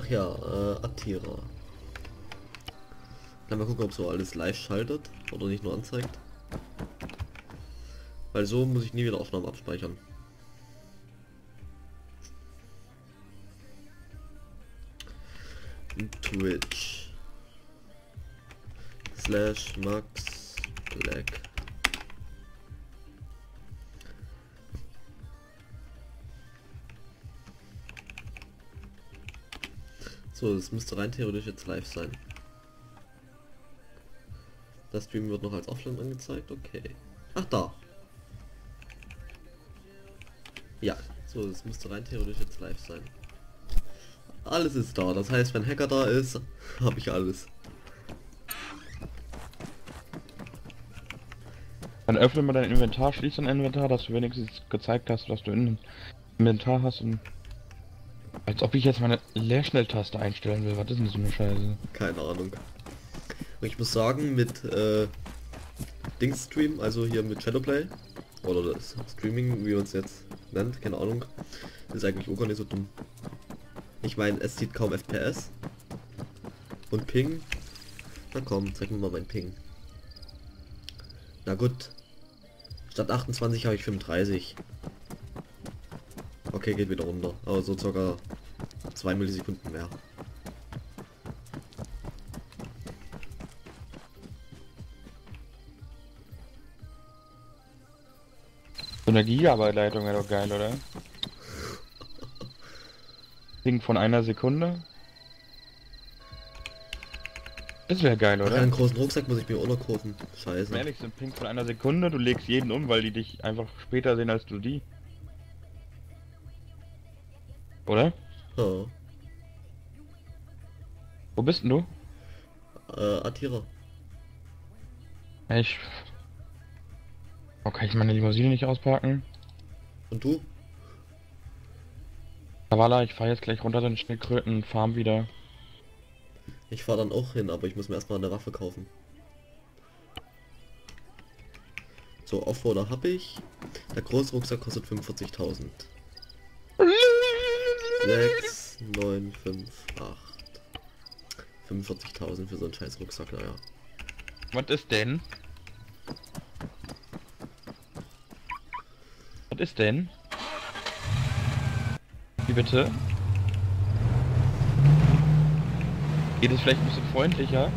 Ach ja, äh, Attira. Dann mal gucken, ob so alles live schaltet oder nicht nur anzeigt. Weil so muss ich nie wieder Aufnahmen abspeichern. Twitch slash Max Black So, das müsste rein theoretisch jetzt live sein. Das Stream wird noch als Offline angezeigt, okay. Ach da. Ja, so, das müsste rein theoretisch jetzt live sein. Alles ist da, das heißt, wenn Hacker da ist, habe ich alles. Dann öffne mal dein Inventar, schließ dein Inventar, dass du wenigstens gezeigt hast, was du in Inventar hast und als ob ich jetzt meine Leerschnelltaste einstellen will. Was ist denn so eine Scheiße? Keine Ahnung. Und ich muss sagen, mit äh, Dings-Stream, also hier mit Shadowplay, oder das Streaming, wie man es jetzt nennt, keine Ahnung, ist eigentlich auch gar nicht so dumm. Ich meine, es sieht kaum FPS. Und Ping. Na komm, zeig mir mal mein Ping. Na gut. Statt 28 habe ich 35. Okay, geht wieder runter. Aber so circa 2 Millisekunden mehr. So eine Gigabyte-Leitung wäre doch geil, oder? Ding von einer Sekunde. Das wäre geil, oder? einen großen Rucksack muss ich mir auch noch kaufen. Scheiße. Ehrlich, ein Ping von einer Sekunde, du legst jeden um, weil die dich einfach später sehen als du die. Oder? Ja. Wo bist denn du? Äh, Attira. Ich. Oh, kann ich meine Limousine nicht ausparken? Und du? Kavala, ich fahre jetzt gleich runter den Schneekröten Farm wieder. Ich fahre dann auch hin, aber ich muss mir erstmal eine Waffe kaufen. So, Offroader habe ich. Der große Rucksack kostet 45.000. 6, 9, 5, 8. 45.000 für so einen scheiß Rucksack, naja. Was ist denn? Was ist denn? Wie bitte? Geht es vielleicht ein bisschen freundlicher?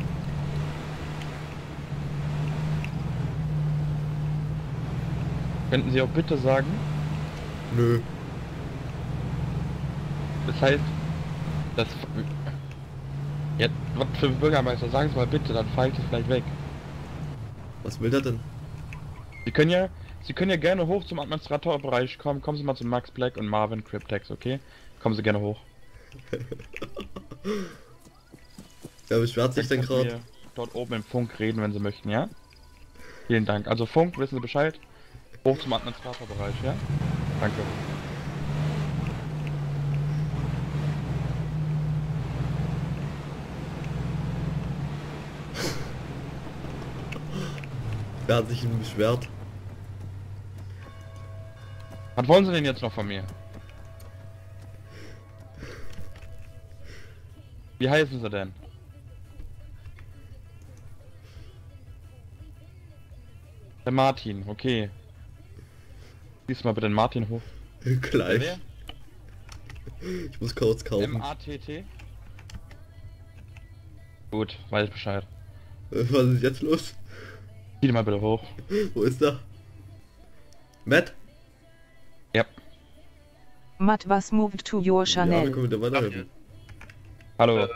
Könnten Sie auch bitte sagen? Nö. Das heißt, das... Ja, was für ein Bürgermeister? Sagen Sie mal bitte, dann fahre ich das gleich weg. Was will der denn? Sie können ja, Sie können ja gerne hoch zum Administratorbereich kommen. Kommen Sie mal zu Max Black und Marvin Cryptex, okay? Kommen Sie gerne hoch. Wer beschwert sich denn gerade? Dort oben im Funk reden, wenn Sie möchten, ja? Vielen Dank. Also Funk, wissen Sie Bescheid? Hoch zum Administratorbereich, ja? Danke. Wer hat sich denn beschwert? Was wollen Sie denn jetzt noch von mir? Wie heißen Sie denn? Der Martin, okay. Lies mal bitte den Martin hoch. Gleich. Ich muss kurz kaufen. M-A-T-T? Gut, weiß ich Bescheid. Was ist jetzt los? Die mal bitte hoch. Wo ist er? Matt? Ja. Matt was moved to your Ja, wir Chanel. können dir weiterhelfen. Hallo. Äh,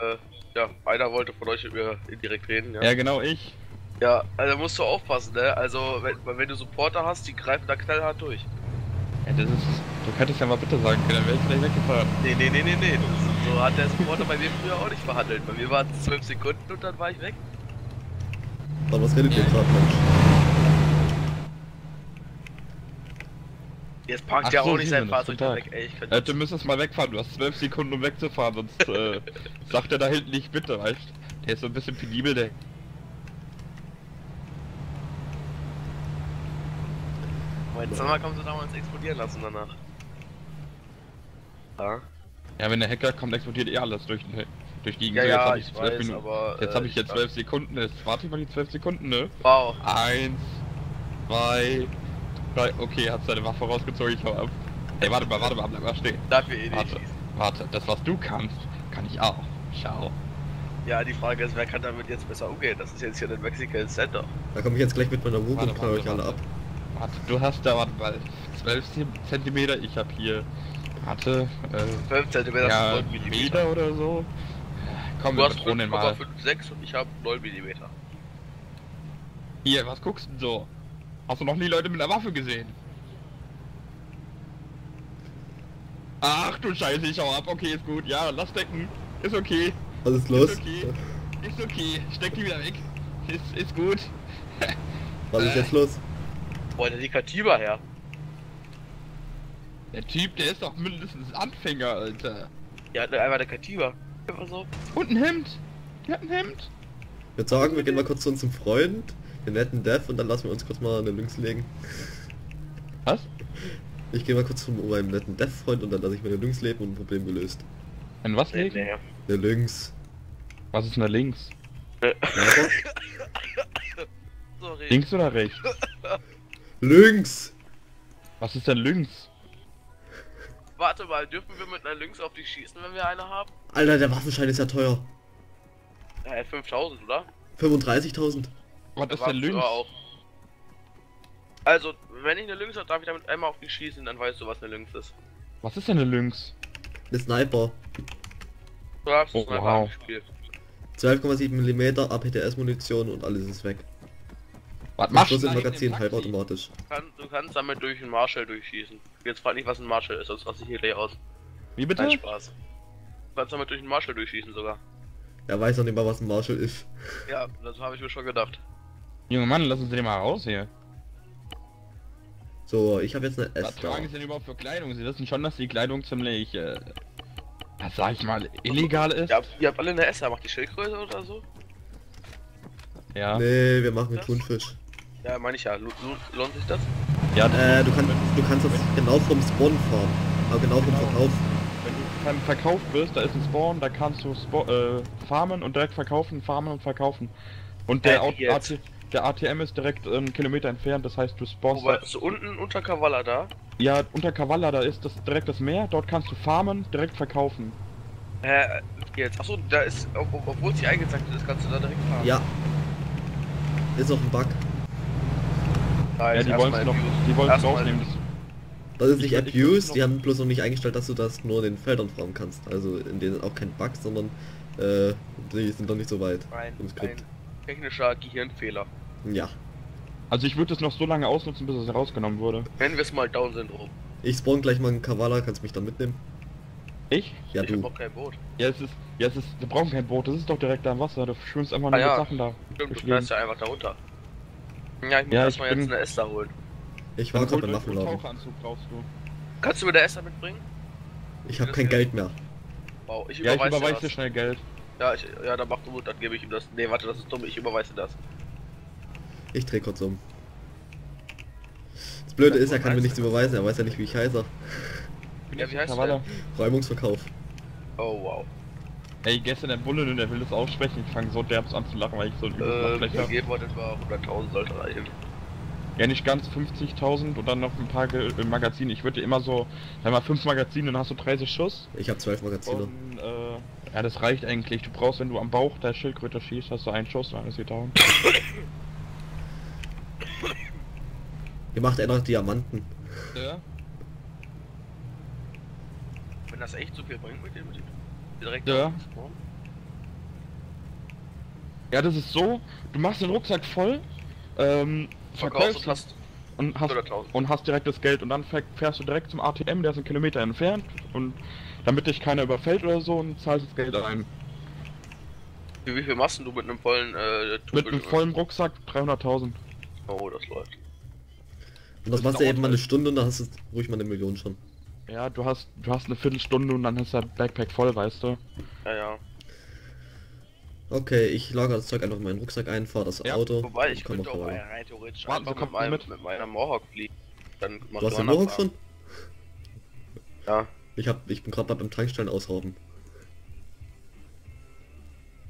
ja, einer wollte von euch mit mir indirekt reden, ja. ja, genau ich. Ja, also musst du aufpassen, ne? Also, wenn, wenn du Supporter hast, die greifen da knallhart durch. Ja, das ist. Du könntest ja mal bitte sagen können, dann wäre ich gleich weggefahren. Nee, nee, nee, nee, nee. So hat der Supporter bei mir früher auch nicht verhandelt. Bei mir waren es 12 Sekunden und dann war ich weg. Aber was redet ihr gerade, Mensch? Jetzt parkt Ach der so, auch nicht sein Fahrzeug da weg, ey. Ich könnte Äh, du müsstest mal wegfahren, du hast zwölf Sekunden um wegzufahren, sonst äh, sagt er da hinten nicht bitte, weißt Der ist so ein bisschen penibel, der. Mein Zimmer kannst du damals explodieren lassen danach. Ja. Ja, wenn der Hacker kommt, explodiert eh alles durch, durch die Ja, so, ja, hab ich zwölf weiß, aber, Jetzt äh, habe ich hier ich- 12 Sekunden. Jetzt warte ich mal die 12 Sekunden, ne? Wow. Eins, zwei, drei. Okay, hat seine Waffe rausgezogen, ich hau ab. Ey, warte mal, warte mal, bleib mal stehen. Darf wir eh nicht Warte, schießen. warte, das was du kannst, kann ich auch. Schau. Ja, die Frage ist, wer kann damit jetzt besser umgehen? Das ist jetzt hier ein Mexican Center. Da komme ich jetzt gleich mit meiner Warte, und knall euch alle ab. warte. Du hast da, warte mal, 12 Zentimeter, ich hab hier, warte, äh, 5 cm ja, 9. Meter oder so. Komm, Du wir hast betonen mal. 5,56 und ich habe 9 mm. Hier, was guckst du denn so? Hast du noch nie Leute mit einer Waffe gesehen? Ach du Scheiße, ich hau ab. Okay, ist gut. Ja, lass decken. Ist okay. Alles los? Ist okay. Ist okay. Steck die wieder weg. Ist, ist gut. Was ist jetzt los? Boah, der die Katiba her. Der Typ, der ist doch mindestens Anfänger, Alter. Der hat einfach eine Katiba. Einfach so. Und ein Hemd. Der hat ein Hemd. Ich würde sagen, wir gehen mal kurz zu unserem Freund, den netten Dev, und dann lassen wir uns kurz mal eine Lynx legen. Was? Ich gehe mal kurz zu meinem netten Dev-Freund und dann lasse ich meine Lynx leben und ein Problem gelöst. Ein was legen? nee. Eine Lynx. Was ist denn da links? Sorry. Links oder rechts? Lynx! Was ist denn links? Warte mal, dürfen wir mit einer Lynx auf dich schießen, wenn wir eine haben? Alter, der Waffenschein ist ja teuer. Ja, 5000, oder? 35.000. Was ist denn links? Auch. Also, wenn ich eine Lynx habe, darf ich damit einmal auf dich schießen, dann weißt du, was eine Lynx ist. Was ist denn eine links? Eine Sniper. Du hast Oh, mal wow. gespielt. 12,7 mm APTS-Munition und alles ist weg. Was Mach Schluss du Magazin, halbautomatisch. Du kannst, du kannst damit durch einen Marshall durchschießen. Jetzt frag nicht, was ein Marshall ist, sonst raste ich hier gleich aus. Wie bitte? Nein, Spaß. Du kannst damit durch einen Marshall durchschießen sogar. Er weiß noch nicht mal, was ein Marshall ist. Ja, das habe ich mir schon gedacht. Junge Mann, lass uns den mal raus hier. So, ich habe jetzt eine Was S tragen da. sie denn überhaupt für Kleidung? Sie wissen schon, dass die Kleidung ziemlich, äh, was sag ich mal, illegal ist? Ja, ihr habt alle eine S, macht die Schildkröte oder so? Ja. Nee, wir machen einen Das- Thunfisch. Ja, meine ich ja. Lo- lo- Lohnt sich das? Ja, Äh, du, kannst, du kannst das genau vom Spawn fahren. Aber genau vom Genau. Verkauf. wenn du beim Verkauf bist, da ist ein Spawn, da kannst du Spo äh, farmen und direkt verkaufen, farmen und verkaufen. Und der, Äh? AT der ATM ist direkt einen Kilometer entfernt, das heißt du spawnst Wobei, so unten unter Kavala da. Ja, unter Kavala, da ist das direkt das Meer, dort kannst du farmen, direkt verkaufen. Äh, jetzt. Achso, da ist, ob- ob- obwohl sie eingezeichnet ist, kannst du da direkt fahren. Ja. Ist auch ein Bug. Da Ja, die wollen es noch, die wollen es rausnehmen. Das, Das ist nicht Ich- ich abused, die haben bloß noch nicht eingestellt, dass du das nur in den Feldern farmen kannst. Also in denen auch kein Bug, sondern äh, die sind noch nicht so weit Ein, ein technischer Gehirnfehler. Ja. also ich würde es noch so lange ausnutzen, bis es rausgenommen wurde. Nennen wir es mal Down-Syndrom. Ich spawn gleich mal einen Kavala, kannst mich dann mitnehmen? Ich? Ja, ich du. auch kein Boot. Ja, es ist, ja, es ist, wir brauchen kein Boot, das ist doch direkt da im Wasser, du schwimmst einfach nur Ah, ja. mit Sachen da. Stimmt, du fährst ja einfach da runter. Ja, ich muss Ja, erstmal ich jetzt bin- eine Esther holen. Ich war Dann gerade beim Waffenladen. Kannst du mir der Esther mitbringen? Ich habe kein Geld mehr. Wow, ich Ja, ich überweise überweise dir schnell Geld. Ja, ich, ja, dann mach du gut, dann gebe ich ihm das. Nee, warte, das ist dumm, ich überweise das. Ich dreh kurz um. Das Blöde ist, er kann mir nichts überweisen, er weiß ja nicht, wie ich heiße. Ja, wie heißt du. Räumungsverkauf. Oh, wow. Ey, gestern der Bulle, der will das aussprechen. Ich fange so derbs an zu lachen, weil ich so ein Äh, Lachfleisch wir hab. geben wir etwa 100.000 sollte reichen. Ja, nicht ganz 50.000 und dann noch ein paar Ge äh, Magazine. Ich würde immer so, sag mal, 5 Magazine, dann hast du 30 Schuss. Ich habe zwölf Magazine. Und, äh, ja, das reicht eigentlich. Du brauchst, wenn du am Bauch der Schildkröte schießt, hast du einen Schuss, dann ist sie down. Ihr macht er noch Diamanten. Ja. Wenn das echt so viel bringt mit dem, mit dem direkt Ja. Ja, das ist so, du machst den Rucksack voll, ähm, verkaufst und hast und hast 100.000. und hast direkt das Geld und dann fähr- fährst du direkt zum ATM, der ist einen Kilometer entfernt und damit dich keiner überfällt oder so und zahlst das Geld ein. Wie, wie viel machst du mit einem vollen äh, Mit einem vollen Rucksack 300.000. Oh, das läuft. Und das Das machst du eben mal eine. Stunde und dann hast du ruhig mal eine Million schon. Ja, du hast du hast eine Viertelstunde und dann ist der Backpack voll, weißt du. Ja, ja. Okay, ich lagere das Zeug einfach in meinen Rucksack ein, fahr das Ja, Auto Wobei, ich könnte auch rein theoretisch Warten einfach mit meinem, mit? mit meiner Mohawk fliegen. Dann Du hast den Mohawk schon? Ja. Ich hab, ich bin gerade beim Tankstellen ausrauben.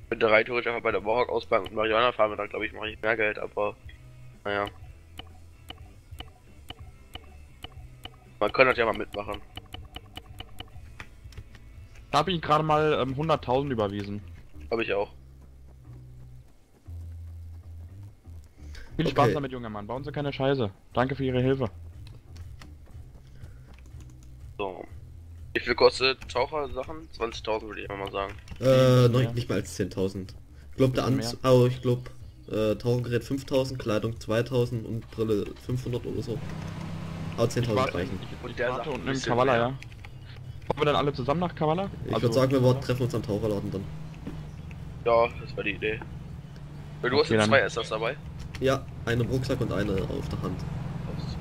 Wenn der rein theoretisch einfach bei der Mohawk ausbauen und Marihuana fahren, dann glaube ich, mache ich mehr Geld, aber naja. Man kann das ja mal mitmachen. Da habe ich gerade mal ähm, 100.000 überwiesen. Habe ich auch. Viel Spaß Okay. damit, junger Mann. Bauen Sie keine Scheiße. Danke für Ihre Hilfe. So. Wie viel kostet Taucher-Sachen? 20.000 würde ich mal sagen. Äh, noch Ja. nicht mal als 10.000. Ich glaube, der Anzug, oh, ich glaube, äh, Tauchergerät 5.000, Kleidung 2.000 und Brille 500 oder so. Aber 10.000 warte, reichen. ich, Und ich der in bisschen Kavala, ja. Kommen wir dann alle zusammen nach Kavala? Ich Also, würde sagen, wir treffen uns am Taucherladen dann. Ja, das war die Idee. Weil du Okay, hast jetzt dann- zwei Essers dabei. Ja, eine im Rucksack und eine auf der Hand.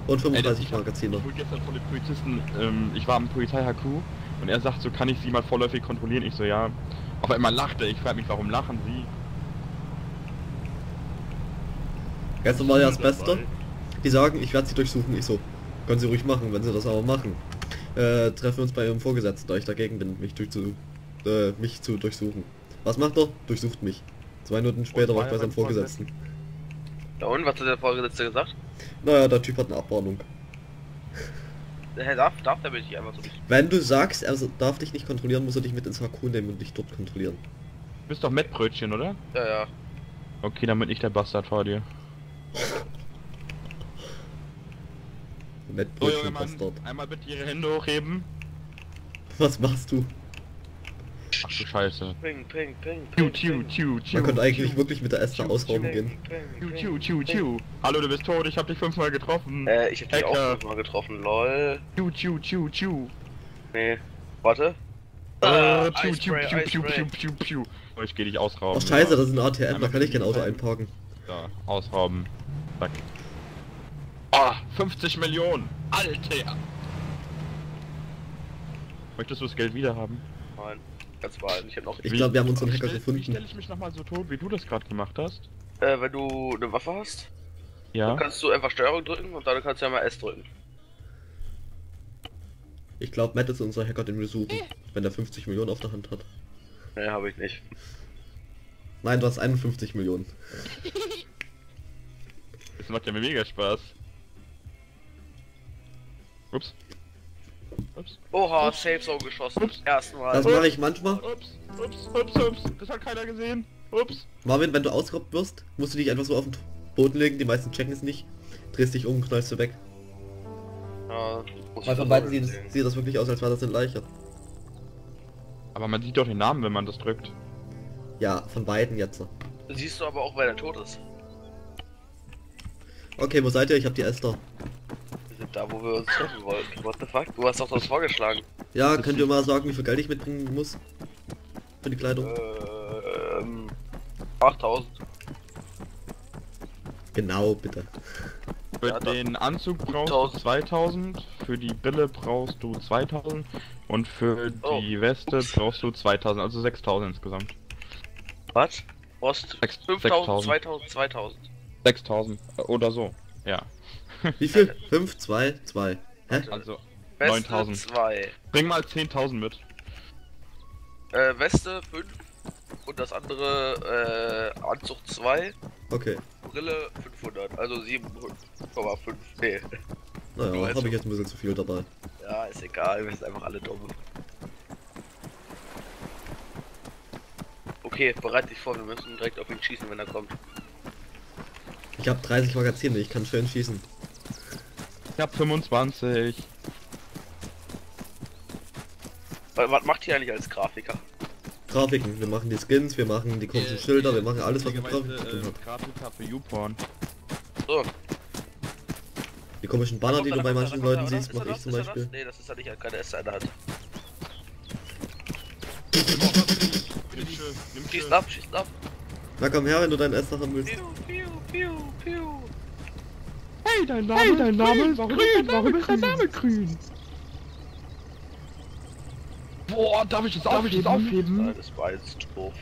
Und Ey, 35 ich hab- Magazine. Ich wurde gestern von dem Polizisten, ähm, ich war am Polizei-HQ und er sagt so, kann ich Sie mal vorläufig kontrollieren? Ich so, ja. Auf einmal lachte ich, frage mich, warum lachen Sie? Gestern war ja das Beste. Die sagen, ich werde sie durchsuchen. Ich so, können sie ruhig machen, wenn sie das aber machen. Äh, treffen wir uns bei ihrem Vorgesetzten, da ich dagegen bin, mich, durchzu, äh, mich zu durchsuchen. Was macht er? Durchsucht mich. Zwei Minuten später war ich bei seinem Vorgesetzten. Ja und, was hat der Vorgesetzte gesagt? Naja, der Typ hat eine Abwarnung. Der darf, darf der mich nicht einfach so durch. Wenn du sagst, er darf dich nicht kontrollieren, muss er dich mit ins HQ nehmen und dich dort kontrollieren. Du bist doch Mettbrötchen, oder? Ja, ja. Okay, dann bin ich der Bastard vor dir. Mit So, junge Mann, Bastard. einmal bitte Ihre Hände hochheben. Was machst du? Ach du Scheiße. Ping, ping, ping, Tiu, ping, tiu, ping. tiu, tiu. Man könnte eigentlich tiu, wirklich mit der Esther ausrauben gehen. Tiu, tiu, tiu, tiu. Hallo, du bist tot, ich hab dich fünfmal getroffen. Äh, ich hab dich auch fünfmal getroffen, lol. Tiu, tiu, tiu, tiu. Nee. Warte. Äh, Piu, piu, Eispray, piu, piu, Eispray. piu, piu, piu. Oh, ich geh dich ausrauben. Ach scheiße, das ist ein ATM, da kann ich kein Auto einparken. Ja, ausrauben. Zack. Ah, 50 Millionen! Alter! Möchtest du das Geld wieder haben? Nein. Ganz behalten. Ich hab noch. Ich glaube, wir haben unseren Hacker stell- Wie gefunden. stelle ich mich nochmal so tot, wie du das gerade gemacht hast? Äh, wenn du eine Waffe hast, Ja. dann kannst du einfach Steuerung drücken und dann kannst du ja mal S drücken. Ich glaube, Matt ist unser Hacker, den wir suchen. Wenn er 50 Millionen auf der Hand hat. Nee, habe ich nicht. Nein, du hast 51 Millionen. Das macht ja mir mega Spaß. Ups. Ups. Oha, Safe Zone geschossen. Ups. Erstmal. Das mache ich manchmal. Ups. Ups. Ups. Ups. Das hat keiner gesehen. Ups. Marvin, wenn du ausgeraubt wirst, musst du dich einfach so auf den Boden legen. Die meisten checken es nicht. Drehst dich um, knallst du weg. Ja, Weil von beiden sieht, es- sieht das wirklich aus, als wäre das eine Leiche. Aber man sieht doch den Namen, wenn man das drückt. Ja, von beiden jetzt. Siehst du aber auch, wer der tot ist. Okay, wo seid ihr? Ich hab die Esther. Wir sind da, wo wir uns treffen wollten. What the fuck? Du hast doch das vorgeschlagen. Ja, könnt ihr mal sagen, wie viel Geld ich mitbringen muss? Für die Kleidung? Ähm. 8000. Genau, bitte. Für Ja, den Anzug brauchst 1000. du 2000, für die Brille brauchst du 2000 und für Oh. die Weste brauchst du 2000, also 6000 insgesamt. Was? Ost. Sechs- 5000, 6000. 2000, 2000. 6000 äh, oder so. Ja. Wie viel? 5, 2, 2. Hä? Also Weste 9000. 2. bring mal 10.000 mit. Äh, Weste 5. Und das andere, äh, Anzug 2. Okay. Brille 500. Also 7,5. Nee. Naja, habe ich jetzt ein bisschen zu viel dabei. Ja, ist egal. Wir sind einfach alle dumm. Okay, bereit dich vor. Wir müssen direkt auf ihn schießen, wenn er kommt. Ich habe 30 Magazine, ich kann schön schießen. Ich hab 25. Was macht ihr eigentlich als Grafiker? Grafiken, wir machen die Skins, wir machen die komischen Schilder, wir machen alles, was mit Grafiken zu tun hat. Grafiker für YouPorn. So. Die komischen Banner, die du bei er, manchen er, Leuten oder? siehst, er mache ich zum er? Beispiel. Nee, das ist ja nicht keine S in der Hand. Schießt ab, schießt ab. Na komm her, wenn du deinen Ester haben willst. Piu, piu, piu, piu. Hey, dein Name, hey, dein Name ist grün. Warum ist dein Name grün? Boah, darf ich das darf Ich das aufheben? das war jetzt doof.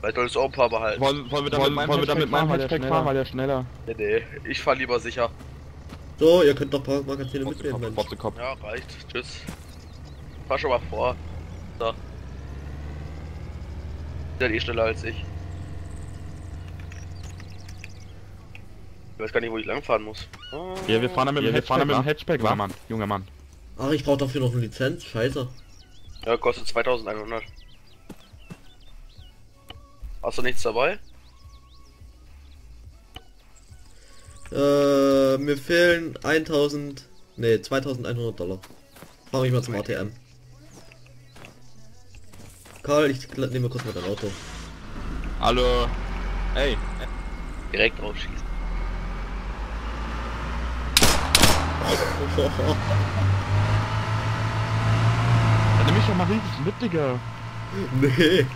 Vielleicht du auch ein paar behalten. Wollen, wollen wir da mit meinem Hashtag fahren, weil der schneller? Nee, nee, ich fahr lieber sicher. So, ihr könnt doch ein paar Magazine mitnehmen, Mensch. Ja, reicht. Tschüss. Fahr schon mal vor. So. Seid eh schneller als ich. Ich weiß gar nicht, wo ich langfahren muss. Ah. Ja, wir fahren dann mit dem Ja, wir fahren dann mit dem Hatchback, junger Mann. Junger Mann. Ach, ich brauche dafür noch eine Lizenz, scheiße. Ja, kostet 2100. Hast du nichts dabei? Äh, mir fehlen 1000, nee, 2100 Dollar. Fahr mich mal zum ATM. Karl, ich nehme kurz mal dein Auto. Hallo. Ey, Direkt draufschießen. Dann nimm ich doch mal wenigstens mit, Digga. nee,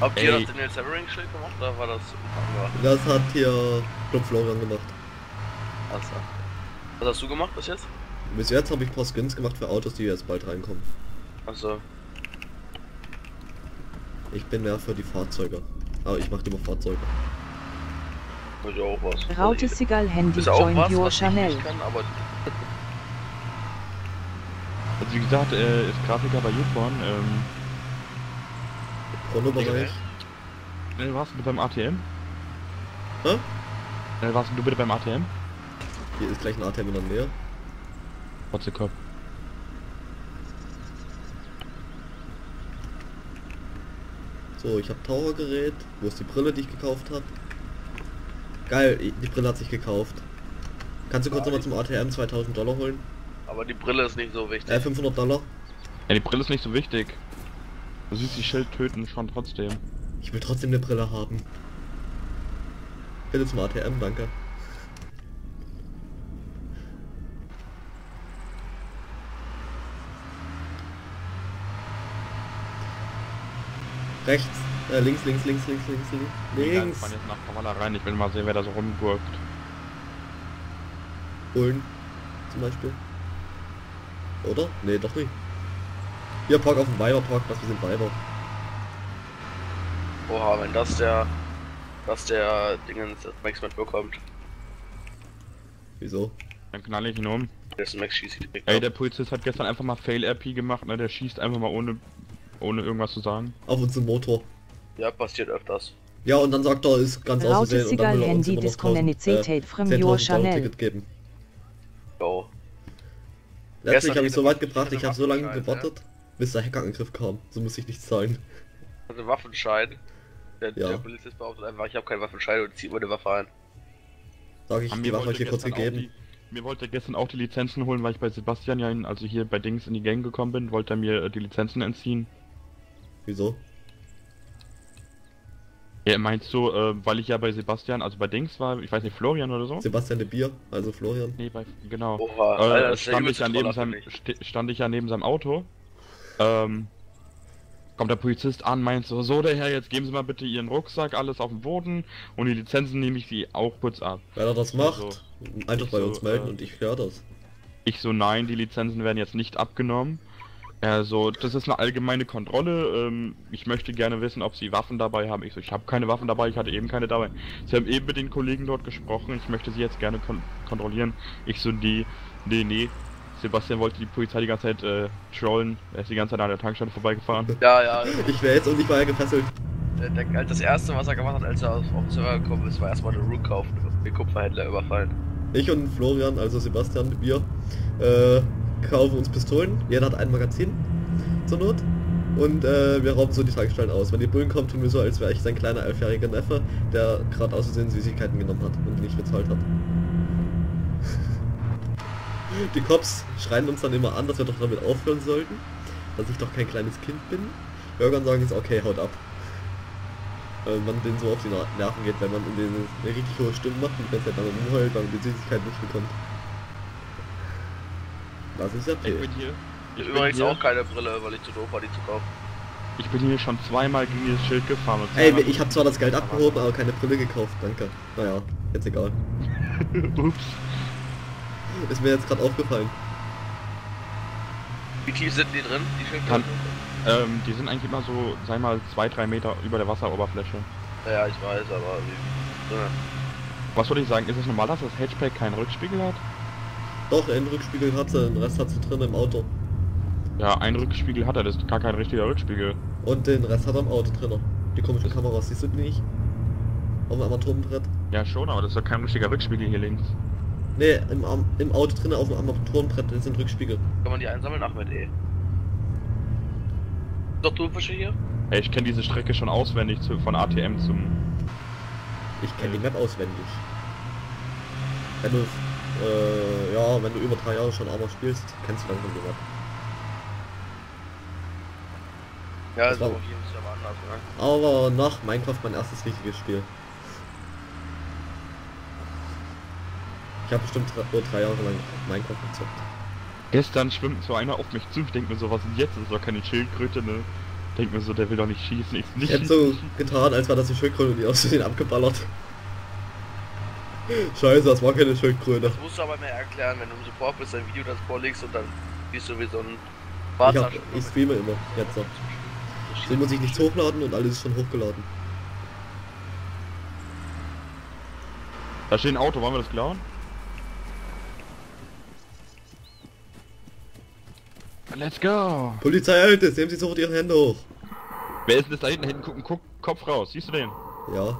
Habt ihr Ey. das Daniel Severing Schild gemacht oder war das das hat hier Club Florian gemacht. Achso. Was hast du gemacht bis jetzt? Bis jetzt habe ich ein paar Skins gemacht für Autos, die jetzt bald reinkommen. Achso. Ich bin mehr für die Fahrzeuge. Aber ich mache lieber Fahrzeuge. Ich auch was. Raute Sigal Handy Ist auch join was, your was ich nicht kann, aber Also wie gesagt, äh, ist Grafiker bei YouPorn. Ähm, Chronobereich. schnell warst du beim ATM? Hä? Schnell warst du bitte beim ATM? Hier ist gleich ein ATM in der Nähe. Botzekopf. So, ich habe Tauchergerät. Wo ist die Brille, die ich gekauft habe? Geil, die Brille hat sich gekauft. Kannst du kurz nochmal zum ATM 2000 Dollar holen? aber die Brille ist nicht so wichtig. Äh, 500 Dollar? Ja, die Brille ist nicht so wichtig. Du siehst die Schild töten schon trotzdem. Ich will trotzdem eine Brille haben. Bitte zum ATM, danke. Rechts, äh, links, links, links, links, links, links, links. fahren jetzt nach Kavala rein. Ich will mal sehen, wer da so rumgurkt. Holen, zum Beispiel. Oder? Nee, doch nicht. Hier, park auf dem Weiberparkplatz, wir sind Weiber. Oha, wenn das der. Das der Dingens das Max mitbekommt. Wieso? Dann knall ich ihn um. Dessen Max schießt direkt Ey, der Polizist hat gestern einfach mal Fail-RP gemacht, ne? Der schießt einfach mal ohne, ohne irgendwas zu sagen. Auf unseren Motor. Ja, passiert öfters. Ja, und dann sagt er, ist ganz auszusehen und dann will er uns immer noch 1000, disconnected from 10.000 your Dollar Chanel. Ticket geben. Go. Letztlich Gestern habe ich so weit gebracht, ich habe so lange gewartet, bis der Hackerangriff kam. So muss ich nichts zahlen. Also Waffenschein. Der, Ja. der Polizist behauptet einfach, ich habe keinen Waffenschein und zieht mir eine Waffe ein. Sag ich, Haben die mir Waffe hab wollte ich dir kurz gegeben. Die, mir wollte er gestern auch die Lizenzen holen, weil ich bei Sebastian ja, in, also hier bei Dings in die Gang gekommen bin, wollte er mir äh, die Lizenzen entziehen. Wieso? Ja, meinst du, äh, weil ich ja bei Sebastian, also bei Dings war, ich weiß nicht, Florian oder so? Sebastian de Bier, also Florian. Nee, bei, genau. Oha, äh, Alter, der stand, ich ja neben seinem, st stand ich ja neben seinem Auto. Ähm, kommt der Polizist an, meint so, so der Herr, jetzt geben Sie mal bitte Ihren Rucksack, alles auf den Boden und die Lizenzen nehme ich Sie auch kurz ab. Wenn er das macht, Also, einfach bei so, uns melden äh, und ich höre das. Ich so, nein, die Lizenzen werden jetzt nicht abgenommen. Er so, das ist eine allgemeine Kontrolle. Ähm, ich möchte gerne wissen, ob Sie Waffen dabei haben. Ich so, ich habe keine Waffen dabei, ich hatte eben keine dabei. Sie haben eben mit den Kollegen dort gesprochen, ich möchte Sie jetzt gerne kon kontrollieren. Ich so, die, nee, nee. Sebastian wollte die Polizei die ganze Zeit äh, trollen. Er ist die ganze Zeit an der Tankstelle vorbeigefahren. Ja, ja. Ich wäre jetzt auch nicht mal gefesselt. Der, der, das erste, was er gemacht hat, als er auf, den Server gekommen ist, war erstmal eine Rook kaufen und den Kupferhändler überfallen. Ich und Florian, also Sebastian Bier, äh, kaufen uns Pistolen. Jeder hat ein Magazin zur Not. Und äh, wir rauben so die Tankstellen aus. Wenn die Bullen kommen, tun wir so, als wäre ich sein kleiner elfjähriger Neffe, der gerade aus Versehen Süßigkeiten genommen hat und nicht bezahlt hat. Die Cops schreien uns dann immer an, dass wir doch damit aufhören sollten, dass ich doch kein kleines Kind bin. Irgendwann sagen jetzt, okay, haut ab. Weil man denen so auf die Nerven geht, wenn man in denen eine richtig hohe Stimme macht und die Zeit dann rumheult, weil man die Süßigkeit nicht bekommt. Das ist ja Ich bin hier. Ich bin, Übrigens hier auch keine Brille, weil ich zu doof war, die zu kaufen. ich bin hier schon zweimal gegen dieses Schild gefahren. Und Ey, ich habe zwar das Geld abgehoben, aber keine Brille gekauft, danke. Naja, jetzt egal. Ups. Ist mir jetzt gerade aufgefallen. Wie tief sind die drin, die Schildkröten? Ähm, die sind eigentlich immer so, sei mal, zwei, drei Meter über der Wasseroberfläche. Ja, ich weiß, aber wie. Ja. Was würde ich sagen, ist es normal, dass das Hatchback keinen Rückspiegel hat? Doch, einen Rückspiegel hat sie, den Rest hat sie drin im Auto. Ja, ein Rückspiegel hat er, das ist gar kein richtiger Rückspiegel. Und den Rest hat er im Auto drin. Die komischen Kameras, siehst du die nicht? Auf dem Armaturenbrett. Ja schon, aber das ist doch kein richtiger Rückspiegel hier links. Ne, im, Arm- im Auto drin auf dem Armaturenbrett das sind Rückspiegel. Kann man die einsammeln? Ach mit E. Doch Thunfische hier? Ey, ich kenne diese Strecke schon auswendig zu, von ATM zum... Ich kenne die Map auswendig. Wenn du, äh, ja, wenn du über drei Jahre schon Arma spielst, kennst du langsam die Map. Ja, Das so war- hier ist aber anders, ne? Aber nach Minecraft mein erstes richtiges Spiel. Ich habe bestimmt drei, nur drei Jahre lang Minecraft gezockt. Gestern schwimmt so einer auf mich zu, ich denk mir so, was ist denn jetzt? Das ist doch keine Schildkröte, ne? Denk mir so, der will doch nicht schießen, ich nicht Ich hätte so getan, als war das eine Schildkröte und die aus Versehen abgeballert. Scheiße, das war keine Schildkröte. Das musst du aber mehr erklären, wenn du im Support bist, ein Video das vorlegst und dann siehst du wie so ein Ich, Wahrzeichen. hab, ich streame immer, jetzt noch. Deswegen muss ich nichts hochladen und alles ist schon hochgeladen. Da steht ein Auto, wollen wir das klauen? Let's go! Polizei Alte, nehmen Sie sofort Ihre Hände hoch. Wer ist denn das da hinten? Hinten gucken, guck, Kopf raus, siehst du den? Ja.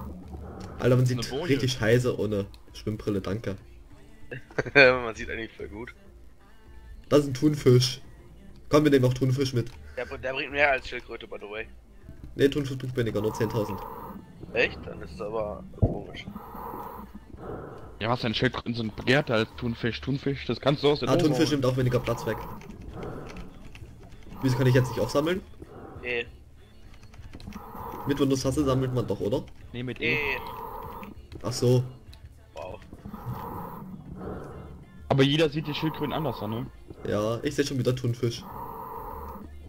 Alter, man sieht richtig scheiße ohne Schwimmbrille, danke. Man sieht eigentlich voll gut. Das ist ein Thunfisch. Komm, wir nehmen noch Thunfisch mit. Der, der bringt mehr als Schildkröte, by the way. Ne, Thunfisch bringt weniger, nur 10.000. Echt? Dann ist es aber komisch. Ja, was denn? Schildkröten sind begehrter als Thunfisch. Thunfisch, das kannst du aus der Ah, Thunfisch holen. nimmt auch weniger Platz weg. Wieso kann ich jetzt nicht aufsammeln? E. Mit Windows-Taste sammelt man doch, oder? Nee, mit E. E. Ach so. Wow. Aber jeder sieht die Schildkröten anders an, ne? Ja, ich sehe schon wieder Thunfisch.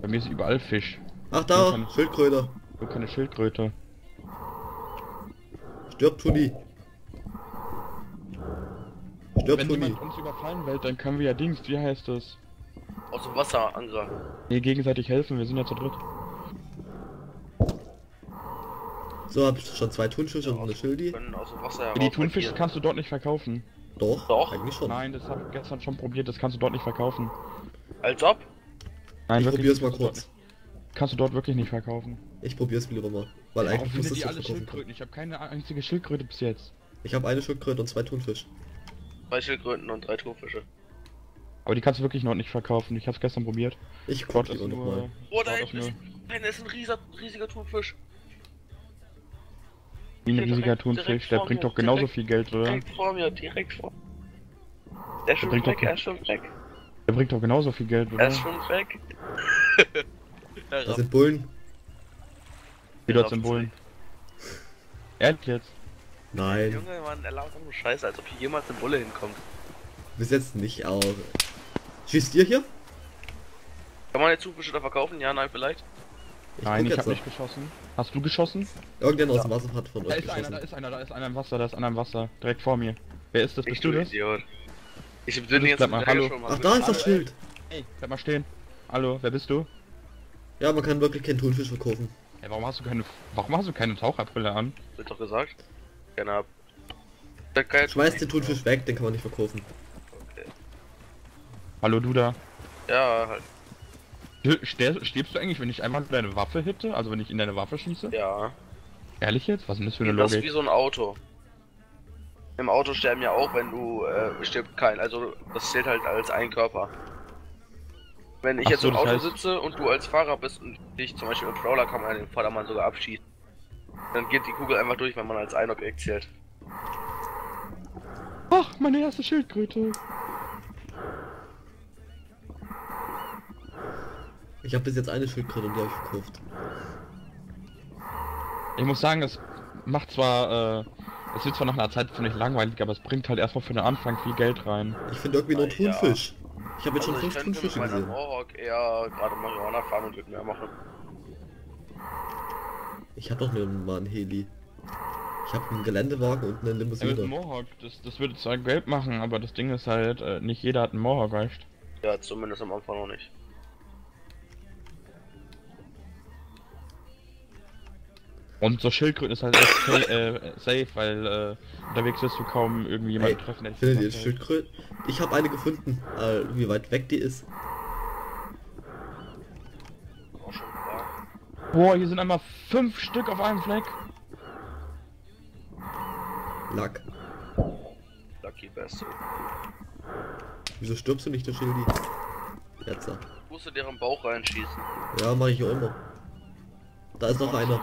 Bei mir ist überall Fisch. Ach da, kann- Schildkröte. Nur keine Schildkröte. Stirbt Tuni. Stirbt Wenn Tuni. jemand uns überfallen will, dann können wir ja Dings, wie heißt das? Aus dem Wasser angreifen. Nee, gegenseitig helfen, wir sind ja zu dritt. So, hab ich schon zwei Thunfische und eine Schildi. können aus dem Wasser Ja, heraus die Thunfische kannst du dort nicht verkaufen. Doch, Doch. eigentlich schon. Nein, das habe ich gestern schon probiert, das kannst du dort nicht verkaufen. Als ob? Nein, Ich wirklich probier's nicht, mal kannst du dort kurz. nicht- Kannst du dort wirklich nicht verkaufen. Ich probier's lieber mal. Weil Warum eigentlich muss doch alle verkaufen. Schildkröten? Ich habe keine einzige Schildkröte bis jetzt. Ich habe eine Schildkröte und zwei Thunfisch. Zwei Schildkröten und drei Thunfische. Aber die kannst du wirklich noch nicht verkaufen. Ich hab's gestern probiert. Ich guck Dort ist lieber nur... nochmal. Oh, da ist, ist ein riesiger, riesiger Thunfisch. Wie ein riesiger Thunfisch, der bringt mir, doch genauso direkt- viel Geld, oder? Direkt vor mir, direkt vor. Er ist schon bringt weg, doch- er ist schon weg. Der bringt doch genauso viel Geld, Er oder? ist schon weg. Er Das rafft sind Bullen. Wieder rafft's Symbolen. Ehrlich jetzt? Nein, Junge, Mann, er lautet nur Scheiße, als ob hier jemals eine Bulle hinkommt. bis jetzt nicht, aber... Schießt ihr hier? Kann man jetzt Thunfische da verkaufen? Ja, nein, vielleicht? Ich Nein, ich hab noch. nicht geschossen. Hast du geschossen? Irgendjemand aus dem Wasser hat von Da euch ist einer, da geschossen. ist einer, da ist einer im Wasser, da ist einer im Wasser. Direkt vor mir. Wer ist das? Bist du das? Idiot. Ich bin jetzt bleib mal, hallo. schon mal Ach, da ist Hallo, das Schild. Ey, bleib mal stehen. Hallo, wer bist du? Ja, man kann wirklich keinen Thunfisch verkaufen. Ey, warum hast du keine, warum hast du keine Taucherbrille an? Wird doch gesagt. Keine ab. Schmeiß den Thunfisch weg, den kann man nicht verkaufen. Okay. Hallo, du da. Ja, halt. Stirbst du eigentlich, wenn ich einmal deine Waffe hitte? Also wenn ich in deine Waffe schieße? Ja. Ehrlich jetzt? Was ist denn das für eine Das ist wie Logik? so ein Auto. Im Auto sterben ja auch, wenn du äh, stirbt kein. Also das zählt halt als ein Körper. Wenn ich Ach jetzt so, im Auto heißt- sitze und du als Fahrer bist und dich zum Beispiel im Prowler kann man den Vordermann sogar abschießen. Dann geht die Kugel einfach durch, wenn man als ein Objekt zählt. Ach, meine erste Schildkröte. Ich habe bis jetzt eine Schildkröte und die habe ich verkauft. Ich muss sagen, es macht zwar, äh, es wird zwar nach einer Zeit ziemlich langweilig, aber es bringt halt erstmal für den Anfang viel Geld rein. Ich finde irgendwie nur Ah, ja. Thunfisch. Ich habe jetzt Also schon ich fünf Thunfische gesehen. Mohawk eher gerade Marihuana fahren und würde mehr machen. Ich habe doch nur mal einen Heli. Ich habe einen Geländewagen und eine Ja, Limousine. Mohawk, das, das würde zwar Geld machen, aber das Ding ist halt, äh, nicht jeder hat einen Mohawk, weißt Ja, zumindest am Anfang noch nicht. Und so Schildkröten ist halt echt sa äh, safe, weil äh, unterwegs wirst du kaum irgendwie jemanden Ey, treffen, Findet ihr. Schildkröten? Ich habe eine gefunden. Äh, wie weit weg die ist? Auch. Boah, hier sind einmal fünf Stück auf einem Fleck. Lack. Lucky Bastard. Wieso stirbst du nicht, der Schildi? Jetzt. Du musst in deren Bauch reinschießen. Ja, mache ich ja immer. Da ist noch einer.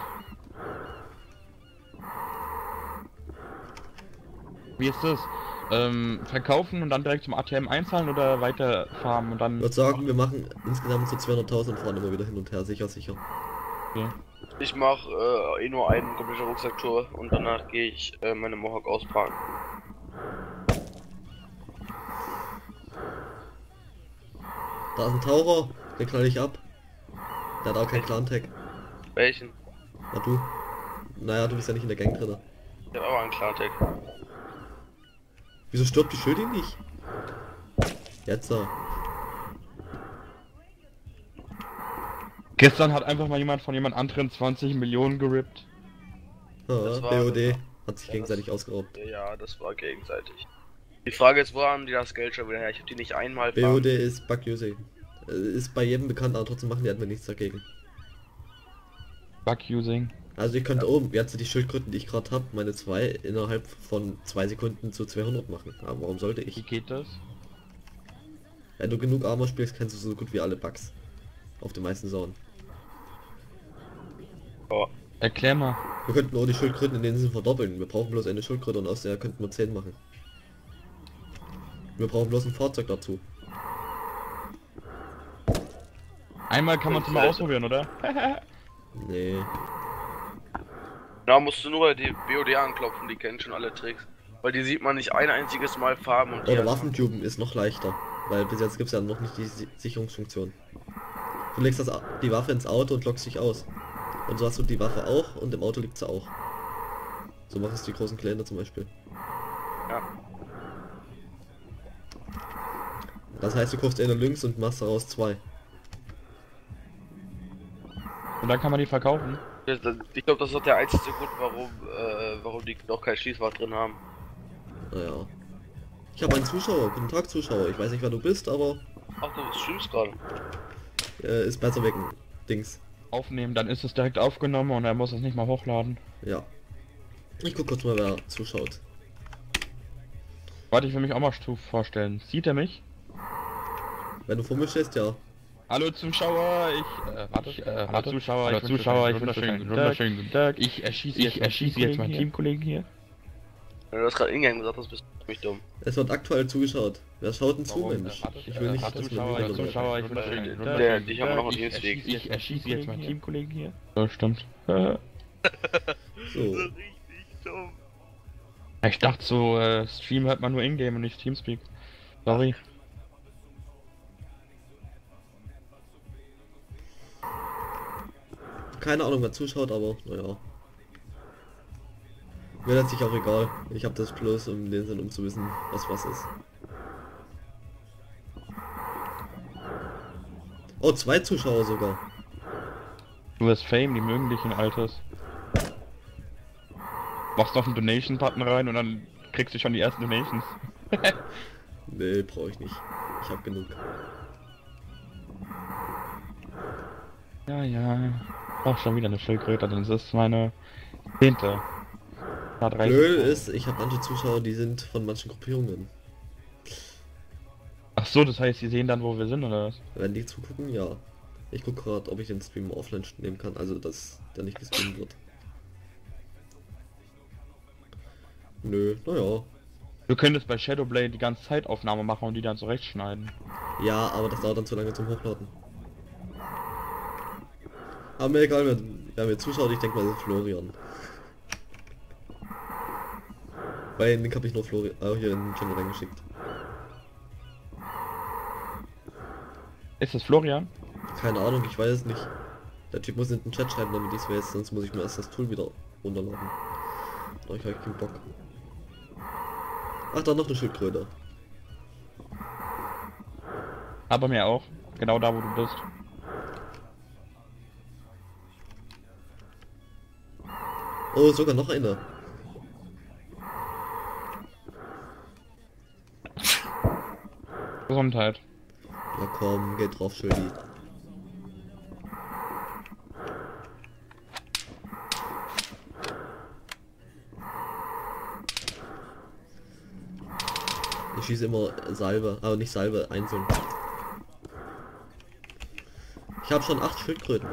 Wie ist das? Ähm, verkaufen und dann direkt zum ATM einzahlen oder weiter farmen und dann... Ich würde sagen, wir machen insgesamt so 200.000 und fahren immer wieder hin und her. Sicher, sicher. Okay. Ich mach äh, eh nur einen kompletten Rucksacktour und danach gehe ich äh, meine Mohawk auspacken. Da ist ein Taucher. Den knall ich ab. Der hat auch kein Clan-Tag. Welchen? Na du? Naja, du bist ja nicht in der Gang drin. Ich hab aber einen Klartag. Wieso stirbt die Schildi nicht? Jetzt da. Gestern hat einfach mal jemand von jemand anderen 20 Millionen gerippt. War- BOD. Hat sich Ja, gegenseitig das- ausgeraubt. Ja, das war gegenseitig. Die Frage ist, wo haben die das Geld schon wieder her? Ich hab die nicht einmal. BOD ist Bug-Using. Äh, Ist bei jedem bekannt, aber trotzdem machen die Admin nichts dagegen. Bug-Using. Also ich könnte oben, jetzt die Schildkröten, die ich gerade habe, meine zwei innerhalb von zwei Sekunden zu 200 machen. Aber warum sollte Wie ich? geht das? Wenn du genug Armor spielst, kennst du so gut wie alle Bugs. Auf den meisten Zonen. Oh, Erklär mal. Wir könnten auch die Schildkröten in den Sinn verdoppeln. Wir brauchen bloß eine Schildkröte und aus der könnten wir 10 machen. Wir brauchen bloß ein Fahrzeug dazu. Einmal kann man es mal ausprobieren, oder? Nee. Da musst du nur bei die BOD anklopfen, die kennen schon alle Tricks. Weil die sieht man nicht ein einziges Mal farben und Oder Waffentuben ist noch leichter. Weil bis jetzt gibt es ja noch nicht die Si- Sicherungsfunktion. Du legst das, die Waffe ins Auto und lockst dich aus. Und so hast du die Waffe auch und im Auto liegt sie auch. So machen es die großen Kleiner zum Beispiel. Ja. Das heißt, du kaufst eine links und machst daraus zwei. Und dann kann man die verkaufen. Ich glaube, das ist auch der einzige Grund, warum, äh, warum die noch kein Schließfach drin haben. Naja. Ich habe einen Zuschauer. Guten Tag, Zuschauer. Ich weiß nicht, wer du bist, aber Ach, du streamst gerade. äh, ist besser wegen Dings. Aufnehmen, dann ist es direkt aufgenommen und er muss es nicht mal hochladen. Ja. Ich guck kurz mal, wer zuschaut. Warte, ich will mich auch mal vorstellen. Sieht er mich? Wenn du vor mir stehst, ja. Hallo Zuschauer, ich, äh, warte, ich, äh, hallo Zuschauer, Hallo ich Zuschauer, ich einen wünsche euch einen wunderschönen guten Tag. Ich erschieße Ich jetzt, erschieße jetzt meinen Teamkollegen hier. Wenn du das gerade in-game gesagt hast, bist du mich dumm. Es wird aktuell zugeschaut. Wer schaut denn zu? Mensch? Ich will äh, nicht, dass mir Zuschauer, ich, Zuschauer, ich wünsche euch einen guten Tag. Der- dich haben wir noch einen Ich Dienstweg. erschieße- Ich erschieße jetzt meinen Teamkollegen hier. Ja, stimmt. Äh, So. Richtig dumm. Ich dachte so, äh, Stream hört man nur in-game und nicht Teamspeak. Sorry. Keine Ahnung, wer zuschaut, aber naja. Mir letztlich auch egal. Ich habe das bloß um den Sinn, um zu wissen, was was ist. Oh, zwei Zuschauer sogar. Du hast Fame, die mögen dich in Alters. Machst noch einen Donation-Button rein und dann kriegst du schon die ersten Donations. Nee, brauche ich nicht. Ich habe genug. Ja, ja. Ach, schon wieder eine Schildkröte, das ist meine zehnte. Na, 30. Blöd ist, ich habe manche Zuschauer, die sind von manchen Gruppierungen. Ach so, das heißt, sie sehen dann, wo wir sind, oder was? Wenn die zugucken, ja. Ich gucke gerade, ob ich den Stream offline nehmen kann, also dass der nicht gestreamt wird. Nö, naja. Du könntest bei Shadowblade die ganze Zeit Aufnahme machen und die dann zurechtschneiden. Ja, aber das dauert dann zu lange zum Hochladen. Aber mir egal, wer, wer mir zuschaut, ich denke mal, das ist Florian. Weil den Link habe ich nur Florian äh, hier in den Channel reingeschickt. Ist das Florian? Keine Ahnung, ich weiß es nicht. Der Typ muss in den Chat schreiben, damit ich es weiß, sonst muss ich mir erst das Tool wieder runterladen. Aber ich habe keinen Bock. Ach, da noch eine Schildkröte. Aber mir auch. Genau da, wo du bist. Oh, sogar noch eine. Gesundheit. Na komm, geht drauf, Schuldi. Ich schieße immer Salbe, aber nicht Salbe, einzeln. Ich habe schon acht Schildkröten.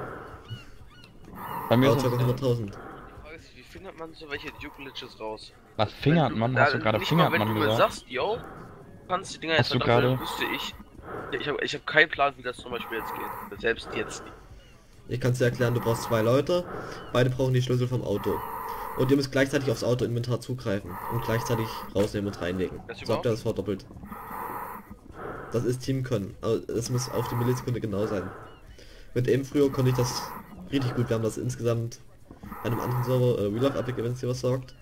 Bei mir Aber ist ca. es, 100.000. Die Frage ist, wie findet man so welche Duke Glitches raus? Was fingert man? Hast du gerade fingert wenn man du mir gesagt? sagst, yo, du kannst die Dinger Hast jetzt du verdammt, wüsste ich. Ja, Ich habe ich hab keinen Plan, wie das zum Beispiel jetzt geht. Selbst jetzt nicht. Ich kann es dir erklären, du brauchst zwei Leute, beide brauchen die Schlüssel vom Auto. Und ihr müsst gleichzeitig aufs Auto-Inventar zugreifen und gleichzeitig rausnehmen und reinlegen. So habt ihr das verdoppelt. Das ist Team können, aber es muss auf die Millisekunde genau sein. Mit eben früher konnte ich das richtig gut, wir haben das insgesamt einem anderen Server, äh, Real Life Epic, wenn es dir was sagt.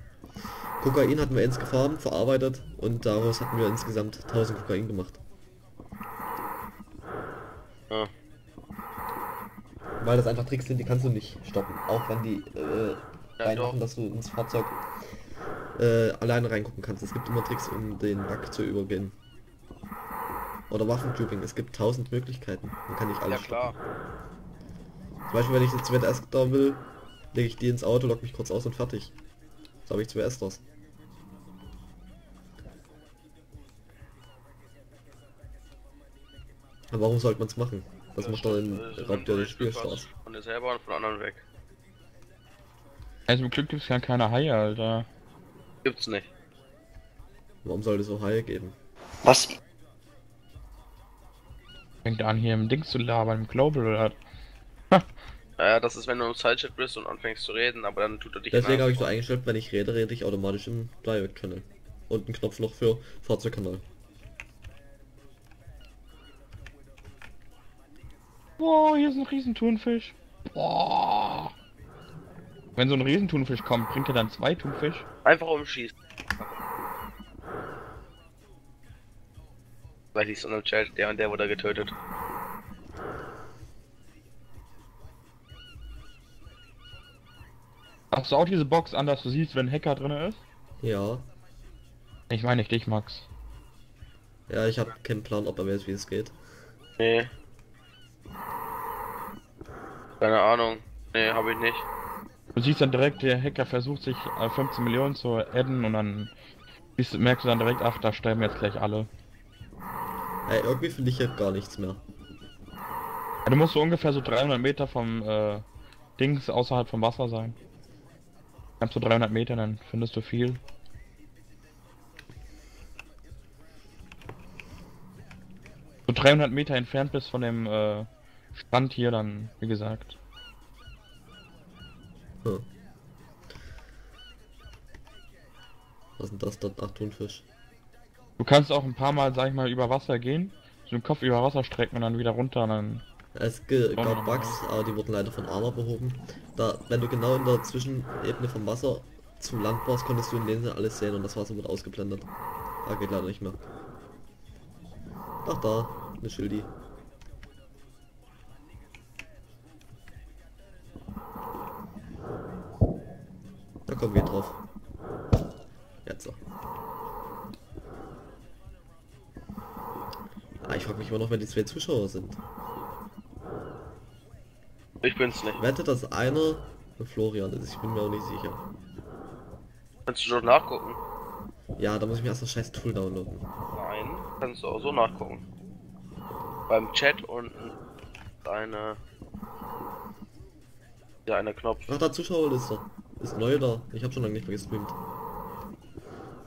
Kokain hatten wir ins gefarmt, verarbeitet und daraus hatten wir insgesamt 1000 Kokain gemacht. Ja. Weil das einfach Tricks sind, die kannst du nicht stoppen. Auch wenn die äh, Ja, reinmachen, dass du ins Fahrzeug äh, alleine reingucken kannst. Es gibt immer Tricks, um den Bug zu übergehen. Oder Waffentubing. Es gibt tausend Möglichkeiten. Man kann nicht Ja alles klar. stoppen. Zum Beispiel, wenn ich jetzt da will, lege ich die ins Auto, lock mich kurz aus und fertig. So habe ich zwei Esters. Aber warum sollte man es machen? Das macht doch den Das Raubt ja ein das Spiel Stück was Spaß. Von dir selber und von anderen weg. Also zum Glück gibt's ja keine Haie, Alter. Gibt's nicht. Warum sollte es so Haie geben? Was? Fängt an hier im Dings zu labern, im Global oder Naja, das ist, wenn du im Sidechat bist und anfängst zu reden, aber dann tut er dich Deswegen habe ich so eingestellt, wenn ich rede, rede ich automatisch im Direct Channel. Und einen Knopf noch für Fahrzeugkanal. Boah, hier ist ein Riesenthunfisch. Boah. Wenn so ein Riesenthunfisch kommt, bringt er dann zwei Thunfisch? Einfach umschießen. Weil ich so im Chat, der und der wurde getötet. Hast du auch diese Box an, dass du siehst, wenn ein Hacker drin ist? Ja. Ich meine nicht dich, Max. Ja, ich habe keinen Plan, ob er weiß, wie es geht. Nee. Keine Ahnung. Nee, habe ich nicht. Du siehst dann direkt, der Hacker versucht sich äh, 15 Millionen zu adden und dann merkst du dann direkt, ach, da sterben jetzt gleich alle. Ey, irgendwie finde ich hier gar nichts mehr. Ja, du musst so ungefähr so 300 Meter vom äh, Dings außerhalb vom Wasser sein. Kannst du 300 Meter, dann findest du viel. So 300 Meter entfernt bist von dem äh, Strand hier, dann, wie gesagt. Hm. Was ist denn das dort? Ach, Thunfisch. Du kannst auch ein paar Mal, sag ich mal, über Wasser gehen, so den Kopf über Wasser strecken und dann wieder runter und dann. Es gab Bugs, aber die wurden leider von Arma behoben. Da, wenn du genau in der Zwischenebene vom Wasser zum Land warst, konntest du in Linse alles sehen und das Wasser wird ausgeblendet. Da geht leider nicht mehr. Ach da, eine Schildi. Da kommen wir drauf. Jetzt so. Ah, ich frage mich immer noch, wenn die zwei Zuschauer sind. Ich bin's nicht. Wette, dass einer Florian ist. Ich bin mir auch nicht sicher. Kannst du schon nachgucken? Ja, da muss ich mir erst das scheiß Tool downloaden. Nein, kannst du auch so nachgucken. Beim Chat unten eine ja eine Knopf. Ach, da Zuschauerliste. Ist neu da. Ich habe schon lange nicht mehr gestreamt.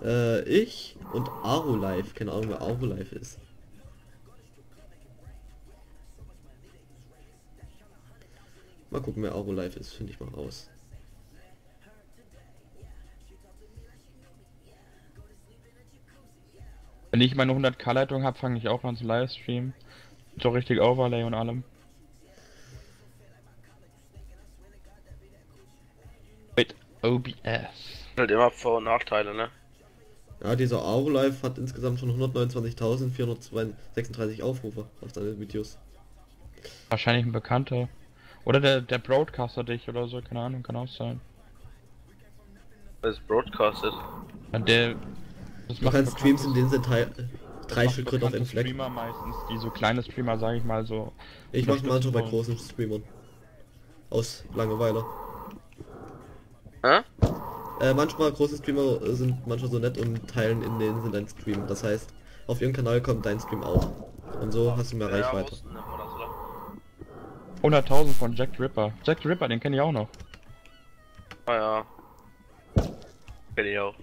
Äh, ich und Aru Live. Keine Ahnung, wer Aru Live ist. Mal gucken, wer Aru Live ist. Finde ich mal raus. Wenn ich meine 100k Leitung habe, fange ich auch an zu livestreamen. So richtig Overlay und allem. Mit OBS. Halt immer Vor- und Nachteile, ne? Ja, dieser Aru Live hat insgesamt schon 129.436 Aufrufe auf seine Videos. Wahrscheinlich ein Bekannter. Oder der, der Broadcaster dich oder so, keine Ahnung, kann auch sein. Das ist broadcasted. Und der. Das Du kannst bekannte- Streams in denen sind drei, drei macht Schildkröten auf einem Fleck. Streamer meistens, die so kleine Streamer, sage ich mal so. Ich mach manchmal bei wollen. großen Streamern. Aus Langeweile. Hä? Äh, manchmal große Streamer sind manchmal so nett und teilen in denen sind ein Stream. Das heißt, auf ihrem Kanal kommt dein Stream auch. Und so hast du mehr Ja, Reichweite. Hosten nennt man das, oder? 100.000 von Jack Ripper. Jack Ripper, den kenne ich auch noch. Ah ja. Kenn ich auch.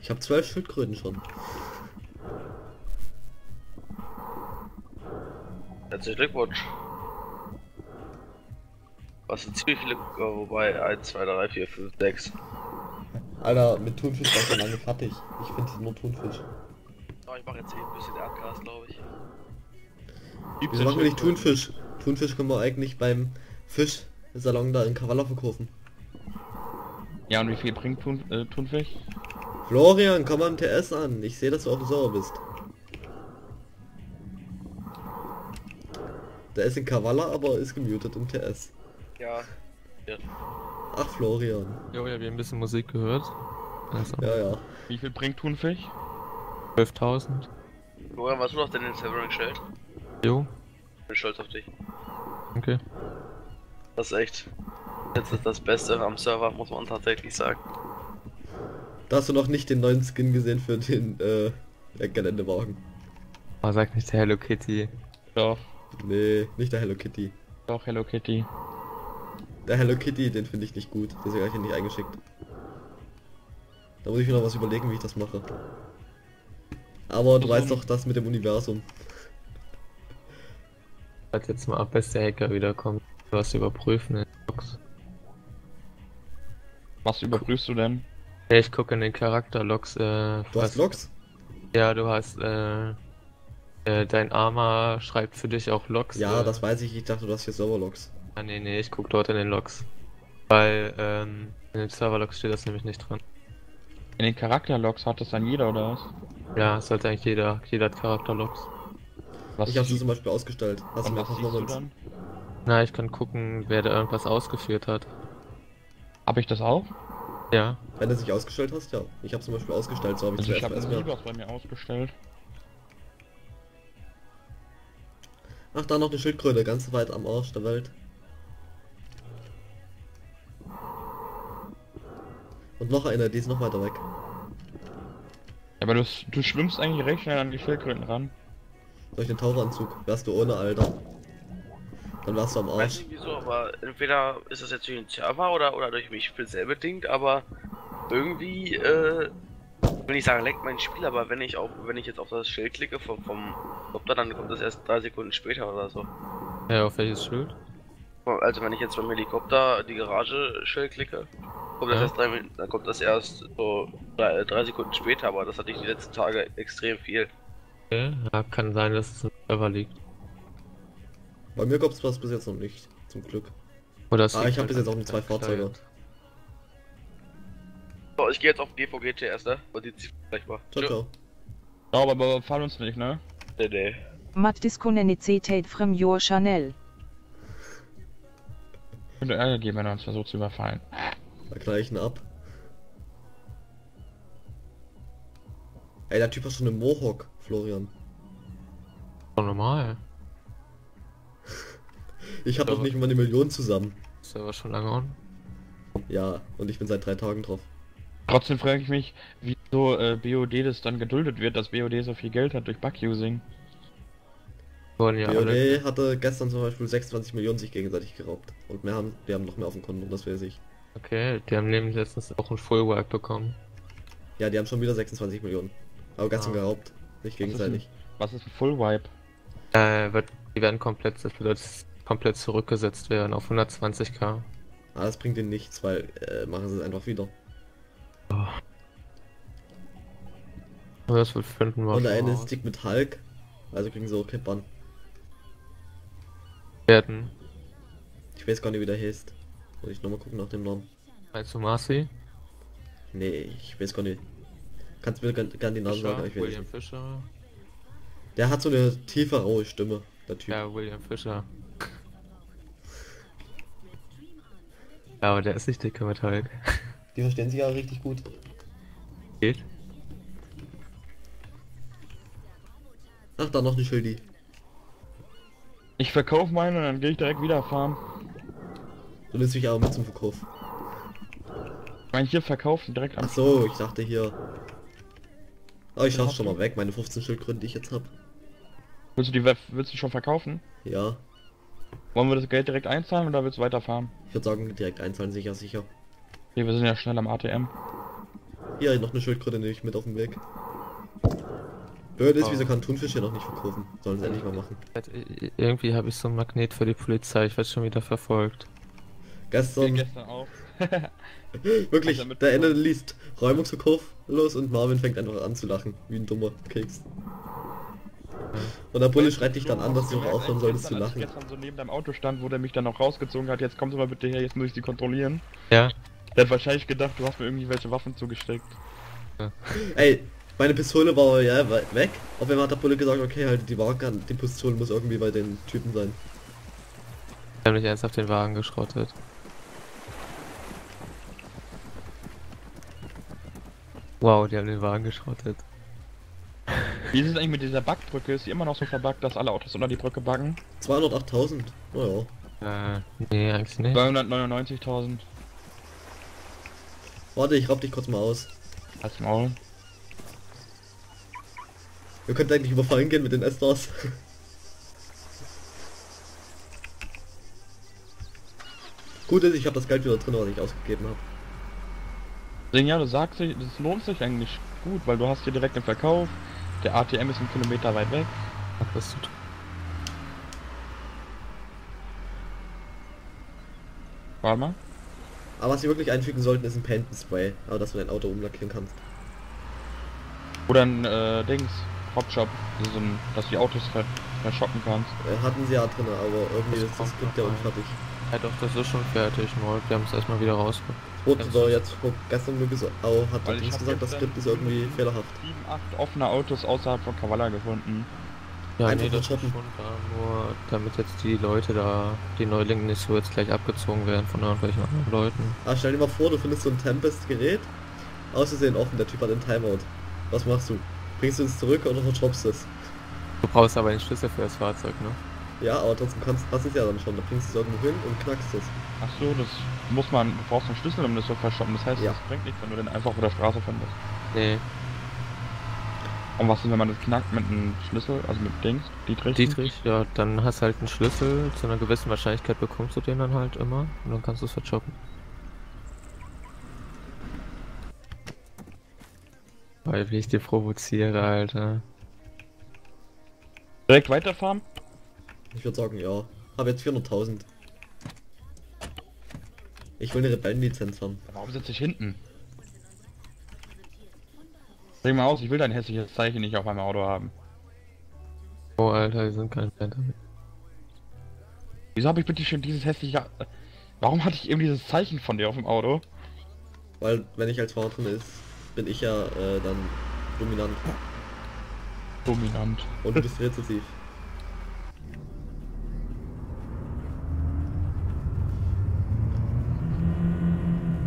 Ich habe zwölf Schildkröten schon. Herzlichen Glückwunsch. Was sind ziemlich viele, äh, wobei 1, 2, 3, 4, 5, 6. Alter, mit Thunfisch war ich schon lange fertig. Ich finde nur Thunfisch. Oh, ich mache jetzt eh ein bisschen Erdgas, glaube ich. Wieso machen wir nicht Thunfisch? Thunfisch können wir eigentlich beim Fischsalon da in Kavala verkaufen. Ja, und wie viel bringt Thun, äh, Thunfisch? Florian, komm am TS an. Ich sehe, dass du auf dem Server bist. Der ist in Kavala, aber ist gemutet im TS. Ja. Ach, Florian. Jo, ja, wir haben ein bisschen Musik gehört. Also, Ja, ja. Wie viel bringt Thunfisch? 12.000. Florian, was du noch denn in den Server gestellt? Jo, Ich bin stolz auf dich. okay. Das ist echt. Jetzt ist das Beste am Server, muss man tatsächlich sagen. Da hast du noch nicht den neuen Skin gesehen für den äh, der Geländewagen. Oh, sag nicht der Hello Kitty. Doch, Nee, nicht der Hello Kitty. doch, Hello Kitty. Der Hello Kitty, den finde ich nicht gut. Deswegen habe ich ihn nicht eingeschickt. Da muss ich mir noch was überlegen, wie ich das mache. Aber du weißt doch das mit dem Universum. Warte jetzt mal ab, bis der Hacker wiederkommt. Was überprüfen in den Logs. Was überprüfst du denn? Ja, ich gucke in den Charakterlogs. Äh, Du was- hast Logs? Ja, du hast, äh, äh, dein Arma schreibt für dich auch Logs. Ja, äh, das weiß ich. Ich dachte, du hast hier Server-Logs. Ah, nee, nee, ich guck dort in den Logs. Weil, ähm, in den Serverlogs steht das nämlich nicht drin. In den Charakterlogs hat das dann jeder oder was? Ja, sollte eigentlich jeder, jeder hat Charakterlogs. Was, Ich habe sie zum Beispiel ausgestellt. Hast du und mir was einfach mal dann? Na, ich kann gucken, wer da irgendwas ausgeführt hat. Hab ich das auch? Ja, Wenn du es nicht ausgestellt hast, ja. Ich habe zum Beispiel ausgestellt, so habe ich Also ich zuerst habe mehr. was bei mir ausgestellt. Ach, da noch eine Schildkröte, ganz weit am Arsch der Welt. Und noch eine, die ist noch weiter weg. Aber du, du schwimmst eigentlich recht schnell an die Schildkröten ran. Durch den Taucheranzug wärst du ohne, Alter. Dann wärst du am Weiß Arsch. nicht wieso, aber entweder ist das jetzt durch den Server oder, oder durch mich speziell bedingt, aber irgendwie, äh, will nicht sagen, leckt mein Spiel, aber wenn ich auf, wenn ich jetzt auf das Schild klicke vom, vom Helikopter, dann kommt das erst drei Sekunden später oder so. ja, auf welches Schild? Also wenn ich jetzt beim Helikopter die Garage Schild klicke, kommt das Ja. erst drei Minuten, dann kommt das erst so drei, drei Sekunden später, aber das hatte ich die letzten Tage extrem viel. Okay. Ja, kann sein, dass es im Server liegt. Bei mir gab's was bis jetzt noch nicht, zum Glück. Oder es Ah, ich hab bis halt jetzt auch nur zwei Fahrzeuge. So, ich gehe jetzt auf GVGTS, ne? Und die zieht gleich mal. Ciao, ciao. Ja, aber überfall uns nicht, ne? Nee, nee. Mat disconnected from your channel. Könnte Ärger geben, wenn er uns versucht zu überfallen. Ihn ab. Ey, der Typ hat schon einen Mohawk, Florian. Doch normal. Ich hab doch Aber- nicht mal eine Million zusammen. Server schon lange on. Ja, und ich bin seit drei Tagen drauf. Trotzdem frage ich mich, wieso äh, BOD das dann geduldet wird, dass BOD so viel Geld hat durch Bug-Using. Wurden ja alle. BOD hatte gestern zum Beispiel 26 Millionen sich gegenseitig geraubt. Und mehr haben, wir haben noch mehr auf dem Konto, das weiß ich. Okay, die haben nämlich letztens auch ein Full Work bekommen. Ja, die haben schon wieder 26 Millionen. Aber gestern Ah. geraubt. Nicht gegenseitig. Was ist ein Full Wipe? Äh, wird, die werden komplett, das bedeutet, komplett zurückgesetzt werden auf 120k. Ah, das bringt ihnen nichts, weil äh, machen sie es einfach wieder. Aber das wird finden wir Und der eine raus. Stick mit Hulk. Also kriegen sie auch Bann. Werden. Ich weiß gar nicht, wie der heißt. Muss ich nochmal gucken nach dem Namen. Meinst du Marcy? Nee, ich weiß gar nicht. Kannst mir gerne gern die Namen Fischer, sagen, ich weiß William nicht. Fischer. Der hat so eine tiefe, raue Stimme, der Typ. Ja, William Fischer. Ja, aber der ist nicht dicke mit Hulk. Die verstehen sich ja richtig gut. Geht? Ach, da noch eine Schildi. Ich verkaufe meine und dann gehe ich direkt wieder farmen. Du nimmst mich aber mit zum Verkauf. Ich meine, hier verkaufen direkt am... Ach so, ich dachte hier. Oh, ich schaff's schon mal weg, meine 15 Schildkröten, die ich jetzt hab. Willst du die willst du schon verkaufen? Ja, Wollen wir das Geld direkt einzahlen oder willst du weiter farmen? ich würde sagen, direkt einzahlen, sicher, sicher. Hier, wir sind ja schnell am ATM. Hier, noch eine Schildkröte nehme ich mit auf den Weg. Blöd ist, Oh. wieso kann Thunfisch hier noch nicht verkaufen? Sollen sie endlich mal machen. Irgendwie habe ich so ein Magnet für die Polizei, ich werde schon wieder verfolgt. Gestern, gestern auch. wirklich, der Ende liest Räumungsverkauf los und Marvin fängt einfach an zu lachen, wie ein dummer Keks. Und der Bulle schreit dich dann an, dass du auch aufhören solltest zu als ich lachen. gestern so neben deinem Auto stand, wo der mich dann noch rausgezogen hat, jetzt kommst du mal bitte her, jetzt muss ich sie kontrollieren. Ja? Der hat wahrscheinlich gedacht, du hast mir irgendwie welche Waffen zugesteckt. Ey, meine Pistole war ja we- weg. Auf einmal hat der Bulle gesagt, okay, halt die Waage an, die Pistole muss irgendwie bei den Typen sein. Ich habe nicht ernsthaft den Wagen geschrottet. Wow, die haben den Wagen geschrottet. Wie ist es eigentlich mit dieser Backbrücke? Ist die immer noch so verbuggt, dass alle Autos unter die Brücke backen? 208.000. Naja. Äh, nee, eigentlich nicht. 299.000. Warte, ich raub dich kurz mal aus. Als Maul. Wir könnten eigentlich überfallen gehen mit den S-Stars. Gut ist, ich habe das Geld wieder drin, was ich ausgegeben habe. Deswegen ja, du sagst, das lohnt sich eigentlich gut, weil du hast hier direkt den Verkauf. Der ATM ist ein Kilometer weit weg. Ach, was zu tun. Warte mal. Aber was wir wirklich einfügen sollten, ist ein Paint Spray. Aber dass du dein Auto umlackieren kannst. Oder ein äh, Dings, Ist so ein, dass du die Autos ver verschoppen kannst. Äh, hatten sie ja drin, aber irgendwie Das ist das Skript ja unfertig. Ja doch, das ist schon fertig, nur wir haben es erstmal wieder Das da ist- jetzt vor gestern nur gesagt, oh, hat Weil hab gesagt, das Skript ist irgendwie fehlerhaft. 7, 8 offene Autos außerhalb von Kavala gefunden. Ja, Einfach nee, das schon da, nur damit jetzt die Leute da, die Neulinge nicht so jetzt gleich abgezogen werden von irgendwelchen anderen Leuten. Ah, stell dir mal vor, du findest so ein Tempest-Gerät. Auszusehen offen, der Typ hat den Timeout. Was machst du? Bringst du es zurück oder verschraubst du es? Du brauchst aber den Schlüssel für das Fahrzeug, ne? Ja, aber trotzdem kannst hast du es ja dann schon. Da bringst du es irgendwo hin und knackst es. Ach so, das muss man, du brauchst einen Schlüssel, um das zu verschoppen. Das heißt, Ja. das bringt nichts, wenn du den einfach auf der Straße findest. Nee, Und was ist, wenn man das knackt mit einem Schlüssel, also mit Dings, Dietrich? Dietrich, ja, dann hast du halt einen Schlüssel, zu einer gewissen Wahrscheinlichkeit bekommst du den dann halt immer und dann kannst du es verchoppen. Weil wie ich dir provoziere, Alter. Direkt weiterfahren? Ich würde sagen, ja. Habe jetzt 400.000. Ich will eine Rebellenlizenz haben. Warum sitze ich hinten? Dreh mal aus, ich will dein hässliches Zeichen nicht auf meinem Auto haben. Oh, Alter, die sind kein Fan damit. Wieso habe ich bitte schon dieses hässliche... Warum hatte ich eben dieses Zeichen von dir auf dem Auto? Weil, wenn ich als Fahrer drin ist, bin ich ja äh, dann dominant. Dominant. Und du bist rezessiv.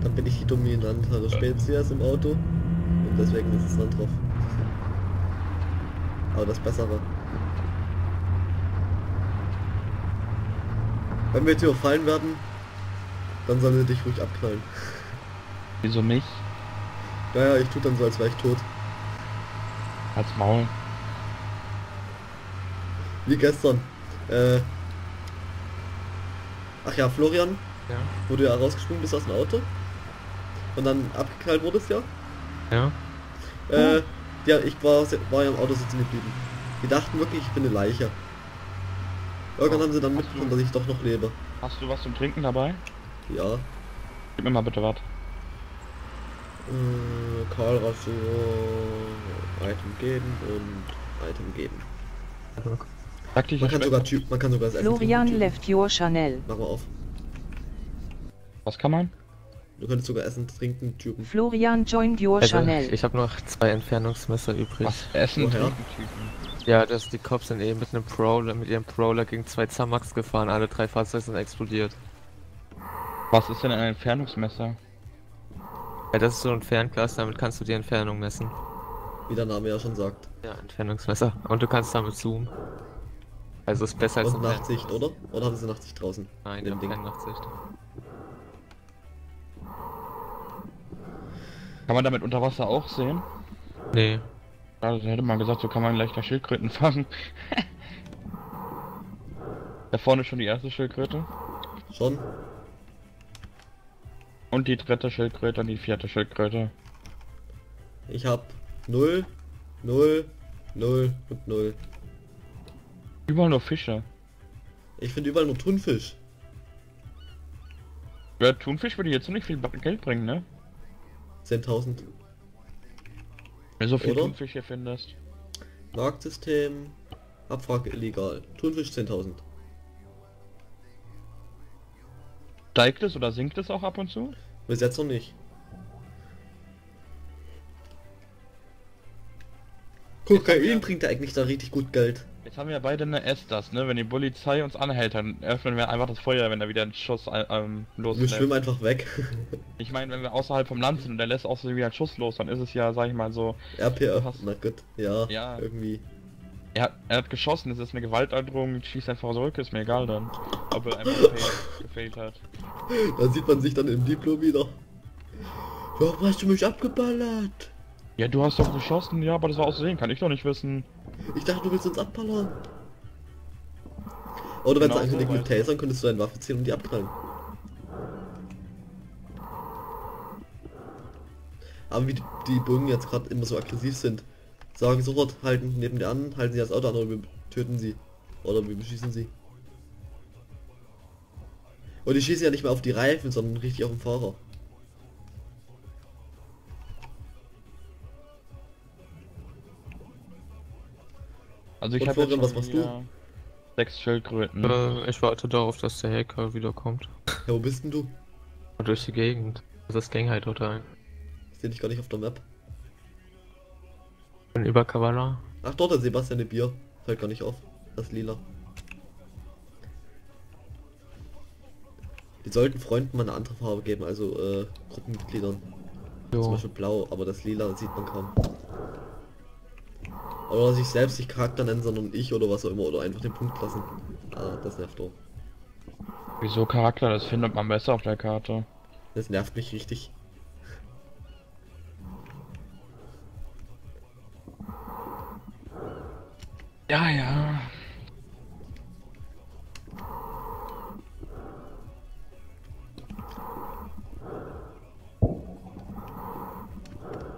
Dann bin ich die dominantere Spezies im Auto. Und deswegen ist es dann drauf. Aber das Bessere. Wenn wir jetzt überfallen werden, dann sollen sie dich ruhig abknallen. Wieso mich? Ja, ja, ich tu dann so, als wäre ich tot. Als Maul. Wie gestern. Äh. Ach ja, Florian, Ja. wo du ja rausgesprungen bist aus dem Auto und dann abgeknallt wurdest, ja? Ja? Äh, ja, ich war, war ja im Auto sitzen geblieben. Die dachten wirklich, ich bin eine Leiche. Irgendwann Oh, haben sie dann mitbekommen, dass ich doch noch lebe. Hast du was zum Trinken dabei? Ja. Gib mir mal bitte was. Äh, Karl Rasur, Item geben und Item geben. Dich, Man kann sogar Typ, man kann sogar das Essen Florian trinken, left your Chanel. Mach mal auf. Was kann man? Du könntest sogar Essen trinken, Typen. Florian joined your Also, Chanel. ich habe noch zwei Entfernungsmesser übrig. Was? Essen, Woher? Trinken, Typen. Ja, das, die Cops sind eben mit einem Prowler, mit ihrem Prowler gegen zwei Zamax gefahren. Alle drei Fahrzeuge sind explodiert. Was ist denn ein Entfernungsmesser? Ja, das ist so ein Fernglas, damit kannst du die Entfernung messen. Wie der Name ja schon sagt. Ja, Entfernungsmesser. Und du kannst damit zoomen. Also ist besser als Und Nachtsicht, oder? Oder haben sie Nachtsicht draußen? Nein, in die haben Ding. keine Nachtsicht. Kann man damit unter Wasser auch sehen? Nee. Da hätte man gesagt, so kann man leichter Schildkröten fangen. da vorne ist schon die erste Schildkröte. Schon? Und die dritte Schildkröte und die vierte Schildkröte. Ich hab 0, 0, 0 und 0. Überall nur Fische. Ich finde überall nur Thunfisch. Ja, Thunfisch würde jetzt nicht viel Geld bringen, ne? 10.000. Wenn du so viel Oder? Thunfisch hier findest. Marktsystem. Abfrage illegal. Thunfisch 10.000. Steigt es oder sinkt es auch ab und zu? Bis jetzt noch nicht. Kokain bringt ja eigentlich da richtig gut Geld. Jetzt haben wir beide eine Estas, ne? Wenn die Polizei uns anhält, dann öffnen wir einfach das Feuer, wenn da wieder ein Schuss äh, ähm, Wir loslässt. schwimmen einfach weg. Ich meine, wenn wir außerhalb vom Land sind und der lässt auch so wieder einen Schuss los, dann ist es ja, sag ich mal so, hast- Na gut, ja, Ja. irgendwie. Er hat, er hat geschossen, es ist eine Gewaltandrohung, schießt einfach zurück, ist mir egal dann. Ob er einfach gefailt hat. Da sieht man sich dann im Diplo wieder. Warum hast du mich abgeballert? Ja, du hast doch geschossen, ja, aber das war aus Versehen, kann ich doch nicht wissen. Ich dachte, du willst uns abballern. Oder wenn Genau es so mit. Tasern, könntest du deine Waffe ziehen und die abprallen. Aber wie die, die Bögen jetzt gerade immer so aggressiv sind, sagen sofort, halten neben dir an, halten sie das Auto an oder wir töten sie. Oder wir beschießen sie. Und die schießen ja nicht mehr auf die Reifen, sondern richtig auf den Fahrer. Also ich habe jetzt was machst du? sechs Schildkröten. Äh, ich warte darauf, dass der Hacker wiederkommt. Ja, wo bist denn du? Durch die Gegend. Das halt dort ein. Ich sehe dich gar nicht auf der Map. Bin über Kavala. Ach dort, der Sebastian de Bier. Fällt gar nicht auf. Das lila. Die sollten Freunden mal eine andere Farbe geben, also äh, Gruppenmitgliedern. Zum Jo. Beispiel blau, aber das lila sieht man kaum. Oder sich selbst nicht Charakter nennen, sondern ich oder was auch immer, oder einfach den Punkt lassen. Ah, das nervt doch. Wieso Charakter? Das findet man besser auf der Karte. Das nervt mich richtig. Ja, ja.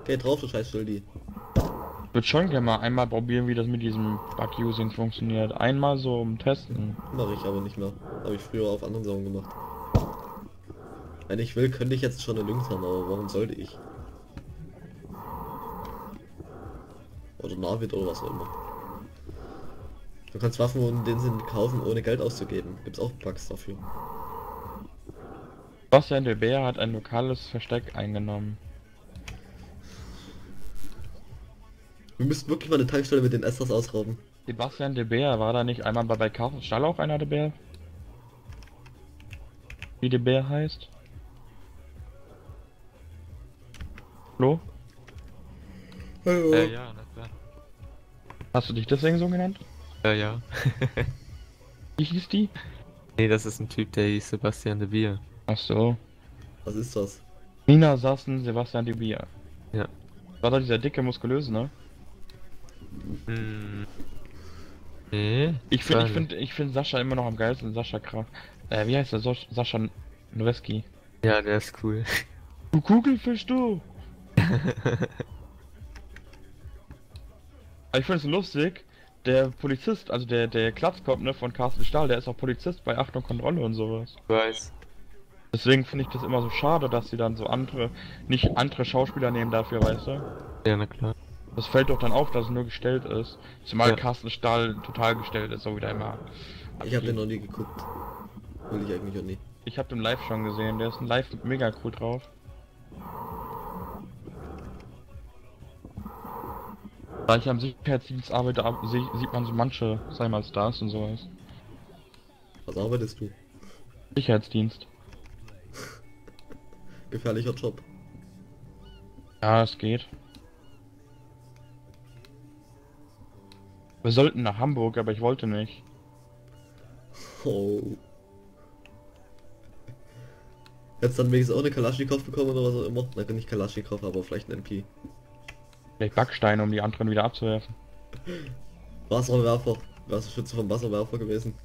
Geh drauf, du scheiß Schuldi. Ich würde schon gerne mal einmal probieren, wie das mit diesem Bug-Using funktioniert. Einmal so um testen. Mache ich aber nicht mehr. Habe ich früher auf anderen Sachen gemacht. Wenn ich will, könnte ich jetzt schon eine Lynx haben, aber warum sollte ich? Oder Navid oder was auch immer. Du kannst Waffen in den Sinn kaufen, ohne Geld auszugeben. Gibt's auch Bugs dafür. Bastian de Bär hat ein lokales Versteck eingenommen. Wir müssten wirklich mal eine Tankstelle mit den Esters ausrauben. Sebastian de Bär, war da nicht einmal bei, bei Carsten Stall auch einer de Bär? Wie de Bär heißt? Flo? Äh, ja. Hast du dich deswegen so genannt? Äh, ja. Wie hieß die? nee, das ist ein Typ, der hieß Sebastian de Bier. Ach so. Was ist das? Nina Sassen, Sebastian de Bär. Ja. War da dieser dicke, muskulöse, ne? Hm. Nee. Ich finde, ich finde, ich finde Sascha immer noch am geilsten, Sascha Kraft. Äh, wie heißt der? Sascha Noweski. Ja, der ist cool. Du Kugelfisch, du! Ich finde es lustig, der Polizist, also der, der Klatzkopf, ne, von Carsten Stahl, der ist auch Polizist bei Achtung Kontrolle und sowas. Ich weiß. Deswegen finde ich das immer so schade, dass sie dann so andere, nicht andere Schauspieler nehmen dafür, weißt du? Ja, na klar. Das fällt doch dann auf, dass es nur gestellt ist. Zumal Ja. Carsten Stahl total gestellt ist, so wie der immer. Ich habe den noch nie geguckt. Will ich eigentlich auch nie. Ich habe den live schon gesehen, der ist ein live mega cool drauf. Da ich am Sicherheitsdienst arbeite, sieht man so manche, sei mal Stars und sowas. Was arbeitest du? Sicherheitsdienst. gefährlicher Job. Ja, es geht. Wir sollten nach Hamburg, aber ich wollte nicht. Oh. Jetzt dann wenigstens auch eine Kalaschnikow bekommen oder was auch immer. Na, nicht Kalaschnikow, aber vielleicht ein MP. Vielleicht Backsteine, um die anderen wieder abzuwerfen. Wasserwerfer. Wasserschütze vom Wasserwerfer gewesen.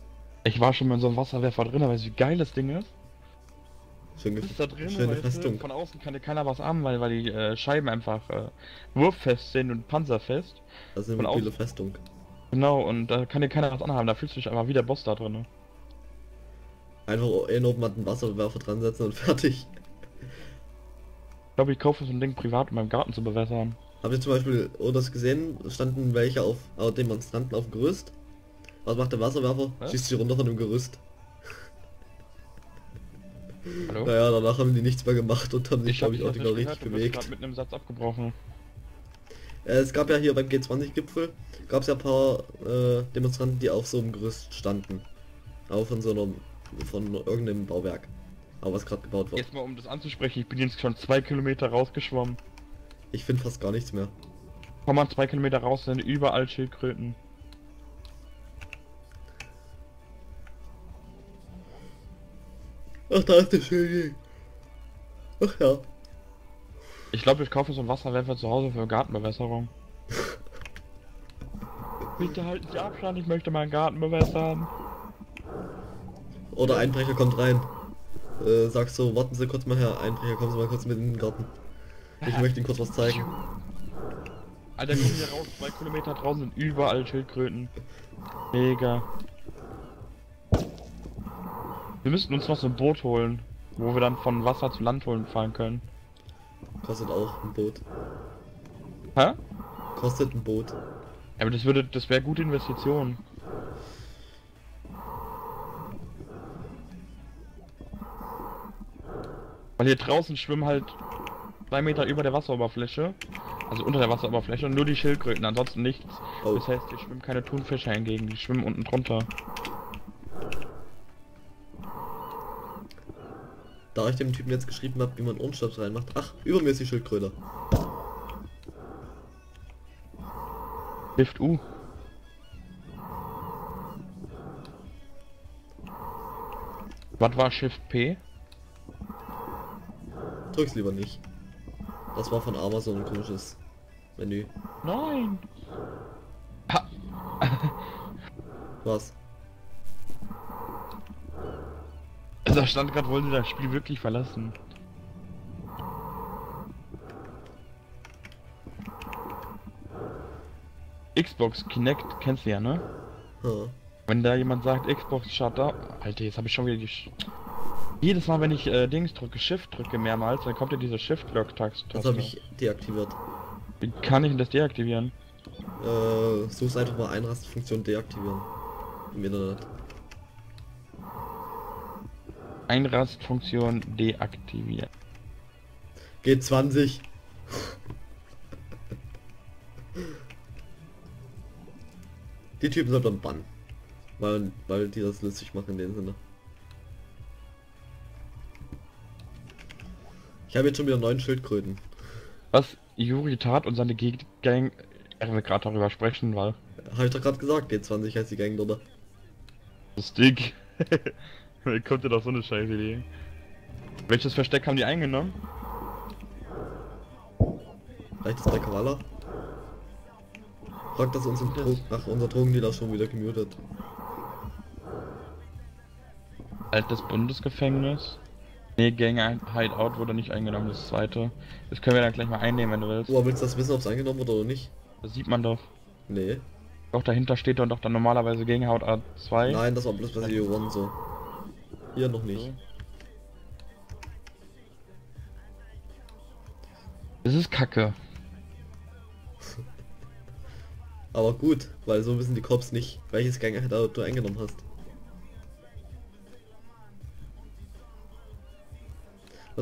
Ich war schon mal in so einem Wasserwerfer drin, aber weißt du, wie geil das Ding ist? Schön ist da drin, schöne du, Festung. von außen kann dir keiner was an, weil, weil die äh, Scheiben einfach äh, wurffest sind und panzerfest. Das ist eine mobile außen. Festung. Genau, und da kann dir keiner was anhaben, da fühlst du dich einfach wie der Boss da drin. Einfach einen oben den Wasserwerfer dran setzen und fertig. Ich glaube, ich kaufe so ein Ding privat, um meinen Garten zu bewässern. Habt ihr zum Beispiel oder das gesehen? Es Standen welche auf äh, Demonstranten auf dem Gerüst. Was macht der Wasserwerfer? Was? Schießt sie runter von dem Gerüst. Hallo? Naja, danach haben die nichts mehr gemacht und haben sich, glaube ich, dich auch jetzt nicht mehr richtig bewegt. grad mit einem Satz abgebrochen. Äh, es gab ja hier beim G20-Gipfel, gab es ja ein paar äh, Demonstranten, die auf so einem Gerüst standen. Auch von so einem, von irgendeinem Bauwerk. Aber was gerade gebaut wird. Jetzt mal um das anzusprechen, ich bin jetzt schon zwei Kilometer rausgeschwommen. Ich finde fast gar nichts mehr. Komm mal zwei Kilometer raus, sind überall Schildkröten. Ach, da ist der Schildi. Ach ja. Ich glaube, ich kaufe so einen Wasserwerfer zu Hause für Gartenbewässerung. Bitte halten Sie Abstand, ich möchte meinen Garten bewässern. Oder Einbrecher kommt rein. Äh, sagst so, warten Sie kurz mal her, Einbrecher, kommen Sie mal kurz mit in den Garten. Ich möchte Ihnen kurz was zeigen. Alter, komm hier raus, zwei Kilometer draußen sind überall Schildkröten. Mega. Wir müssten uns noch so ein Boot holen, wo wir dann von Wasser zu Land holen fahren können. Kostet auch ein Boot. Hä? Kostet ein Boot. Aber das würde, das wäre gute Investition. Weil hier draußen schwimmen halt zwei Meter über der Wasseroberfläche, also unter der Wasseroberfläche und nur die Schildkröten, ansonsten nichts. Oh. Das heißt, hier schwimmen keine Thunfische hingegen, die schwimmen unten drunter. Da ich dem Typen jetzt geschrieben habe, wie man Ohrenschnaps reinmacht. Ach, über mir ist die Schildkröte. Lift U. Was war Shift P? Drück's lieber nicht. Das war von Amazon ein komisches Menü. Nein! Was? Da stand gerade, wollen sie das Spiel wirklich verlassen. Xbox Kinect kennst du ja, ne? Ha. Wenn da jemand sagt, Xbox shut down... Alter, jetzt habe ich schon wieder die... Jedes Mal, wenn ich äh, Dings drücke, Shift drücke mehrmals, dann kommt ja diese Shift-Lock-Taste. Das habe ich deaktiviert. Wie kann ich denn das deaktivieren? Äh, such's einfach mal Einrastfunktion deaktivieren. Im Internet. Einrastfunktion deaktivieren. G20. Die Typen sollte man bannen. Weil, weil die das lustig machen in dem Sinne. Ich habe jetzt schon wieder neun Schildkröten. Was Juri tat und seine Geg Gang... Er will gerade darüber sprechen, weil... Habe ich doch gerade gesagt, G20 heißt die Gang, oder? Lustig. Wie kommt dir doch so eine scheiß Idee? Welches Versteck haben die eingenommen? Reicht das bei Koala? Fragt das uns im Dro Ach, unser Drogendealer schon wieder gemutet. Altes Bundesgefängnis. Nee, Gang Hideout wurde nicht eingenommen, das zweite. Das können wir dann gleich mal einnehmen, wenn du willst. Oh, willst du das wissen, ob es eingenommen wurde oder nicht? Das sieht man doch. Nee. Doch dahinter steht doch doch dann normalerweise Gang Hideout 2. Nein, das war bloß bei Zero One so. Hier noch nicht. Das ist Kacke. Aber gut, weil so wissen die Cops nicht, welches Gang Hideout du eingenommen hast.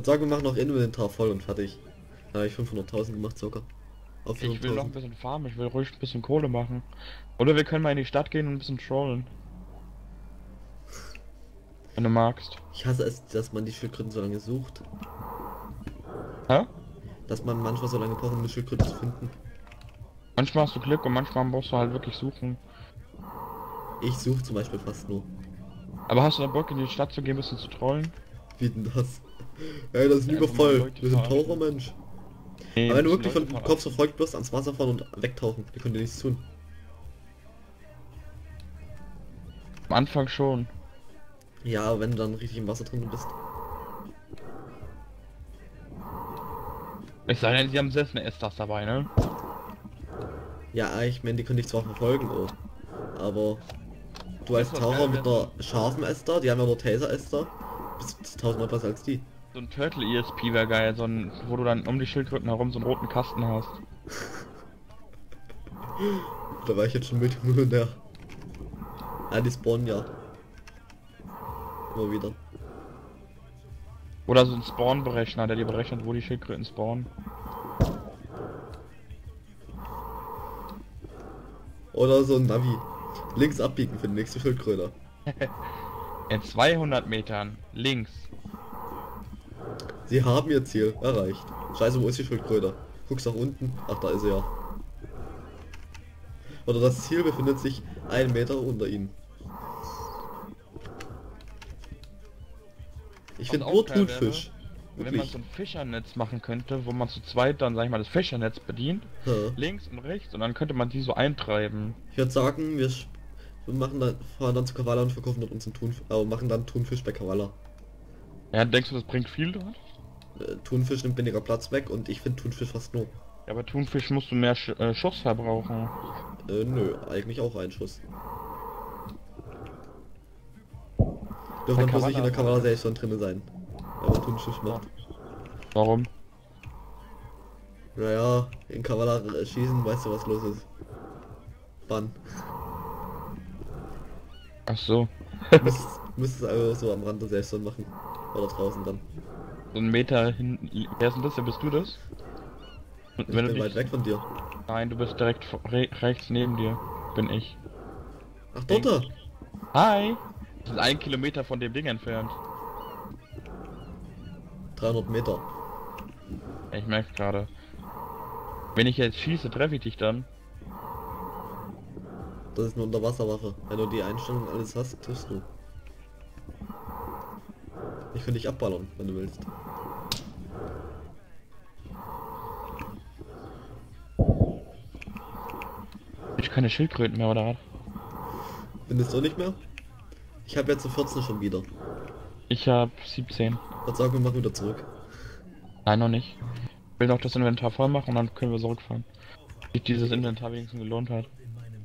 Ich sagen, wir machen noch Inventar voll und fertig. Da habe ich 500.000 gemacht circa. Auf Ich will noch ein 500.000. bisschen farmen, ich will ruhig ein bisschen Kohle machen. Oder wir können mal in die Stadt gehen und ein bisschen trollen. Wenn du magst. Ich hasse es, dass man die Schildkröten so lange sucht. Hä? Dass man manchmal so lange braucht, um eine Schildkröte zu finden. Manchmal hast du Glück und manchmal musst du halt wirklich suchen. Ich suche zum Beispiel fast nur. Aber hast du da Bock in die Stadt zu gehen, ein bisschen zu trollen? Wie denn das? Ey, das ist Ja, mal voll. Leute Wir sind verarschen. Tauchermensch. Nee, Aber wenn du wirklich von verarschen. Kopf verfolgt wirst, ans Wasser fahren und wegtauchen. Die können dir nichts tun. Am Anfang schon. Ja, wenn du dann richtig im Wasser drin bist. Ich sage denn, sie haben selbst eine S-Das dabei, ne? Ja, ich meine, die können dich zwar verfolgen, oh. Aber du als Taucher mit einer scharfen Ester, die haben ja nur Taser-Ester, bist tausendmal besser als die. So ein Turtle ESP wäre geil, so ein, wo du dann um die Schildkröten herum so einen roten Kasten hast. Da war ich jetzt schon Multimillionär. Ah, die spawnen ja. Immer wieder. Oder so ein Spawn-Berechner, der dir berechnet, wo die Schildkröten spawnen. Oder so ein Navi. Links abbiegen für die nächste Schildkröte. In 200 Metern links. Sie haben ihr Ziel erreicht. Scheiße, wo ist die Schildkröte? Guckst nach unten. Ach, da ist sie ja. Oder das Ziel befindet sich einen Meter unter ihnen. Ich finde nur Thunfisch. Wenn man so ein Fischernetz machen könnte, wo man zu zweit dann, sag ich mal, das Fischernetz bedient, Ja. links und rechts, und dann könnte man die so eintreiben. Ich würde sagen, wir, wir machen dann, fahren dann zu Kavala und verkaufen dort unseren Thunfisch, aber machen dann Thunfisch bei Kavala. Ja, denkst du, das bringt viel dort? Äh, Thunfisch nimmt weniger Platz weg und ich finde Thunfisch fast nur. Ja, aber Thunfisch musst du mehr Sch äh, Schuss verbrauchen. Äh, nö, eigentlich auch ein Schuss. Dürfen Bei dann bloß nicht in der Kavala selbst schon drinne sein. Wenn man Thunfisch macht. Warum? Naja, in Kavala äh, schießen, weißt du was los ist. Bann. Ach so. Müsstest, müsstest einfach so am Rand selbst dann machen. Oder draußen dann. So ein Meter hin. Wer ist denn das? Wer bist du das? Und Ich wenn bin du weit weg von dir. Nein, du bist direkt re rechts neben dir. Bin ich. Ach, dort! Hi! Wir sind ein Kilometer von dem Ding entfernt. 300 Meter. Ich merk's gerade. Wenn ich jetzt schieße, treffe ich dich dann. Das ist eine Unterwasserwaffe. Wenn du die Einstellung alles hast, triffst du. Ich könnte dich abballern, wenn du willst. Ich keine Schildkröten mehr, oder was? Findest du nicht mehr? Ich habe jetzt so 14 schon wieder. Ich hab 17. Was sagen wir machen wieder zurück. Nein, noch nicht. Ich will noch das Inventar voll machen und dann können wir zurückfahren. Sich dieses Inventar wenigstens gelohnt hat.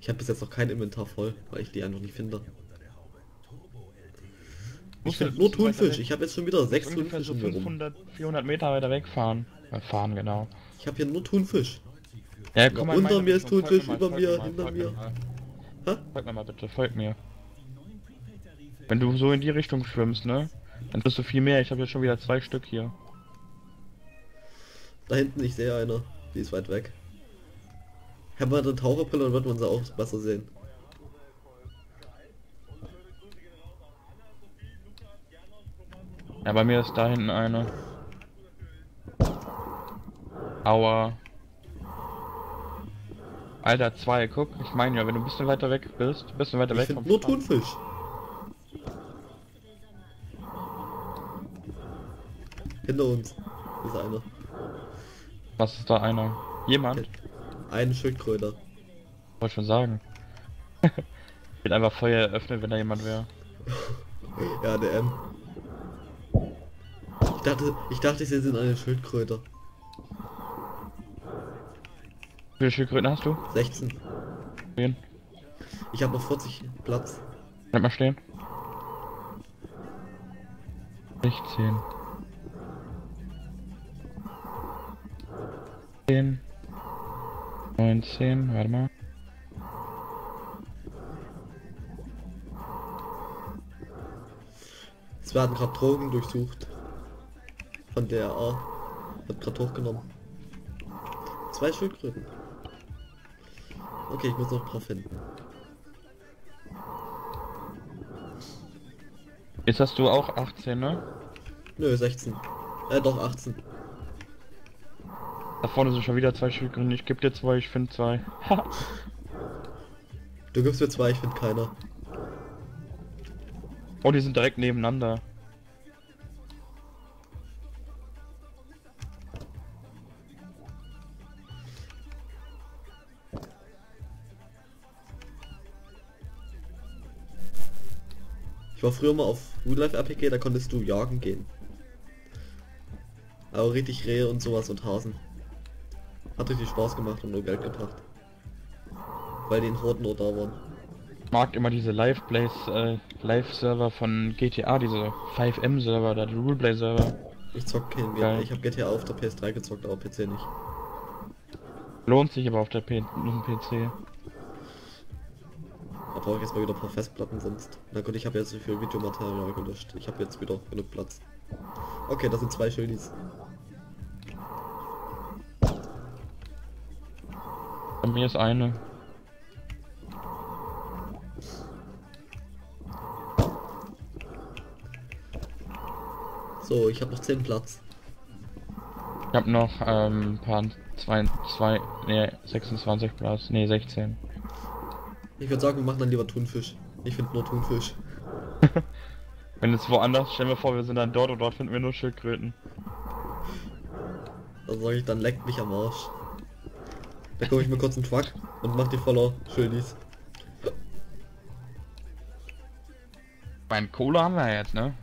Ich habe bis jetzt noch kein Inventar voll, weil ich die einfach nicht finde. Ich finde nur Thunfisch. Ich habe jetzt schon wieder sechs Ungefähr Thunfische so um mir rum. 500, 400 Meter weiter wegfahren. Äh, fahren, genau. Ich habe hier nur Thunfisch. Ja, Ja, unter mir ist Thunfisch, mal, über mir, mal, hinter mir. mal. Hä? Folg mir mal bitte, folg mir. Wenn du so in die Richtung schwimmst, ne? Dann bist du viel mehr. Ich habe ja schon wieder zwei Stück hier. Da hinten, ich sehe eine. Die ist weit weg. Haben wir eine Taucherbrille, dann wird man sie auch besser sehen. Ja, bei mir ist da hinten eine. Aua. Alter, zwei, guck. Ich meine ja, wenn du ein bisschen weiter weg bist, ein bisschen weiter Ich weg finde nur. Thunfisch. Hinter uns ist einer. Was ist da einer? Jemand? Eine Schildkröte. Wollte schon sagen. ich will einfach Feuer eröffnen, wenn da jemand wäre. Ja, der M. Ich dachte, ich dachte, sie sind eine Schildkröte. Wie viele Schildkröten hast du? 16. Stehen. Ich habe noch 40 Platz. Bleib mal stehen. 16. 10. 19, warte mal. Es werden gerade Drogen durchsucht. Von der A. Wird gerade hochgenommen. Zwei Schildkröten. Okay, ich muss noch ein paar finden. Jetzt hast du auch 18, ne? Nö, 16. Äh, doch 18. Da vorne sind schon wieder zwei Schildkröten. Ich geb dir zwei, ich finde zwei. Du gibst mir zwei, ich finde keiner. oh, die sind direkt nebeneinander. War früher mal auf Real Life RPG, da konntest du jagen gehen. Aber richtig Rehe und sowas und Hasen. Hat richtig Spaß gemacht und nur Geld gebracht. Weil die in Horden nur da waren. Ich mag immer diese Live-Plays, äh, Live-Server von GTA, diese 5M-Server, da die Ruleplay-Server. Ich zock kein GTA. Ich habe GTA auf der PS3 gezockt, aber PC nicht. Lohnt sich aber auf der P PC. Brauche ich jetzt mal wieder ein paar Festplatten sonst. Na gut, ich habe jetzt so viel Videomaterial gelöscht. Ich habe jetzt wieder genug Platz. Okay, das sind zwei Schildis. Bei mir ist eine. So, ich habe noch 10 Platz. Ich hab noch ähm, ein paar, zwei, zwei, nee, 26 Platz, nee, 16. Ich würde sagen, wir machen dann lieber Thunfisch. Ich finde nur Thunfisch. Wenn es woanders, stellen wir vor, wir sind dann dort und dort finden wir nur Schildkröten. Da sage ich, dann leckt mich am Arsch. Da komme ich mir kurz einen Truck und mach die voller Schildis. Mein Kohle haben wir jetzt, ne?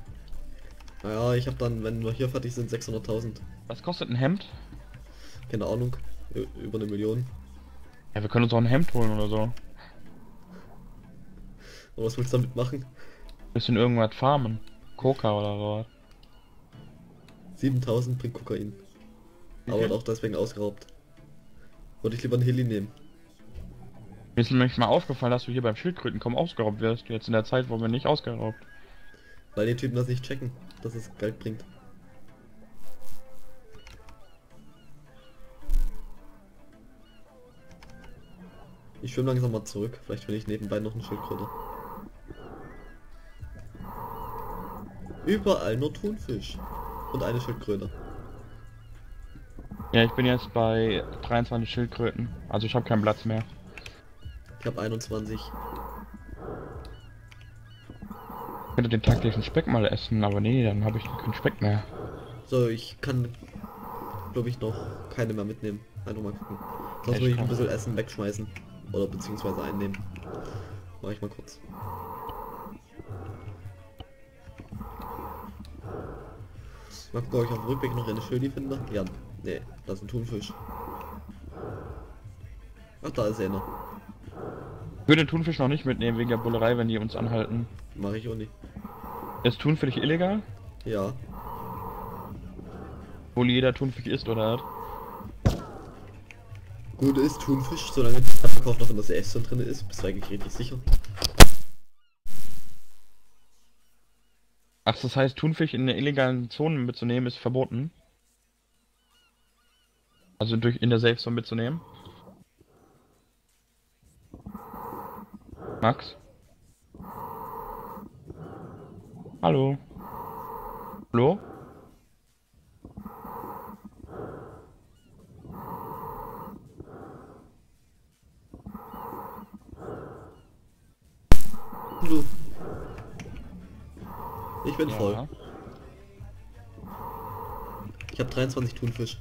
Naja, ich habe dann, wenn wir hier fertig sind, 600.000. Was kostet ein Hemd? Keine Ahnung. Über eine Million. Ja, wir können uns auch ein Hemd holen oder so. Und was willst du damit machen? Bisschen irgendwas farmen. Coca oder so. 7000 bringt Kokain. Aber viel? wird auch deswegen ausgeraubt. Würde ich lieber einen Heli nehmen. Mir ist nämlich mal aufgefallen, dass du hier beim Schildkrötenkommen ausgeraubt wirst. Jetzt in der Zeit, wo wir nicht ausgeraubt. Weil die Typen das nicht checken, dass es Geld bringt. Ich schwimme langsam mal zurück. Vielleicht finde ich nebenbei noch einen Schildkröte. Überall nur Thunfisch. Und eine Schildkröte. Ja, ich bin jetzt bei 23 Schildkröten. Also ich habe keinen Platz mehr. Ich habe 21. Ich könnte den taktischen Speck mal essen, aber nee, dann habe ich keinen Speck mehr. So, ich kann, glaube ich, noch keine mehr mitnehmen. Einfach mal gucken. Sonst muss ich ein bisschen Essen wegschmeißen. Oder beziehungsweise einnehmen. Mach ich mal kurz. Mal gucken, ob ich auf dem Rückweg noch eine Schöni finde. Ja, nee, das ist ein Thunfisch. Ach, da ist einer. Ich würde den Thunfisch noch nicht mitnehmen wegen der Bullerei, wenn die uns anhalten. Mache ich auch nicht. Ist Thunfisch illegal? Ja, Wohl jeder Thunfisch isst oder hat? gut ist Thunfisch, solange der Verkauf noch in der CS drin ist, bist du eigentlich richtig sicher. Ach, das heißt, Thunfisch in der illegalen Zone mitzunehmen ist verboten? Also durch in der Safe Zone mitzunehmen? Max? Hallo? Hallo? Du. Ich bin voll. Ja. Ich habe 23 Thunfisch.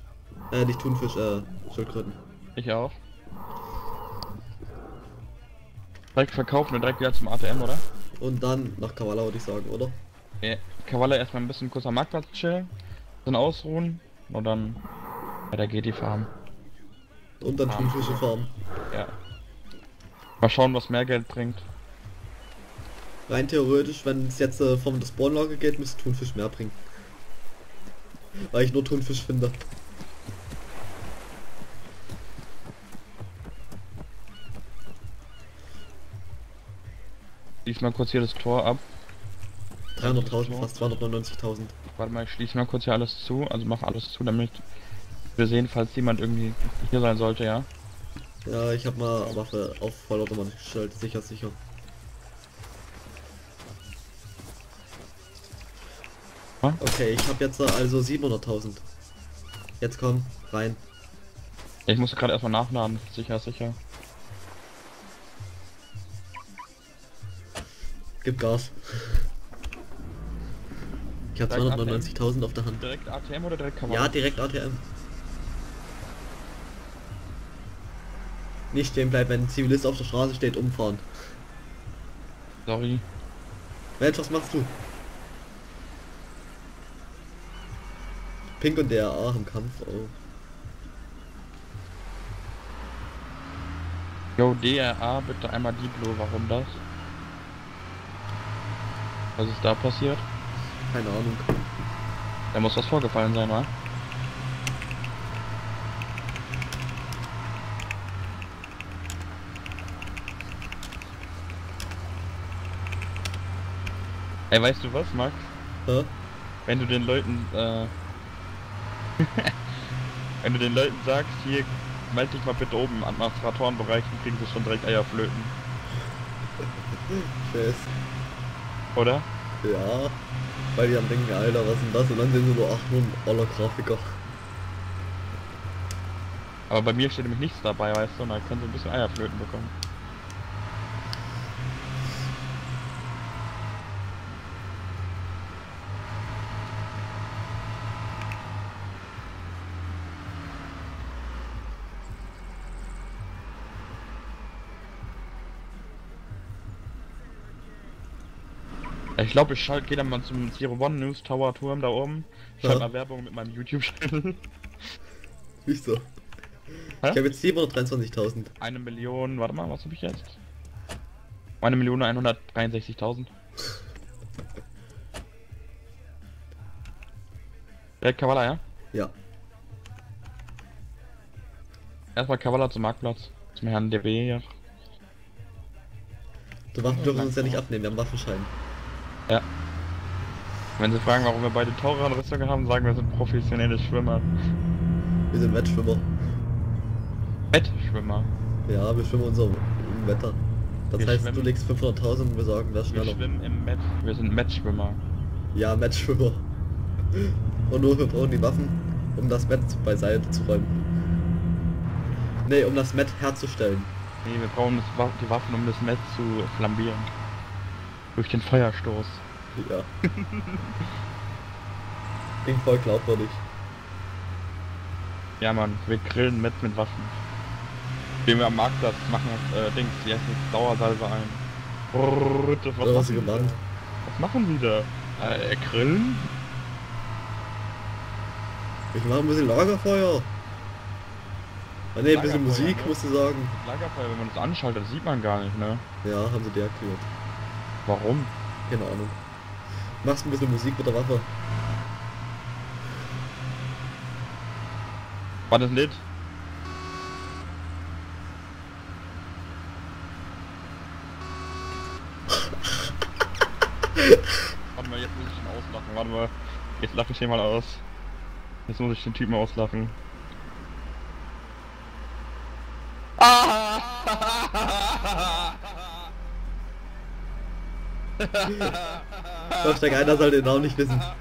Äh, nicht Thunfisch, äh, Schildkröten. Ich auch. Direkt verkaufen und direkt wieder zum ATM, oder? Und dann nach Kavala würde ich sagen, oder? Ja. Kawalle erstmal ein bisschen kurz am Marktplatz chillen, dann ausruhen und dann weiter geht die Farm. Und dann. Thunfische farmen. Ja. Mal schauen, was mehr Geld bringt. Rein theoretisch, wenn es jetzt äh, vom Spawnlager geht, müsste Thunfisch mehr bringen. Weil ich nur Thunfisch finde. Schließ mal kurz hier das Tor ab. 300.000, fast 299.000. Warte mal, ich schließe mal kurz hier alles zu. Also mach alles zu, damit wir sehen, falls jemand irgendwie hier sein sollte, ja. Ja, ich habe mal Waffe auf Vollautomatik gestellt, sicher, sicher. Okay, ich habe jetzt also 700.000. Jetzt komm, rein. Ich muss gerade erstmal nachladen. Sicher, sicher. Gib Gas. Ich habe Direkt 299.000 auf der Hand. Direkt ATM oder direkt Ja, Kamera? direkt ATM. Nicht stehen bleiben, wenn ein Zivilist auf der Straße steht, umfahren. Sorry. Mensch, was machst du? Pink und DRA im Kampf, oh. Yo, DRA, bitte einmal Diplo, warum das? Was ist da passiert? Keine Ahnung. Da muss was vorgefallen sein, wa? Ey, weißt du was, Max? Hä? Wenn du den Leuten, äh... wenn du den Leuten sagst, hier, meld dich mal bitte oben im Administratorenbereich, dann kriegen sie schon direkt Eierflöten. Fest. Oder? Ja. Weil die dann denken, Alter, was ist denn das? Und dann sind sie nur 800 aller Grafiker. Aber bei mir steht nämlich nichts dabei, weißt du, und da können sie ein bisschen Eierflöten bekommen. Ich glaube, ich schalte, gehe dann mal zum Zero One News Tower Turm da oben. Schalte Ja. mal Werbung mit meinem YouTube-Channel. Wieso? Hä? Ich habe jetzt 723.000. Eine Million, warte mal, was habe ich jetzt? Eine Million 163.000. Direkt Kavala, ja? Ja. Erstmal Kavala zum Marktplatz. Zum Herrn DB hier. Die Waffen dürfen uns ja nicht abnehmen, wir haben Waffenschein. Wenn Sie fragen, warum wir beide teurere Rüstungen haben, sagen wir, wir sind professionelle Schwimmer. Wir sind Wettschwimmer. Wettschwimmer. Ja, wir schwimmen unser im Wetter. Das Wir heißt, schwimmen- du legst 500.000 und wir sagen, wer Wir schneller. schwimmen im Met. Wir sind Matchschwimmer. Ja, Matchschwimmer. Und nur wir brauchen die Waffen, um das Met beiseite zu räumen. Nee, um das Met herzustellen. Nee, wir brauchen das, die Waffen, um das Met zu flambieren. Durch den Feuerstoß. Ja. Klingt voll glaubwürdig. Ja, Mann, wir grillen Met mit Waffen. Gehen wir am Marktplatz, machen äh, Dings, die essen jetzt Dauersalbe ein. Brrrr, das- was sie machen da? Was machen die da? Äh, grillen? Ich mache ein bisschen Lagerfeuer. Ah ne, ein bisschen Musik, ne? musst du sagen. Lagerfeuer, wenn man das anschaltet, sieht man gar nicht, ne? Ja, haben sie deaktiviert. Warum? Keine Ahnung. Machst ein bisschen Musik mit der Waffe. War das ein Lied? Warte mal, jetzt muss ich ihn auslachen. Warte mal. Jetzt lache ich den mal aus. Jetzt muss ich den Typen auslachen. Doch, der einer soll den Namen nicht wissen.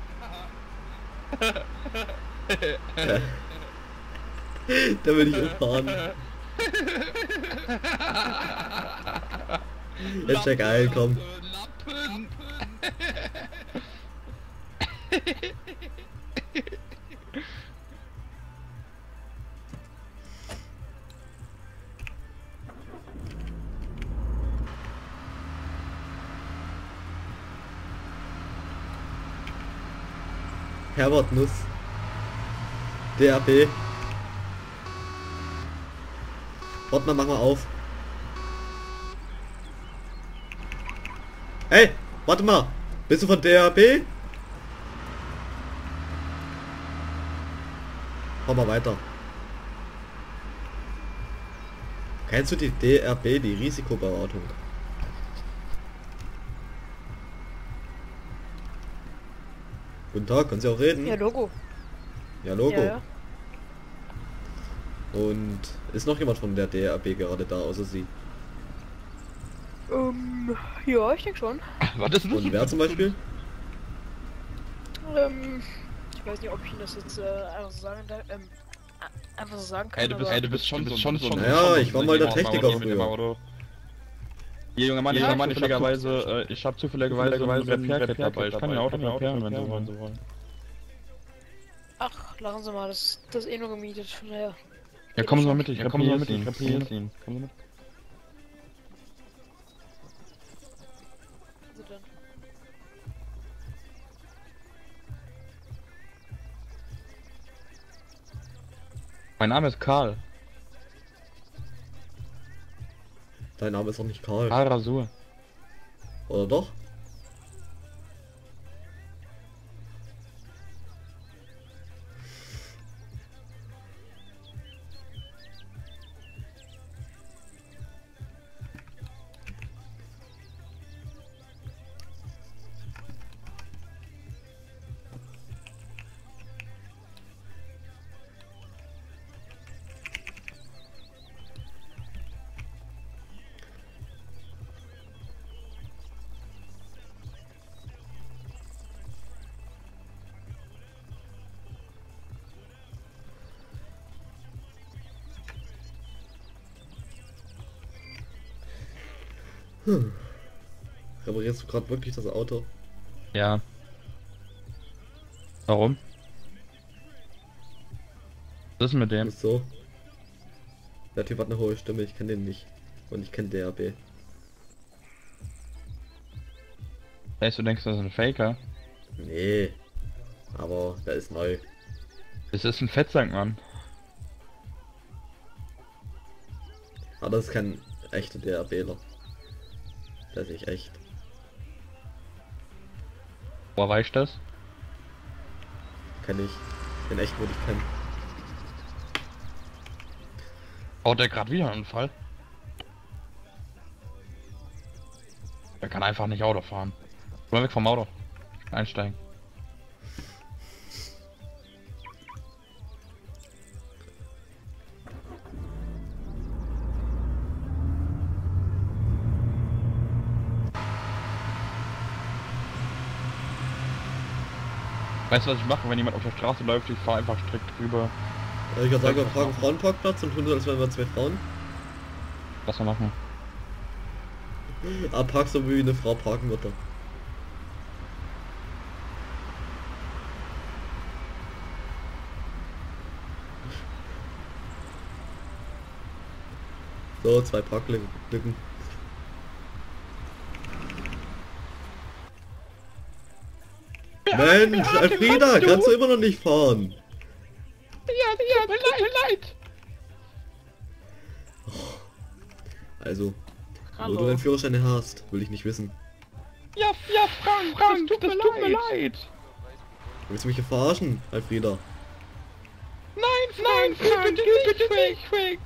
Da will ich umfahren. Ist ja geil, komm. Herbert Nuss. Warte mal, mach mal auf. Hey, warte mal. Bist du von DAP? Fahr mal weiter. Kennst du die DRB, die Risikoberatung? Guten Tag, können Sie auch reden? Ja, Logo. Ja, Logo. Ja, ja. Und ist noch jemand von der DRB gerade da, außer Sie? Ähm, ja, ich denke schon. Was ist denn das? Und wer zum Beispiel? Ähm, ich weiß nicht, ob ich Ihnen das jetzt äh, einfach so sagen darf. Ähm, einfach so sagen kann. Ey, du bist, aber ey, du bist schon, du bist schon so. Naja, schon ich war mal der ein Techniker früher. Hier, junger Mann, Ja, junger Mann, ich ich hab zufälligerweise, äh, ich hab zufälligerweise ein Repair-Kit dabei. Ich kann ein Auto reparieren, wenn Sie wollen. Ach, lachen Sie mal, das, das ist eh nur gemietet. Von daher. Ja, kommen Sie mal mit, ich Ja, kommen Sie mal repariere mit, ich Ihnen. repariere es Kommen Sie mit. Also. Mein Name ist Karl. Dein Name ist doch nicht Karl. Karl Rasur. Oder doch? Hm. Reparierst du gerade wirklich das Auto? Ja. Warum? Was ist mit dem? Ist so. Der Typ hat eine hohe Stimme, ich kenne den nicht. Und ich kenne DRB. Weißt du, denkst, das ist ein Faker? Nee. Aber der ist neu. Es ist ein Fettsack, Mann. Aber das ist kein echter DRBler. Der ist echt. Woher weiß ich das? Kenn ich. Den echt würde ich kennen. Baut der gerade wieder einen Unfall? Der kann einfach nicht Auto fahren. Mal weg vom Auto. Einsteigen. Weißt du, was ich mache, wenn jemand auf der Straße läuft? Ich fahre einfach strikt drüber. Also ich würde sagen, wir fragen Frauenparkplatz und tun so, als wären wir zwei Frauen. Was wir machen. Ah, park so wie eine Frau parken würde. So, zwei Parklücken. Mensch, Elfrieda, kannst du immer noch nicht fahren? Ja, ja, tut mir leid. Also, wo du deinen Führerschein hast, will ich nicht wissen. Ja, ja, Frank, Frank, das tut, mir, tut mir leid. Willst du mich hier verarschen, Elfrieda? Nein, nein, Frank, bitte, bitte, bitte nicht, Frank.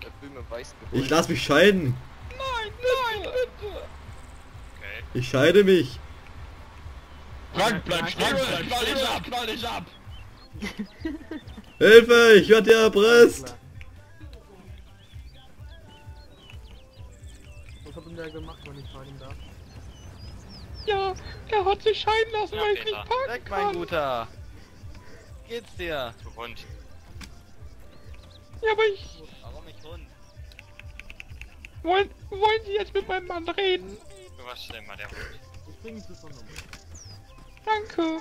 Ich lass mich scheiden. Nein, nein, bitte. Ich scheide mich. Frank, bleib stehen, knall dich ab, knall dich ab. Hilfe, ich werde hier erpresst. Was hat denn der gemacht, wenn ich fragen darf? Ja, er hat sich scheiden lassen, weil ich nicht parken Weg, mein. Guter! Geht's dir? Du Hund. Ja, aber ich... Warum nicht Hund? Wollen, wollen Sie jetzt mit meinem Mann reden? Du warst schlimmer, der Hund. Ich bring bis zur Nummer. Danke.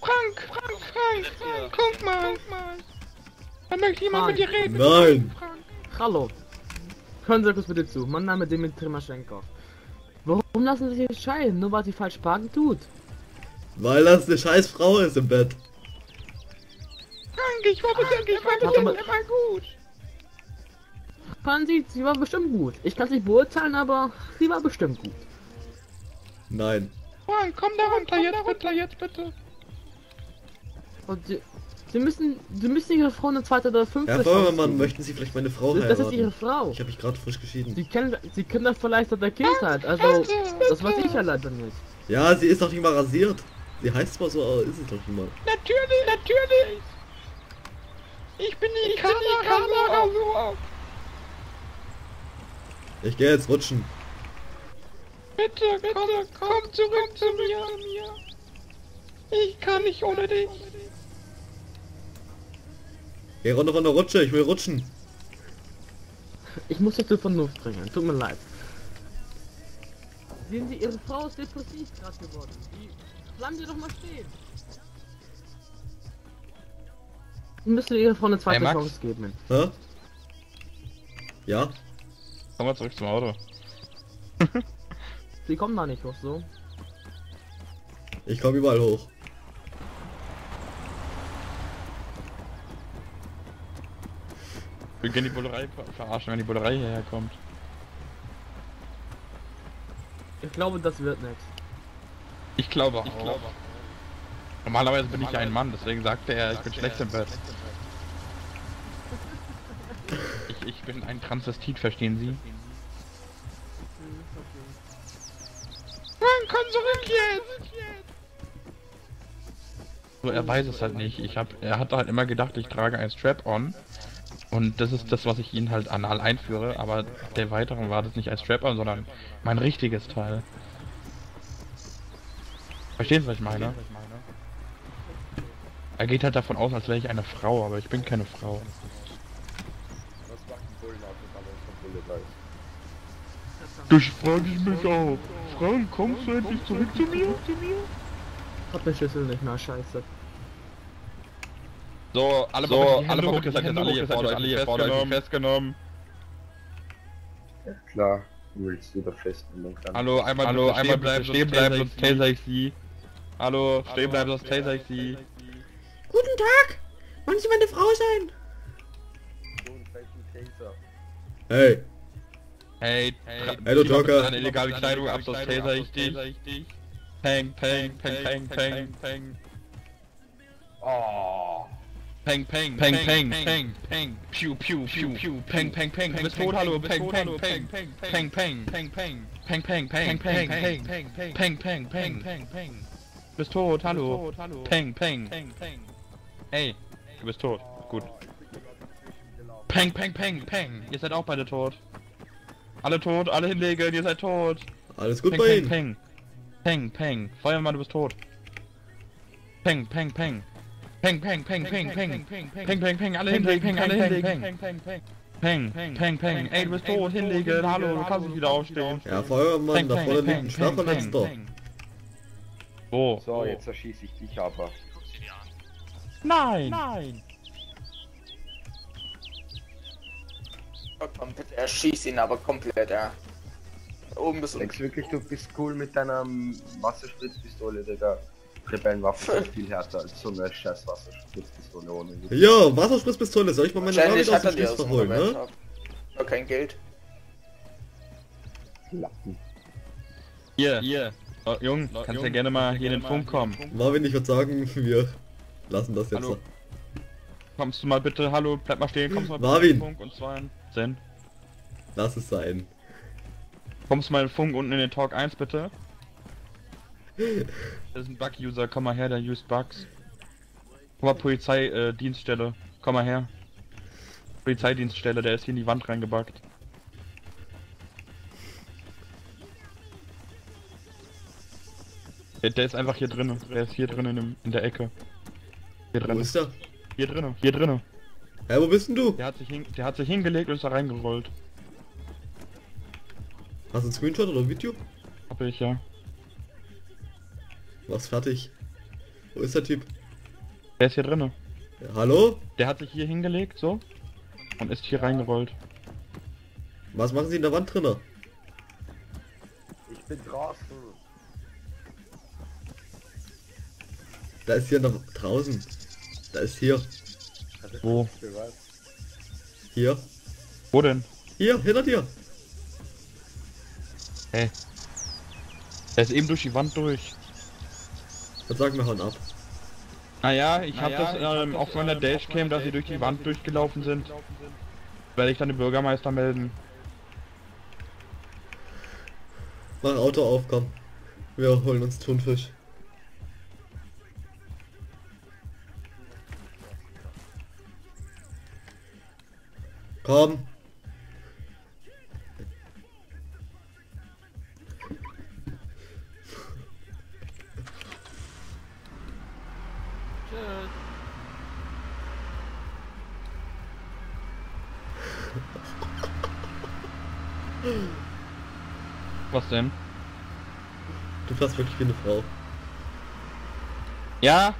Frank, Frank, Frank, Frank, guck mal. Da möchte jemand mit dir reden. Nein. Frank. Hallo. Hören Sie kurz bitte zu. Mein Name ist Dimitri Maschenko. Warum lassen Sie sich scheiden? Nur weil sie falsch parken tut. Weil das eine scheiß Frau ist im Bett. Frank, ich war bestimmt, ich war bestimmt mal. immer gut. Fahren Sie, sie war bestimmt gut. Ich kann es nicht beurteilen, aber sie war bestimmt gut. Nein. Frank, komm da runter, jetzt bitte, jetzt bitte. Und sie, sie müssen, sie müssen ihre Frau eine zweite oder fünfte Herr geben. möchten Sie vielleicht meine Frau Das, das ist ihre heiraten? Frau. Ich habe mich gerade frisch geschieden. Sie kennen, sie kennen das vielleicht seit der Kindheit. Also, das weiß ich ja leider nicht. Ja, sie ist doch nicht mal rasiert. Sie heißt zwar so, aber ist es doch nicht mal. Natürlich, natürlich. Ich bin die Kamera so. Ich gehe jetzt rutschen. Bitte, bitte, komm zurück zu mir. Ich kann nicht ohne dich. Geh runter von der Rutsche, ich will rutschen. Ich muss dich zur Vernunft bringen, tut mir leid. Sehen Sie, Ihre Frau ist depressiv gerade geworden. Die... Bleiben Sie doch mal stehen. Sie müssen Ihrer Frau eine zweite Max? Chance geben. Hä? Ja? Komm mal zurück zum Auto. Sie kommen da nicht hoch, so. Ich komme überall hoch. Wir gehen die Bullerei ver- verarschen, wenn die Bullerei hierher kommt. Ich glaube, das wird nichts. Ich glaube auch. Normalerweise bin ich ja ein Mann, deswegen sagte er, ich bin schlecht im Bett. Ich, ich bin ein Transvestit, verstehen Sie? Man kann zurück jetzt! So, er weiß es halt nicht. Ich hab, er hat halt immer gedacht, ich trage ein Strap-on. Und das ist das, was ich ihn halt anal einführe, aber der weiteren war das nicht ein Strap-on, sondern mein richtiges Teil. Verstehen Sie, was ich meine? Er geht halt davon aus, als wäre ich eine Frau, aber ich bin keine Frau. Das frage ich mich auch. Frank, kommst du endlich zurück zu mir? Hab den Schlüssel nicht mehr, scheiße. So, alle so, alle hoch, ihr seid jetzt alle hier vor euch, alle hier vor euch festgenommen. Klar, du willst wieder festnehmen kann. Hallo, einmal, Hallo, einmal bleiben, stehen bleiben, sonst taser ich sie. Hallo, stehen bleiben, sonst taser ich sie. Guten Tag! Wollen Sie meine Frau sein? Hey, Hey, hey, Hey, du Joker. Deine illegale Kleidung ab, sonst taser ich dich. Peng, peng, peng, peng, peng, peng. Oh. Peng, peng, peng, peng, peng, peng, piu, piu, piu, piu, peng, peng, peng, du bist tot, hallo, peng, peng, peng, peng, peng, peng, peng, peng, peng, peng, peng, peng, peng, peng, peng, peng, peng, du bist tot, hallo, peng, peng, ey, du bist tot, gut. Peng, peng, peng, peng, ihr seid auch beide tot. Alle tot, alle hinlegen, ihr seid tot. alles gut Peng, bei peng, Ihnen? peng. Peng, peng. Feuermann, du bist tot. Peng, peng, peng. Peng, peng, peng, peng, peng. Peng, peng, peng, alle hinlegen, peng, alle hinlegen. Peng, peng, peng. Ey, du bist tot, hinlegen. Hallo, du kannst nicht wieder aufstehen. Ja, Feuermann, Peng, da peng, vorne liegt peng, ein Schwerverletzter. peng, peng. Wo? So, jetzt erschieße ich dich aber. Nein! Nein! Komm, bitte erschieß ihn aber komplett, ja. Oben bis unten. Denkst du wirklich, du bist cool mit deiner Wasserspritzpistole, Digga? Rebellenwaffe ist viel härter als so eine scheiß Wasserspritzpistole ohne. Ja, Wasserspritzpistole, soll ich mal meine Wahrscheinlich wieder aus dem dem holen, Moment. ne? ab. Aber kein Geld. Lappen. Hier, hier. Oh, Jung, kannst ja gerne mal hier in den Funk kommen. Marvin, ich würde sagen, wir lassen das jetzt. Hallo. Kommst du mal bitte, hallo, bleib mal stehen, kommst du mal bitte Marvin. in den Funk und zwar in Zen. Lass es sein. Kommst du mal in den Funk unten in den Talk 1 bitte? Das ist ein Bug-User, komm mal her, der used Bugs. Komm mal, Polizeidienststelle, äh, komm mal her. Polizeidienststelle, der ist hier in die Wand reingebuggt. Der, der ist einfach hier drinnen. Der ist hier drinnen in, in der Ecke. Hier Wo drinnen. ist der? Hier drinnen. Hier drinnen. Hä, wo bist denn du? Der hat sich, hin, der hat sich hingelegt und ist da reingerollt. Hast du einen Screenshot oder ein Video? Hab ich ja. Mach's fertig. Wo ist der Typ? Der ist hier drinnen. Ja, hallo? Der hat sich hier hingelegt, so. Und ist hier reingerollt. Was machen Sie in der Wand drinnen? Ich bin draußen. Da ist hier noch draußen. Da ist hier. Wo? Hier. Wo denn? Hier, hinter dir. Hä? Er ist eben durch die Wand durch. Dann sagen wir hauen ab. Naja, ich habe das ähm, auf meiner Dashcam, dass sie durch die Wand durchgelaufen sind. Werde ich dann den Bürgermeister melden. Mach Auto auf, komm. Wir holen uns Thunfisch. Komm. Was denn? Du fährst wirklich wie eine Frau. Ja?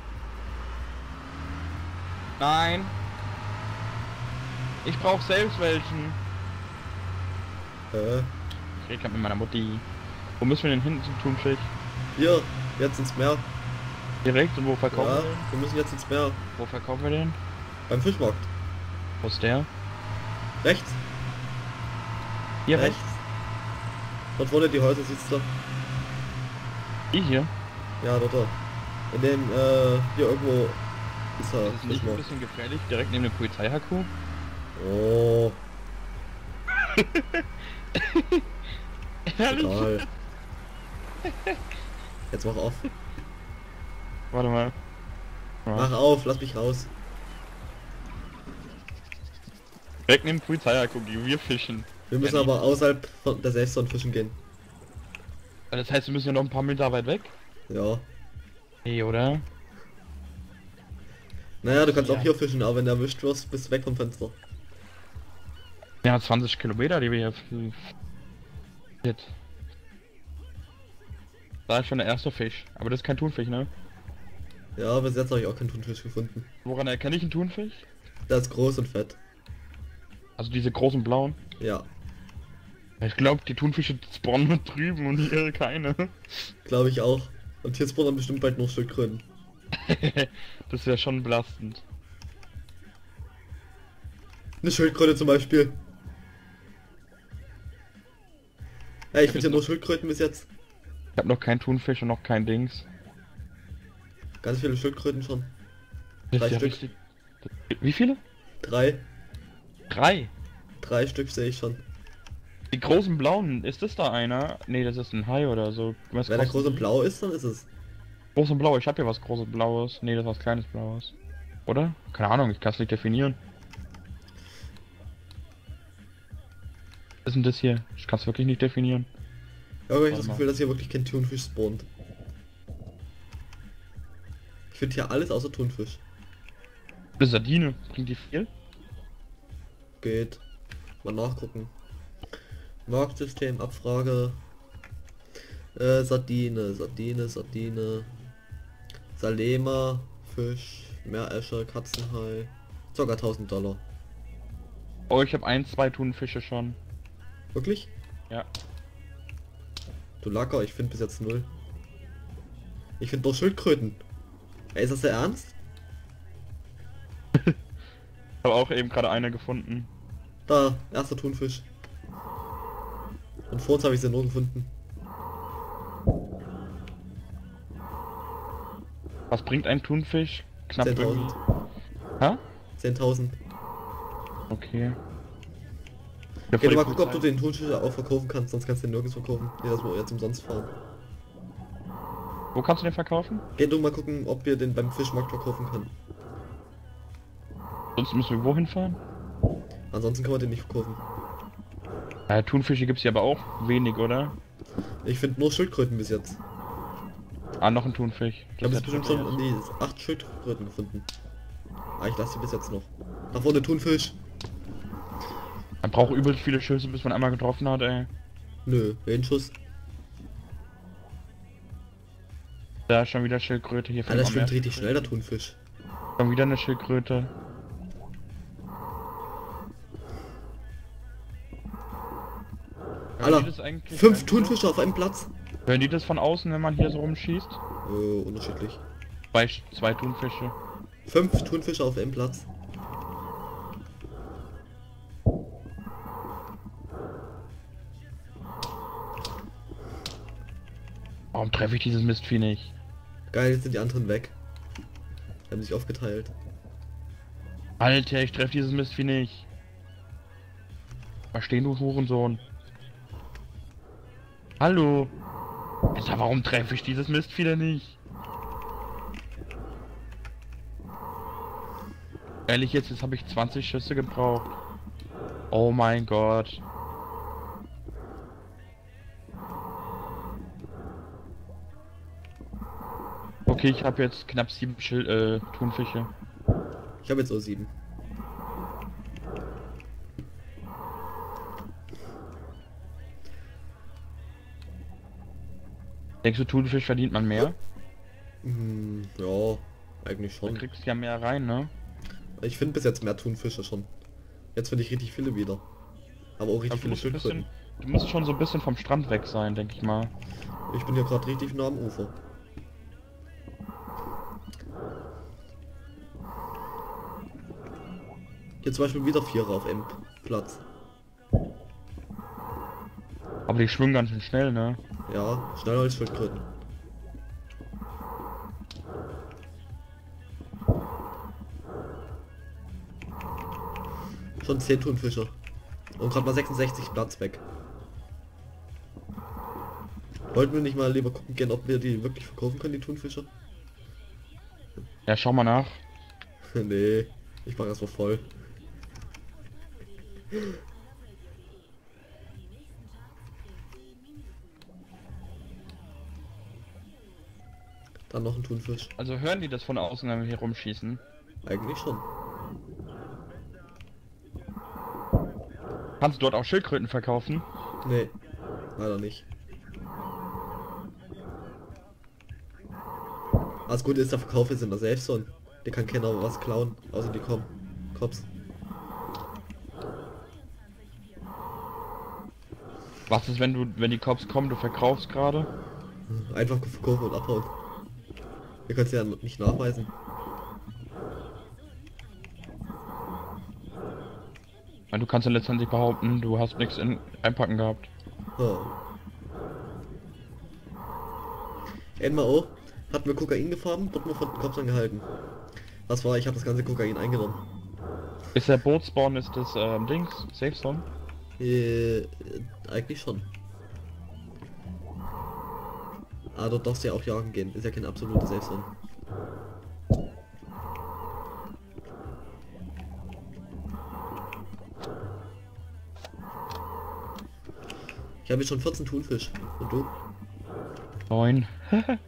Nein. Ich brauch selbst welchen. Äh, Ich rede grad mit meiner Mutti. Wo müssen wir denn hinten zum Thunfisch? hier, jetzt ins Meer. Direkt und wo verkaufen Ja, wir den? wir müssen jetzt ins Meer. Wo verkaufen wir den? Beim Fischmarkt. Wo ist der? Rechts, Hier rechts. Dort vorne die Häuser siehst du. Die hier? Ja, dort da. In dem, äh, hier irgendwo ist er. Ist nicht ein bisschen gefährlich? Direkt neben dem Polizeihaku? Oh, egal. Jetzt mach auf. Warte mal. Ja. Mach auf, lass mich raus. Dem Polizeihaku, gehen wir fischen. Wir müssen Ja, aber außerhalb von der Safe fischen gehen. Das heißt, wir müssen ja noch ein paar Meter weit weg? Ja. Nee, oder? Naja, du kannst Ja. auch hier fischen, aber wenn du erwischt wirst, bist du weg vom Fenster. Ja, 20 Kilometer, die wir hier... f- Jetzt. Da ist schon der erste Fisch. Aber das ist kein Thunfisch, ne? Ja, bis jetzt habe ich auch keinen Thunfisch gefunden. Woran erkenne ich einen Thunfisch? Der ist groß und fett. Also diese großen blauen. Ja, Ich glaube, die Thunfische spawnen nur drüben und hier keine. glaube ich auch. Und hier spawnen bestimmt bald noch Schildkröten. das wäre schon belastend. Eine Schildkröte zum Beispiel. Ja, ich Ja, finde ja nur Schildkröten bis jetzt. Ich habe noch keinen Thunfisch und noch kein Dings. Ganz viele Schildkröten schon. Drei ja Stück. richtig- Wie viele? Drei. Drei. Drei Stück sehe ich schon. Die großen blauen, ist das da einer? Nee, das ist ein Hai oder so. Was Wenn der kostet groß und die? blau ist, dann ist es. Groß und blau, ich habe hier was großes blaues. Nee, das ist was kleines blaues. Oder? Keine Ahnung, ich kann es nicht definieren. Ist denn das hier? Ich kann es wirklich nicht definieren. Ja, aber ich habe das. Gefühl, dass hier wirklich kein Thunfisch spawnt. Ich finde hier alles außer Thunfisch. Eine Sardine, bringt die viel? Geht. Mal nachgucken. Marktsystem, Abfrage. Äh, Sardine, Sardine, Sardine. Salema, Fisch, Meeresche, Katzenhai. Sogar 1000 Dollar. Oh, ich habe ein, zwei Thunfische schon. Wirklich? Ja. Du Lacker, ich finde bis jetzt null. Ich finde doch Schildkröten. Ey, ist das der Ernst? Habe auch eben gerade eine gefunden. Da, erster Thunfisch. Und vor uns habe ich sie nur gefunden. Was bringt ein Thunfisch? Knapp 10.000. irgendwie. Hä? 10.000. Okay. Geh Ja, die mal gucken, ob du den Thunfisch auch verkaufen kannst, sonst kannst du den nirgends verkaufen. Nee, das wir jetzt umsonst fahren. Wo kannst du den verkaufen? Geh du mal gucken, ob wir den beim Fischmarkt verkaufen können. Sonst müssen wir wohin fahren? Ansonsten kann man den nicht verkaufen. Ja, Thunfische gibt's hier aber auch wenig, oder? Ich finde nur Schildkröten bis jetzt. Ah, noch ein Thunfisch. Ich habe jetzt bestimmt ja schon um die 8 Schildkröten gefunden. Ah, ich lasse die bis jetzt noch. Da vorne Thunfisch. Man braucht übelst viele Schüsse, bis man einmal getroffen hat, ey. Nö, ein Schuss. Da ist schon wieder Schildkröte hier. Man schwimmt richtig schnell, der Thunfisch. Schon wieder eine Schildkröte. Alter, Fünf Thunfische auf einem Platz. Hören die das von außen, wenn man hier so rumschießt? Äh, unterschiedlich. Zwei, zwei Thunfische. Fünf Thunfische auf einem Platz. Warum treffe ich dieses Mistvieh nicht? Geil, jetzt sind die anderen weg. Die haben sich aufgeteilt. Alter, ich treffe dieses Mistvieh nicht. Verstehen du Hurensohn? Hallo? Alter, warum treffe ich dieses Mistvieh denn nicht? Ehrlich jetzt, jetzt habe ich 20 Schüsse gebraucht. Oh mein Gott. Okay, ich habe jetzt knapp sieben Schild, äh, Thunfische. Ich habe jetzt auch sieben. Denkst du, Thunfisch verdient man mehr? Hm, ja, eigentlich schon. Du kriegst ja mehr rein, ne? Ich finde bis jetzt mehr Thunfische schon. Jetzt finde ich richtig viele wieder. Aber auch richtig also Aber viele Schildkröten. Du musst schon so ein bisschen vom Strand weg sein, denke ich mal. Ich bin ja gerade richtig nah am Ufer. Hier zum Beispiel wieder Vierer auf M Platz. Aber die schwimmen ganz schön schnell, ne? Ja, schneller als Schildkröten. Schon 10 Thunfische. Und gerade mal 66 Platz weg. Wollten wir nicht mal lieber gucken gehen, ob wir die wirklich verkaufen können, die Thunfische? Ja, schau mal nach. nee, ich mach erstmal voll. Dann noch ein Thunfisch. Also hören die das von außen, wenn wir hier rumschießen? Eigentlich schon. Kannst du dort auch Schildkröten verkaufen? Nee, leider nicht. Das Gute ist, der Verkauf ist in der Safe Zone. Der kann keiner was klauen, außer die kommen. Cops. Was ist, wenn du, wenn die Cops kommen, du verkaufst gerade? Einfach verkaufen und abhauen. Wir können es ja nicht nachweisen. Weil du kannst ja letztendlich behaupten, du hast nichts in einpacken gehabt. Einmal auch, hatten wir Kokain gefahren, wurden wir von den Cops angehalten. Was war, ich habe das ganze Kokain eingenommen. Ist der Bootspawn, ist das ähm, Dings, Safe Zone? Äh, eigentlich schon. Ah, dort darfst du ja auch jagen gehen. Ist ja kein absoluter Safe Zone. Ich habe jetzt schon 14 Thunfisch. Und du? Neun.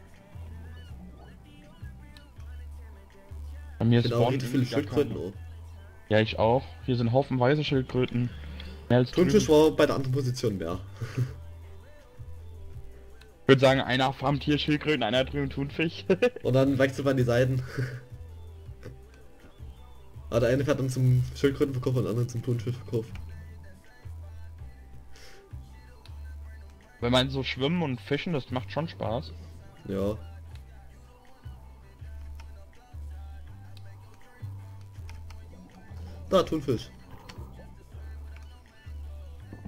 Bei mir ist auch viele Schildkröten. Oh. Ja, ich auch. Hier sind haufenweise Schildkröten. Thunfisch war bei der anderen Position mehr. Ich würde sagen, einer farmt hier Schildkröten, einer drüben Thunfisch. Und dann wechselt man die Seiten. Aber der eine fährt dann zum Schildkrötenverkauf und der andere zum Thunfischverkauf. Wenn man so schwimmen und fischen, das macht schon Spaß. Ja. Da, Thunfisch.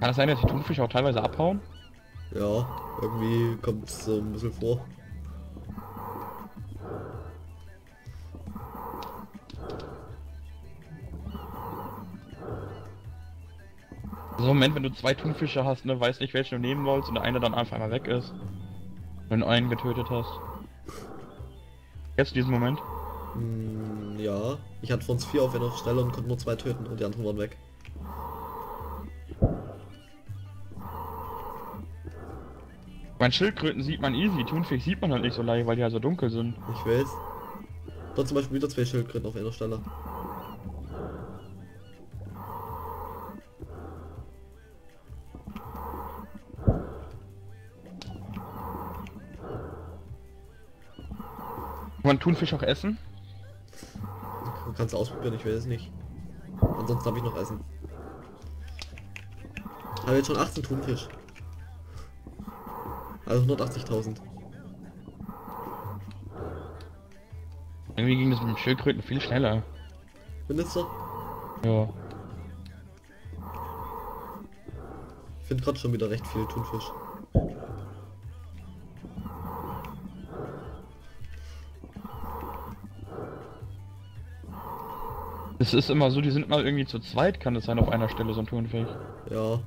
Kann es sein, dass die Thunfische auch teilweise abhauen? Ja, irgendwie kommt es so ein bisschen vor. So ein Moment, wenn du zwei Thunfische hast, ne, weißt nicht, welchen du nehmen wolltest und der eine dann einfach mal weg ist. Wenn du einen getötet hast. Jetzt diesen Moment. Hm, ja. Ich hatte von uns vier auf einer Stelle und konnte nur zwei töten und die anderen waren weg. Mein Schildkröten sieht man easy, Thunfisch sieht man halt nicht so leicht, weil die halt so dunkel sind. Ich weiß. Dort zum Beispiel wieder zwei Schildkröten auf einer Stelle. Kann man Thunfisch auch essen? Du kannst ausprobieren, ich weiß es nicht. Ansonsten habe ich noch Essen. Habe jetzt schon 18 Thunfisch. Also 180.000. Irgendwie ging das mit dem Schildkröten viel schneller. Findest du? Ja. Ich finde gerade schon wieder recht viel Thunfisch. Es ist immer so, die sind mal irgendwie zu zweit, kann es sein, auf einer Stelle so ein Thunfisch. Ja.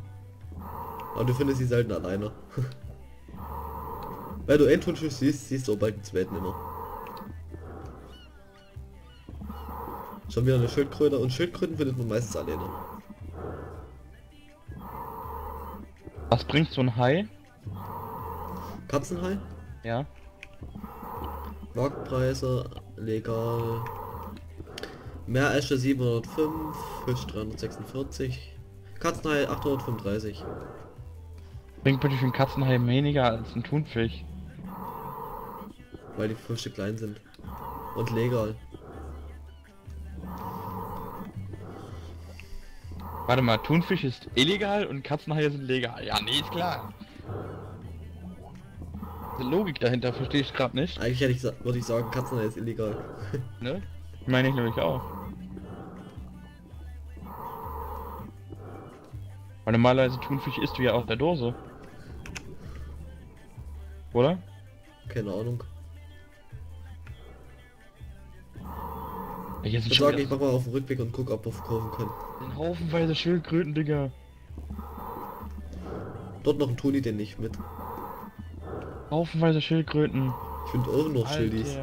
Aber du findest sie selten alleine. Weil du Thunfisch siehst, siehst du auch bald den zweiten immer. Schon wieder eine Schildkröte und Schildkröten findet man meistens alleine. Was bringt so ein Hai? Katzenhai, Ja. Marktpreise, legal. Meeresche 705, Fisch 346, Katzenhai 835. Bringt bitte für einen Katzenhai weniger als ein Thunfisch. Weil die Früchte klein sind. Und legal. Warte mal, Thunfisch ist illegal und Katzenhaie sind legal. Ja, nee, ist klar. Die Logik dahinter verstehe ich gerade nicht. Eigentlich hätte ich, würde ich sagen, Katzenei ist illegal. Ne? Meine ich nämlich auch. Weil normalerweise Thunfisch isst du ja aus der Dose. Oder? Keine Ahnung. Ich schon sagen, ich mach mal auf den Rückweg und guck, ob wir verkaufen können. ein Haufenweise Schildkröten, Digga. Dort noch ein Toni, den nicht mit. Haufenweise Schildkröten. Ich finde auch noch Schildis.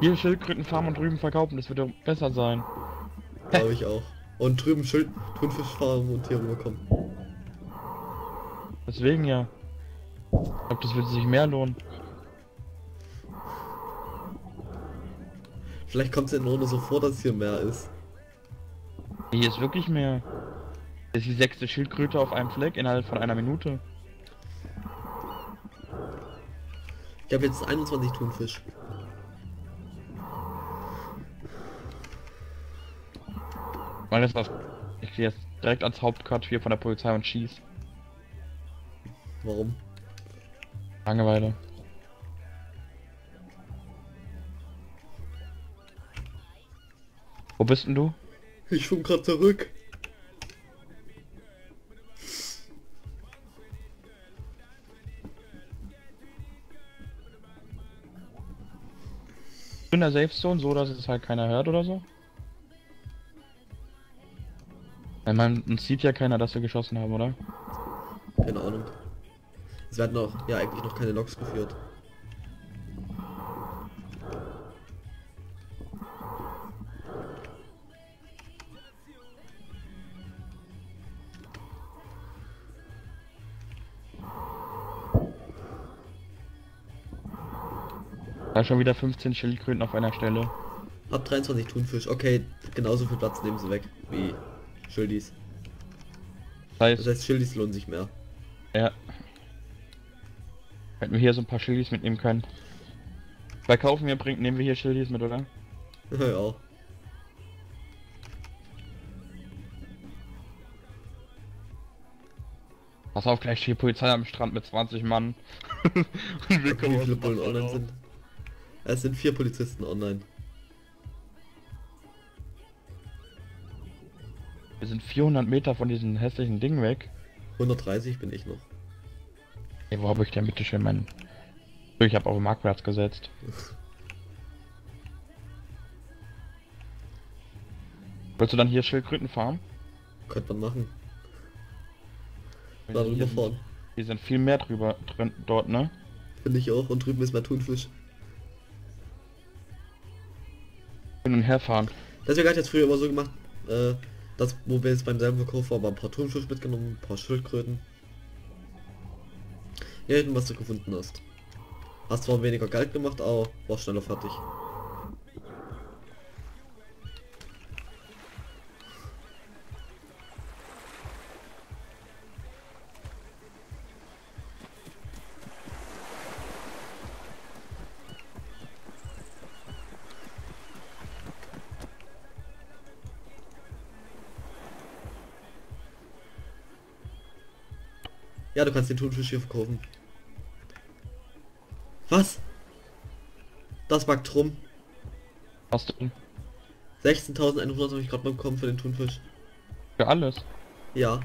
Hier Schildkröten farmen und drüben verkaufen, das wird doch besser sein. Glaube ich auch. Und drüben Schild Thunfischfarmen und hier rüberkommen. Deswegen ja. Ich glaube, das würde sich mehr lohnen. Vielleicht kommt es ja nur so vor, dass hier mehr ist. Hier ist wirklich mehr. Das ist die sechste Schildkröte auf einem Fleck innerhalb von einer Minute. Ich habe jetzt 21 Thunfisch. Weil das was. Ich gehe jetzt direkt ans Hauptquartier von der Polizei und schieß. Warum? Langeweile. Wo bist denn du? Ich schwimm gerade zurück. In der Safe Zone, so dass es halt keiner hört oder so? Weil man uns sieht ja keiner, dass wir geschossen haben, oder? Keine Ahnung. Es werden auch ja eigentlich noch keine Loks geführt. Da schon wieder 15 Schildkröten auf einer Stelle. Hab 23 Thunfisch. Okay, genauso viel Platz nehmen sie weg wie Schildis. Das heißt, Das heißt, Schildis lohnen sich mehr. ja. Hätten wir hier so ein paar Schildis mitnehmen können. Bei kaufen wir bringt, nehmen wir hier Schildis mit, oder? ja. Pass auf, gleich steht Polizei am Strand mit 20 Mann. Und wir Wasser online sind. Es sind vier Polizisten online. Wir sind 400 Meter von diesen hässlichen Dingen weg. 130 bin ich noch. Ey, wo habe ich denn bitte schön meinen... Ich habe auf den Marktplatz gesetzt. Willst du dann hier Schildkröten farmen? Könnte man machen. Hier Da sind- rüberfahren. Hier sind viel mehr drüber drin, dort, ne? Finde ich auch. Und drüben ist mehr Thunfisch. Hin und her fahren. Deswegen hat jetzt früher immer so gemacht, äh, dass, wo wir jetzt beim selben Verkauf waren, ein paar Thunfisch mitgenommen, ein paar Schildkröten. Ja, hinten, was du gefunden hast. Hast zwar weniger Geld gemacht, aber war schneller fertig. Ja, du kannst den Thunfisch hier verkaufen. Was? Das backt rum. Hast du 16.100 habe ich gerade mal bekommen für den Thunfisch. für alles? Ja.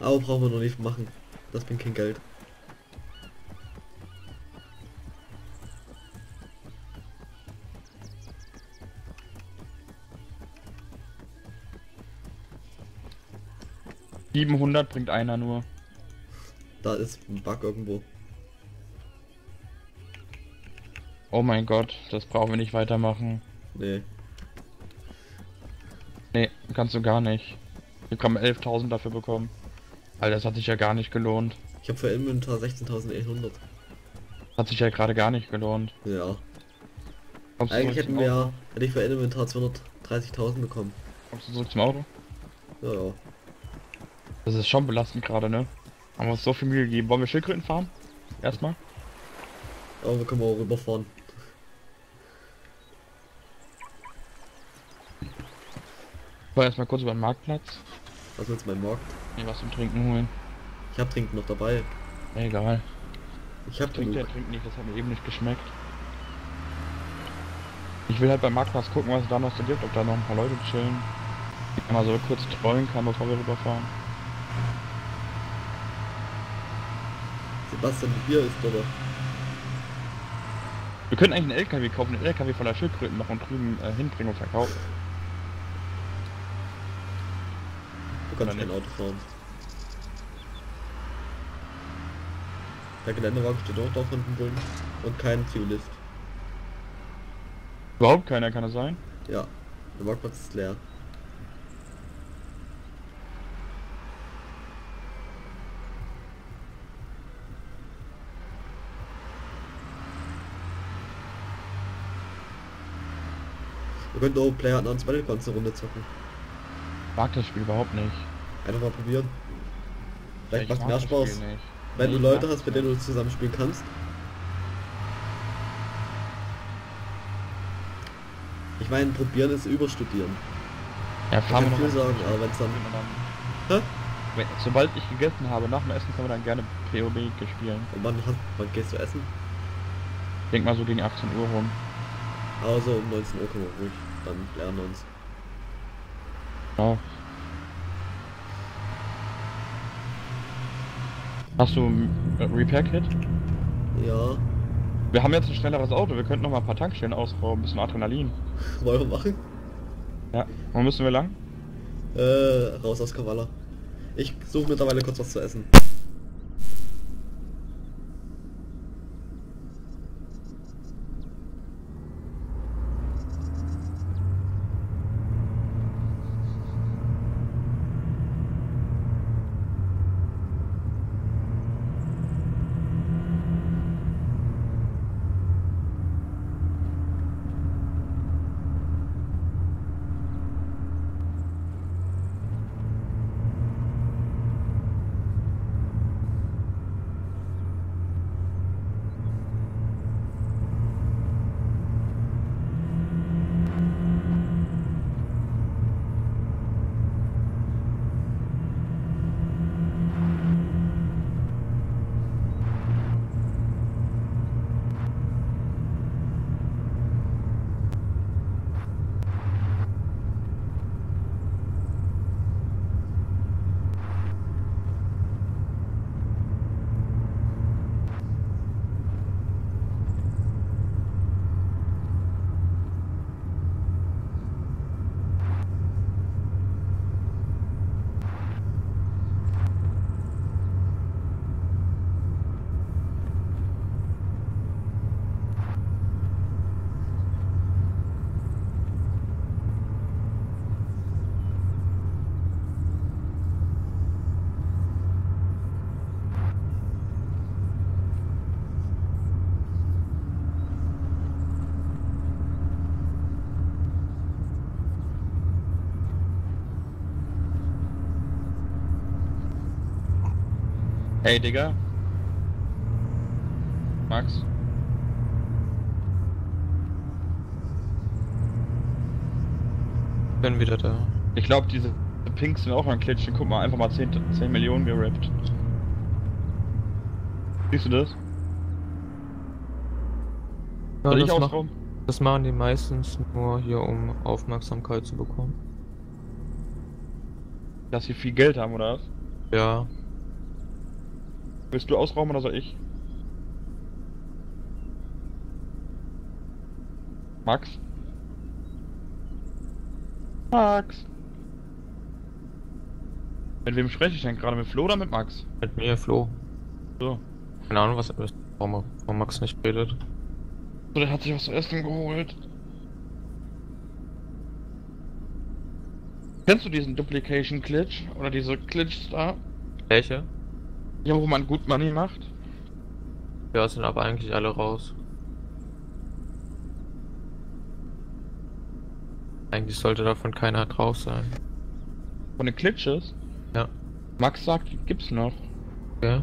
Aber brauchen wir noch nicht machen. Das bringt kein Geld. 700 bringt einer nur. Da ist ein Bug irgendwo. Oh mein Gott, das brauchen wir nicht weitermachen. Nee. Nee, kannst du gar nicht. Wir haben 11.000 dafür bekommen. Alter, das hat sich ja gar nicht gelohnt. Ich habe für Inventar 16.100. Hat sich ja gerade gar nicht gelohnt. Ja. Kommst Eigentlich hätten wir hätte ich für Inventar 230.000 bekommen. Kommst du zurück zum Auto? Ja, ja. Das ist schon belastend gerade, ne? Haben wir uns so viel Mühe gegeben. Wollen wir Schildkröten fahren? Erstmal? Aber wir können auch rüberfahren. Ich war erstmal kurz über den Marktplatz. Was jetzt mein Markt? Mir was zum Trinken holen. Ich hab Trinken noch dabei. Egal. Ich hab der trinkt nicht, das hat mir eben nicht geschmeckt. Ich will halt beim Marktplatz gucken, was es da noch so gibt, ob da noch ein paar Leute chillen. Mal so kurz trollen kann, bevor wir rüberfahren. Sebastian, Bier ist oder? Wir könnten eigentlich einen LKW kaufen, einen LKW voller Schildkröten noch und drüben äh, hinbringen und verkaufen. Du kannst Oder kein Auto fahren. Der Geländewagen steht auch da hinten drin. Und kein Fuelist. Überhaupt keiner kann es sein. Ja. Der Marktplatz ist leer. Wir könnten auch Player Unknowns Battlegrounds eine Runde zocken. Mag das Spiel überhaupt nicht. Einfach mal probieren. Vielleicht Ich macht mehr Spaß, wenn Nee, du ich Leute hast, mit denen du zusammen spielen kannst. Ich meine, probieren ist überstudieren. Ja, Ich fahren kann wir noch viel sagen, aber wenn es dann... Dann- Hä? Wenn- Sobald ich gegessen habe, nach dem Essen können wir dann gerne POB spielen. Und wann, wann gehst du essen? Ich denk mal so gegen 18 Uhr rum. Also um 19 Uhr können wir ruhig dann lernen uns. Ja. Hast du ein äh, Repair Kit? Ja, Wir haben jetzt ein schnelleres Auto, wir könnten noch mal ein paar Tankstellen ausrauben, ein bisschen Adrenalin. wollen wir machen? Ja. Wo müssen wir lang? Äh, raus aus Kavala. Ich suche mittlerweile kurz was zu essen. Hey Digga. Max. Bin wieder da. Ich glaube diese Pinks sind auch ein Klitschen. Guck mal, einfach mal 10, 10 Millionen gerappt. Siehst du das? Ja, Soll ich das, mach, ausrauben? das machen die meistens nur hier, um Aufmerksamkeit zu bekommen. Dass sie viel Geld haben oder was? Ja, Willst du ausrauben oder soll ich? Max? Max? Mit wem spreche ich denn gerade? Mit Flo oder mit Max? mit mir, Flo. So. Keine Ahnung, was warum, warum Max nicht redet. So, der hat sich was zu essen geholt. Kennst du diesen Duplication Glitch? Oder diese Glitches da? Welche? Ja, wo man gut Money macht? Ja, sind aber eigentlich alle raus. Eigentlich sollte davon keiner drauf sein. Von den Glitches? Ja. Max sagt, gibt's noch. Ja.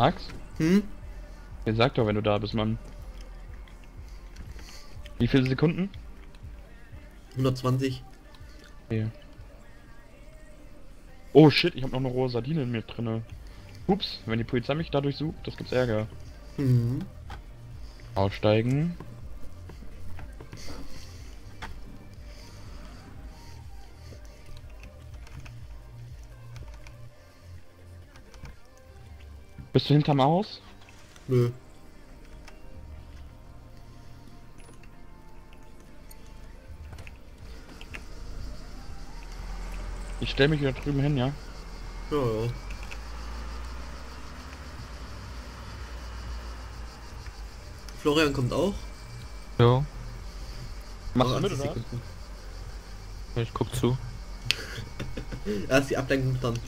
Max? Hm? Jetzt sag doch, wenn du da bist, Mann. Wie viele Sekunden? 120. Okay. Oh shit, ich habe noch eine rohe Sardine in mir drinne. Ups, wenn die Polizei mich dadurch sucht, das gibt's Ärger. Mhm. Aussteigen. Bist du hinterm Haus? Nö. Ich stell mich wieder drüben hin, ja? Ja, ja. Florian kommt auch. Jo. Machst du mit, 80 oder? Ich guck zu. Erst die Ablenkung dann.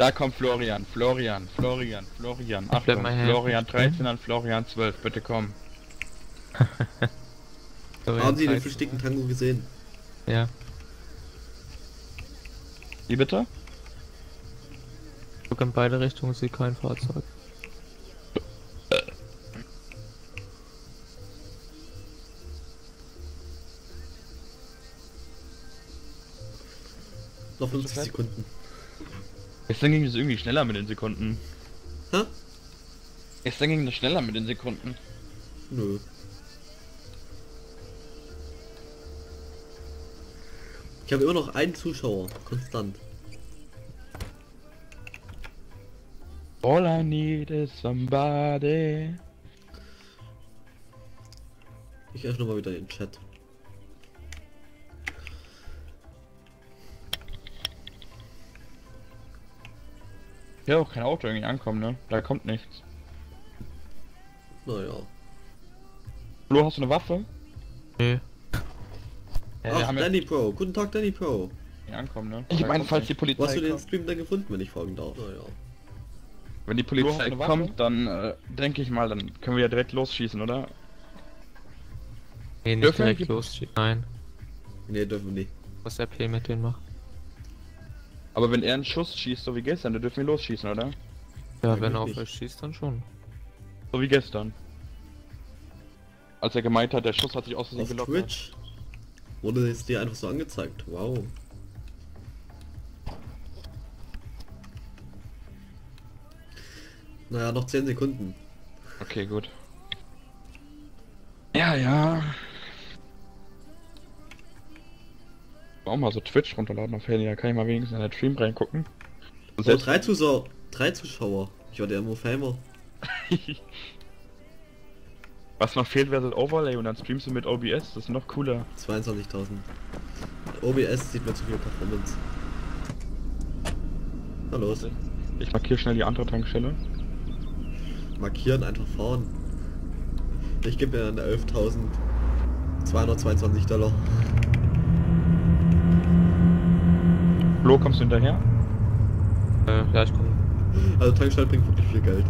Da kommt Florian, Florian, Florian, Florian. bleib Achtung, mal her. Florian 13 an Florian 12, bitte komm. Haben Sie den flüchtigen Tango gesehen? Ja. Wie bitte? Guck in beide Richtungen, sehe kein Fahrzeug. Noch 50 Perfekt. Sekunden. Gestern ging es irgendwie schneller mit den Sekunden. Hä? Gestern ging es schneller mit den Sekunden. Nö. Ich habe immer noch einen Zuschauer, konstant. All I need is somebody. Ich öffne mal wieder den Chat. Ja, auch kein Auto irgendwie ankommen, ne? Da kommt nichts. Naja. Flo, hast du eine Waffe? Nee. Ach, Danny Pro. Guten Tag, Danny Pro. ankommen, ne? Ich Da meine, falls die nichts. Wo hast du Polizei den. Stream denn gefunden, wenn ich fragen darf? Naja. Wenn die Polizei kommt, dann äh, denke ich mal, dann Können wir ja direkt losschießen, oder? Nee, nicht Dürfen direkt die- los. Nein. Nee, dürfen wir nicht. Was der P mit denen macht. Aber wenn er einen Schuss schießt, so wie gestern, dann dürfen wir losschießen, oder? Ja, wenn er auf euch schießt, dann schon. So wie gestern. Als er gemeint hat, der Schuss hat sich aus Versehen Auf gelockert. Twitch wurde es dir einfach so angezeigt. Wow. Naja, noch 10 Sekunden. Okay, gut. Ja, ja. Auch mal so Twitch runterladen auf Handy, da kann ich mal wenigstens in den Stream reingucken. Und Oh, drei Zuschauer. Drei Zuschauer. Ich war der Mo Famer. Was noch fehlt, wäre das Overlay und dann streamst du mit OBS, das ist noch cooler. 22.000. OBS sieht mir zu viel Performance. Na los. Ich markiere schnell die andere Tankstelle. Markieren, einfach fahren. Ich gebe mir dann 11.222 Dollar. Flo, kommst du hinterher? Äh, ja, ich komm. Also Tankstelle bringt wirklich viel Geld.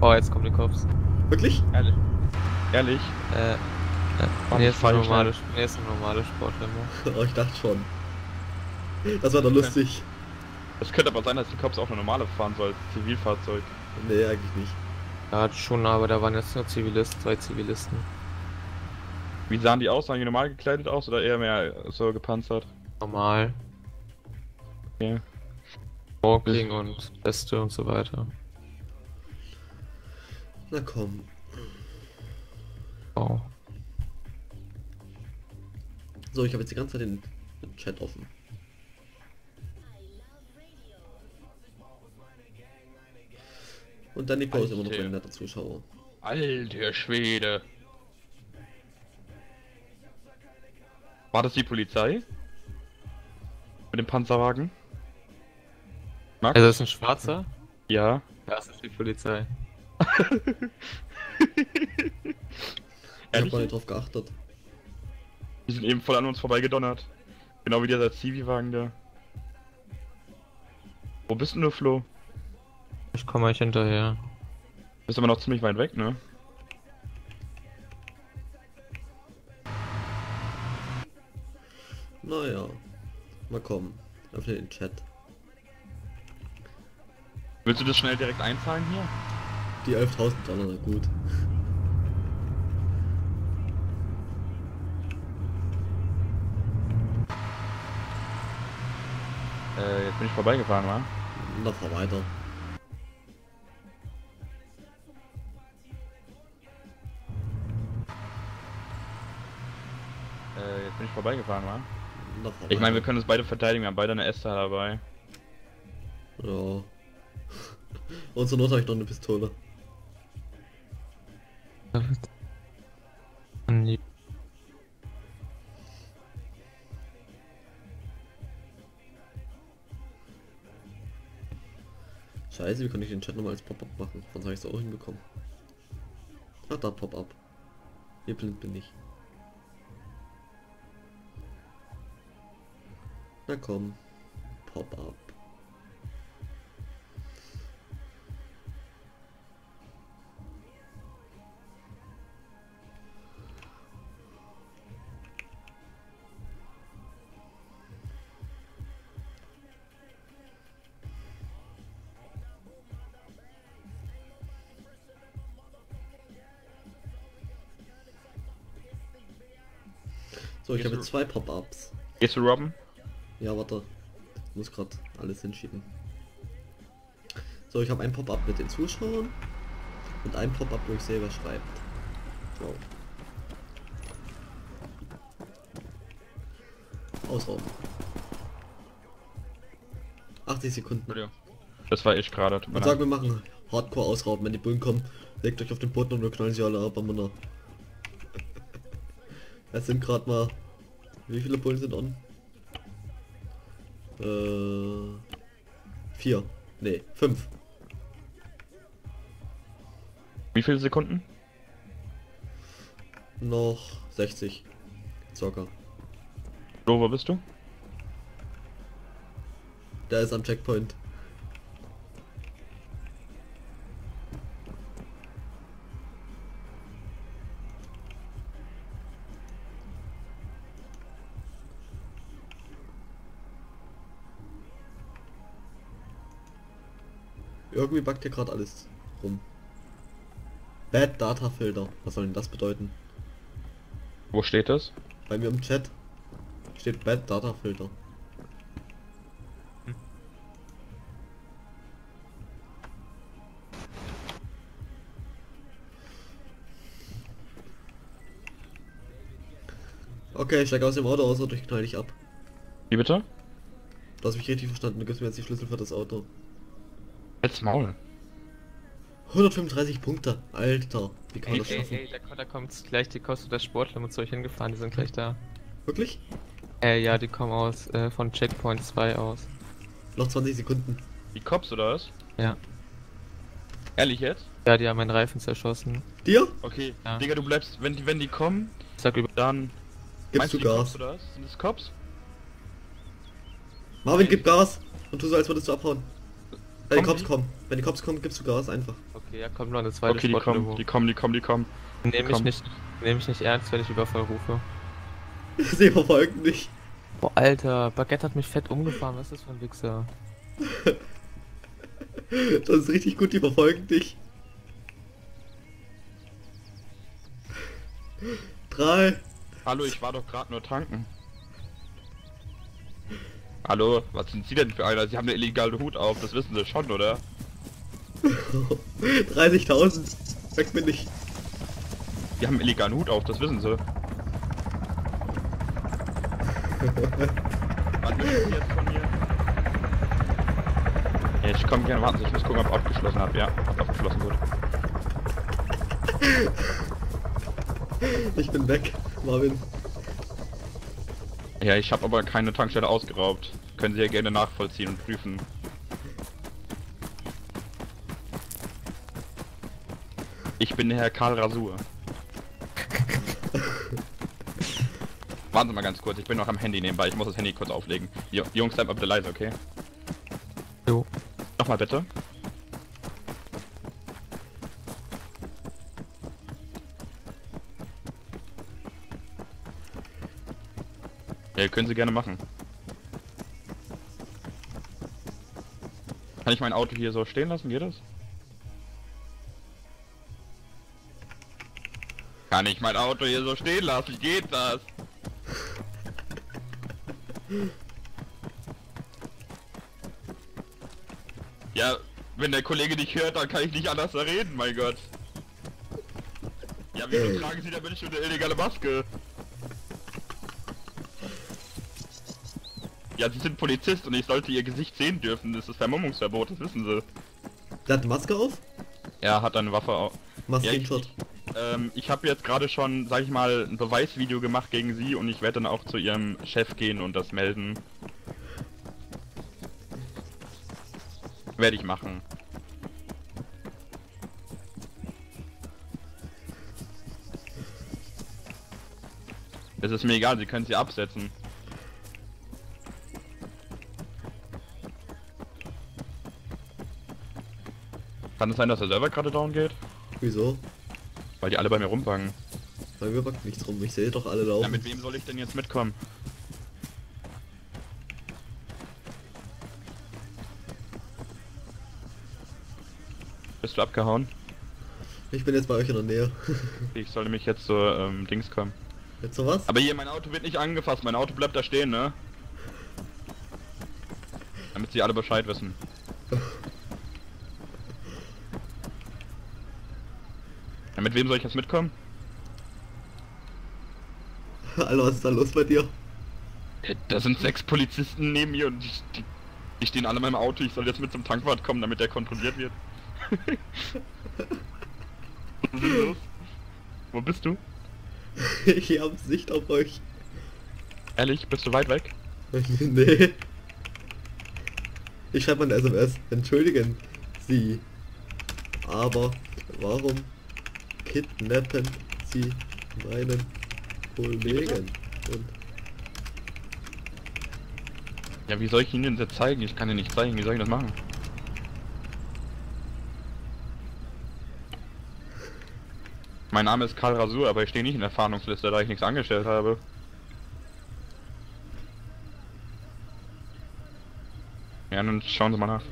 Oh, jetzt kommt die Cops. Wirklich? Ehrlich? Ehrlich? Äh, äh nee, ist eine normale, nee, ist eine normale Sportler. Oh, ich dachte schon. Das war doch lustig. Es könnte aber sein, dass die Cops auch eine normale fahren soll, als Zivilfahrzeug. Nee, eigentlich nicht. Ja, schon, aber da waren jetzt nur Zivilisten, zwei Zivilisten. Wie sahen die aus? Sahen die normal gekleidet aus oder eher mehr so gepanzert? Normal. Okay. Smoking und Weste und so weiter. Na komm. Wow. So, ich habe jetzt die ganze Zeit den, Chat offen. Und Danny Pro ist immer noch ein netter Zuschauer. Alter Schwede. War das die Polizei? Mit dem Panzerwagen? Max? Also das ist ein Schwarzer? ja. Das ist die Polizei. Ich hab mal nicht drauf geachtet. Die sind eben voll an uns vorbeigedonnert. Genau wie dieser Zivi-Wagen da. Wo bist denn du, Flo? Ich komme euch hinterher. Bist aber noch ziemlich weit weg, ne? Naja. Mal kommen. Öffne den Chat. Willst du das schnell direkt einzahlen hier? Die 11.000 Dollar, na gut. Äh, jetzt bin ich vorbeigefahren, wa? Na, fahr weiter. Äh, jetzt bin ich vorbeigefahren, wa? Na, fahr Ich meine, wir können uns beide verteidigen, wir haben beide eine Esther dabei. Ja. Und zur Not habe ich noch eine Pistole. Scheiße, wie kann ich den Chat nochmal als Pop-Up machen? Wann habe ich es auch hinbekommen? Ah, da Pop-Up. Hier blind bin ich. Na komm. Pop-Up. So, ich habe jetzt zwei Pop-Ups. Gehst du robben? Ja, warte. Ich muss gerade alles hinschieben. So, ich habe ein Pop-Up mit den Zuschauern und ein Pop-Up, wo ich selber schreibt. Wow. Ausrauben. 80 Sekunden. Das war ich gerade. Und sagen wir machen Hardcore ausrauben. Wenn die Bullen kommen, legt euch auf den Boden und wir knallen sie alle ab am Männer. Es sind gerade mal. Wie viele Bullen sind on? Äh. Vier. Nee, fünf. Wie viele Sekunden? Noch 60. Circa. Flo, wo bist du? Der ist am Checkpoint. Irgendwie backt hier gerade alles rum. Bad Data Filter. Was soll denn das bedeuten? Wo steht das? Bei mir im Chat steht Bad Data Filter. Okay, ich steig aus dem Auto aus und ich knall dich ab. Wie bitte? Du hast mich richtig verstanden, du gibst mir jetzt die Schlüssel für das Auto. Halt's Maul. 135 Punkte, Alter. Wie kann man das schaffen? ey, da, da kommt gleich die Kosten der Sportler mit euch hingefahren, die sind gleich da. Wirklich? Äh, ja, die kommen aus, äh, von Checkpoint 2 aus. Noch 20 Sekunden. Die Cops oder was? Ja. Ehrlich jetzt? Ja, die haben meinen Reifen zerschossen. Dir? Okay. Ja. Digga, du bleibst, wenn die, wenn die kommen, Ich sag über... dann. Gibst meinst du die Gas? Cops oder was? Sind das Cops? Marvin, gib Gas! Und tu so, als würdest du abhauen. Wenn die Cops kommen. Wenn die Cops kommen, gibst du Gas einfach. Okay, ja, kommt noch eine zweite Okay, die kommen, hoch. die kommen, die kommen, die kommen. Nehme ich nicht, nehme ich nicht ernst, wenn ich Überfall rufe. Sie verfolgen dich. Boah, Alter, Baguette hat mich fett umgefahren, was ist das für ein Wichser? Das ist richtig gut, die verfolgen dich. Drei. Hallo, ich war doch gerade nur tanken. Hallo, was sind Sie denn für einer? Sie haben eine illegale Hut auf, das wissen Sie schon, oder? 30.000. Weg bin ich. Sie haben einen illegalen Hut auf, das wissen Sie. Was möchten Sie jetzt von mir? Ja, ich komme gerne warten, Sie, ich muss gucken, ob ich abgeschlossen habe, ja. ausgeschlossen wurde. Ich bin weg, Marvin. Ja, ich habe aber keine Tankstelle ausgeraubt. Können Sie ja gerne nachvollziehen und prüfen. Ich bin der Herr Karl Rasur. Warten Sie mal ganz kurz, ich bin noch am Handy nebenbei, ich muss das Handy kurz auflegen. Jo Jungs, bleibt mal bitte leise, okay? Jo. Nochmal bitte. Ja, können Sie gerne machen. Kann ich mein Auto hier so stehen lassen? Geht das? Kann ich mein Auto hier so stehen lassen? Geht das? Ja, wenn der Kollege nicht hört, dann kann ich nicht anders reden, mein Gott. Ja, wieso tragen Sie da bitte schon eine illegale Maske? Ja, Sie sind Polizist und ich sollte Ihr Gesicht sehen dürfen. Das ist Vermummungsverbot, das wissen Sie. Der hat eine Maske auf? Er hat eine Waffe auf. Mach Ja, ich-. Ähm, ich habe jetzt gerade schon, sag ich mal, ein Beweisvideo gemacht gegen Sie und ich werde dann auch zu Ihrem Chef gehen und das melden. Werde ich machen. Es ist mir egal, Sie können sie absetzen. Kann es sein, dass der Server gerade down geht? Wieso? Weil die alle bei mir rumfangen. Bei mir packt nichts rum, ich sehe doch alle Ja, laufen. mit wem soll ich denn jetzt mitkommen? Bist du abgehauen? Ich bin jetzt bei euch in der Nähe. Ich soll nämlich jetzt zur ähm, Dings kommen. Jetzt noch was? Aber hier, mein Auto wird nicht angefasst, mein Auto bleibt da stehen, ne? Damit sie alle Bescheid wissen. Mit wem soll ich jetzt mitkommen? Alter, was ist da los bei dir? Da sind sechs Polizisten neben mir und die, die, die stehen alle in meinem Auto. Ich soll jetzt mit zum Tankwart kommen, damit der kontrolliert wird. Was ist los? Wo bist du? Ich hab Sicht auf euch. Ehrlich, bist du weit weg? nee. Ich schreibe mal eine SMS. Entschuldigen Sie. Aber warum kidnappen Sie meinen Kollegen? Und Ja, wie soll ich Ihnen das zeigen? Ich kann Ihnen nicht zeigen, wie soll ich das machen? Mein Name ist Karl Rasur, aber ich stehe nicht in der Fahndungsliste, da ich nichts angestellt habe. Ja, dann schauen Sie mal nach.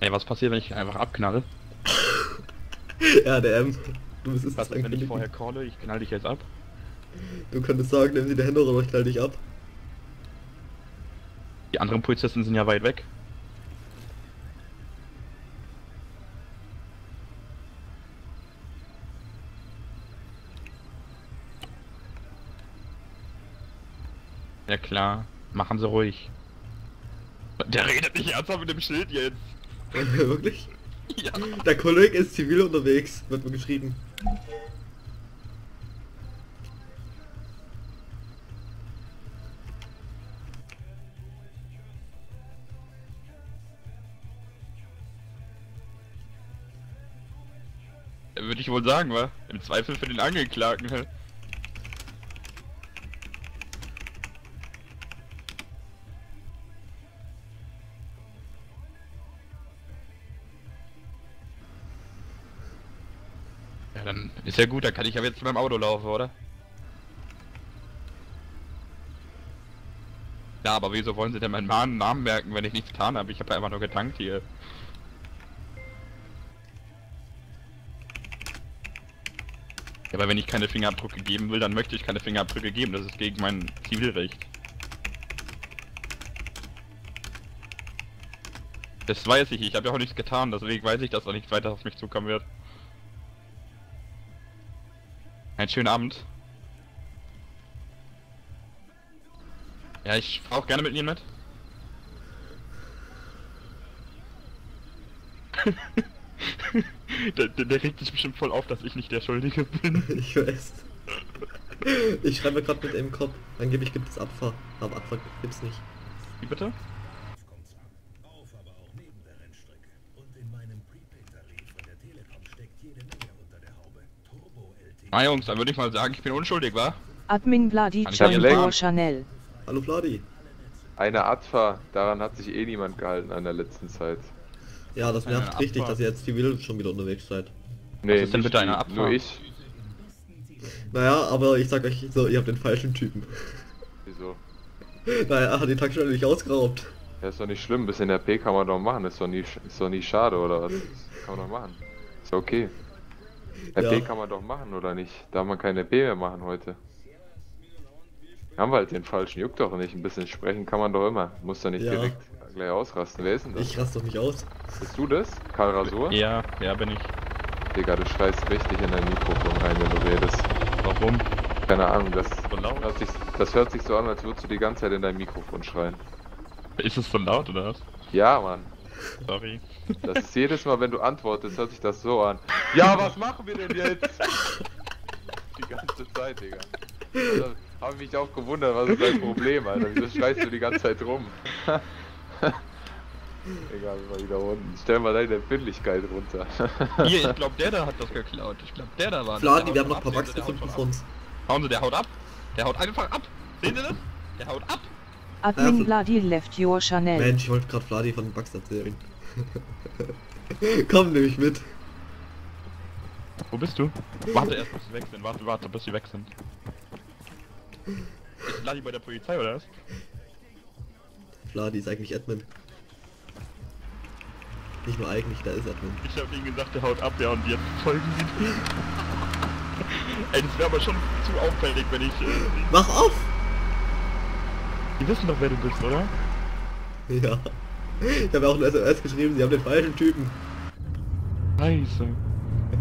Ey, was passiert, wenn ich einfach abknalle? Ja, der M. Du bist es Was wenn ich vorher calle? Ich knall dich jetzt ab. Du könntest sagen, nehmen Sie die Hände oder ich knall dich ab. Die anderen Polizisten sind ja weit weg. Ja klar, machen Sie ruhig. Der redet nicht ernsthaft mit dem Schild jetzt. Wirklich? Ja. Der Kollege ist zivil unterwegs, wird mir geschrieben. Würde ich wohl sagen, wa? Im Zweifel für den Angeklagten. Ist ja gut, dann kann ich ja jetzt zu meinem Auto laufen, oder? Ja, aber wieso wollen sie denn meinen Namen merken, wenn ich nichts getan habe? Ich habe ja einfach nur getankt hier. Ja, aber wenn ich keine Fingerabdrücke geben will, dann möchte ich keine Fingerabdrücke geben. Das ist gegen mein Zivilrecht. Das weiß ich, ich habe ja auch nichts getan, deswegen weiß ich, dass da nichts weiter auf mich zukommen wird. Einen schönen Abend. Ja, ich fahr auch gerne mit Ihnen mit. der, der, der regt sich bestimmt voll auf, dass ich nicht der Schuldige bin. Ich weiß. Ich schreibe gerade mit im Kopf. Angeblich gibt es Abfahr. Aber Abfahr gibt's nicht. Wie bitte? Ah Jungs, dann würde ich mal sagen, ich bin unschuldig, wa? Admin Vladi legen? channel. Hallo Vladi. Eine Adfa, daran hat sich eh niemand gehalten an der letzten Zeit. Ja, das nervt Eine richtig, Abfahrt. dass ihr jetzt die Wheel schon wieder unterwegs seid. Nee, ist denn bitte eine Abfahrt? Nur ich. Naja, aber ich sag euch so, ihr habt den falschen Typen. Wieso? Naja, er hat die Tankstelle nicht ausgeraubt. Ja, ist doch nicht schlimm, bisschen RP kann man doch machen, ist doch nie, ist doch nie schade, oder was? Das kann man doch machen. Ist ja okay. RP Ja. kann man doch machen, oder nicht? Darf man keine RP mehr machen heute? Haben wir halt den falschen, juckt doch nicht. Ein bisschen sprechen kann man doch immer. Muss doch nicht Ja. direkt gleich ausrasten. Wer ist denn das? Ich raste doch nicht aus. Bist du das? Karl Rasur? Ja, ja bin ich. Digga, du schreist richtig in dein Mikrofon rein, wenn du redest. Warum? Keine Ahnung, das So laut? hört sich, das hört sich so an, als würdest du die ganze Zeit in dein Mikrofon schreien. Ist es so laut oder was? Ja, Mann. Sorry. Das ist jedes Mal, wenn du antwortest, hört sich das so an. Ja, was machen wir denn jetzt? Die ganze Zeit, Digga. Also, hab ich mich auch gewundert, was ist dein Problem, Alter? Wieso schreist du die ganze Zeit rum? Egal, mal wieder unten. Stell mal deine Empfindlichkeit runter. Hier, ich glaube der da hat das geklaut. Ich glaube der da war. Vladi, Der wir haben noch ein paar Bugs haut gefunden von uns. Hauen Sie, der haut ab. Der haut einfach ab. Sehen Sie das? Der haut ab. Admin Vladi left your channel. Mensch, ich wollte gerade Vladi von den Bugs erzählen. Komm, nehme ich mit. Wo bist du? Warte erst, bis sie weg sind. Warte, warte, bis sie weg sind. Ist Vladi bei der Polizei oder was? Vladi ist eigentlich Admin. Nicht nur eigentlich, da ist Admin. Ich hab ihm gesagt, der haut ab, ja, und jetzt folgen sie. Ey, das wäre aber schon zu auffällig, wenn ich... Äh, Mach auf! Die wissen doch, wer du bist, oder? Ja. Ich habe auch eine SMS geschrieben, sie haben den falschen Typen. Scheiße.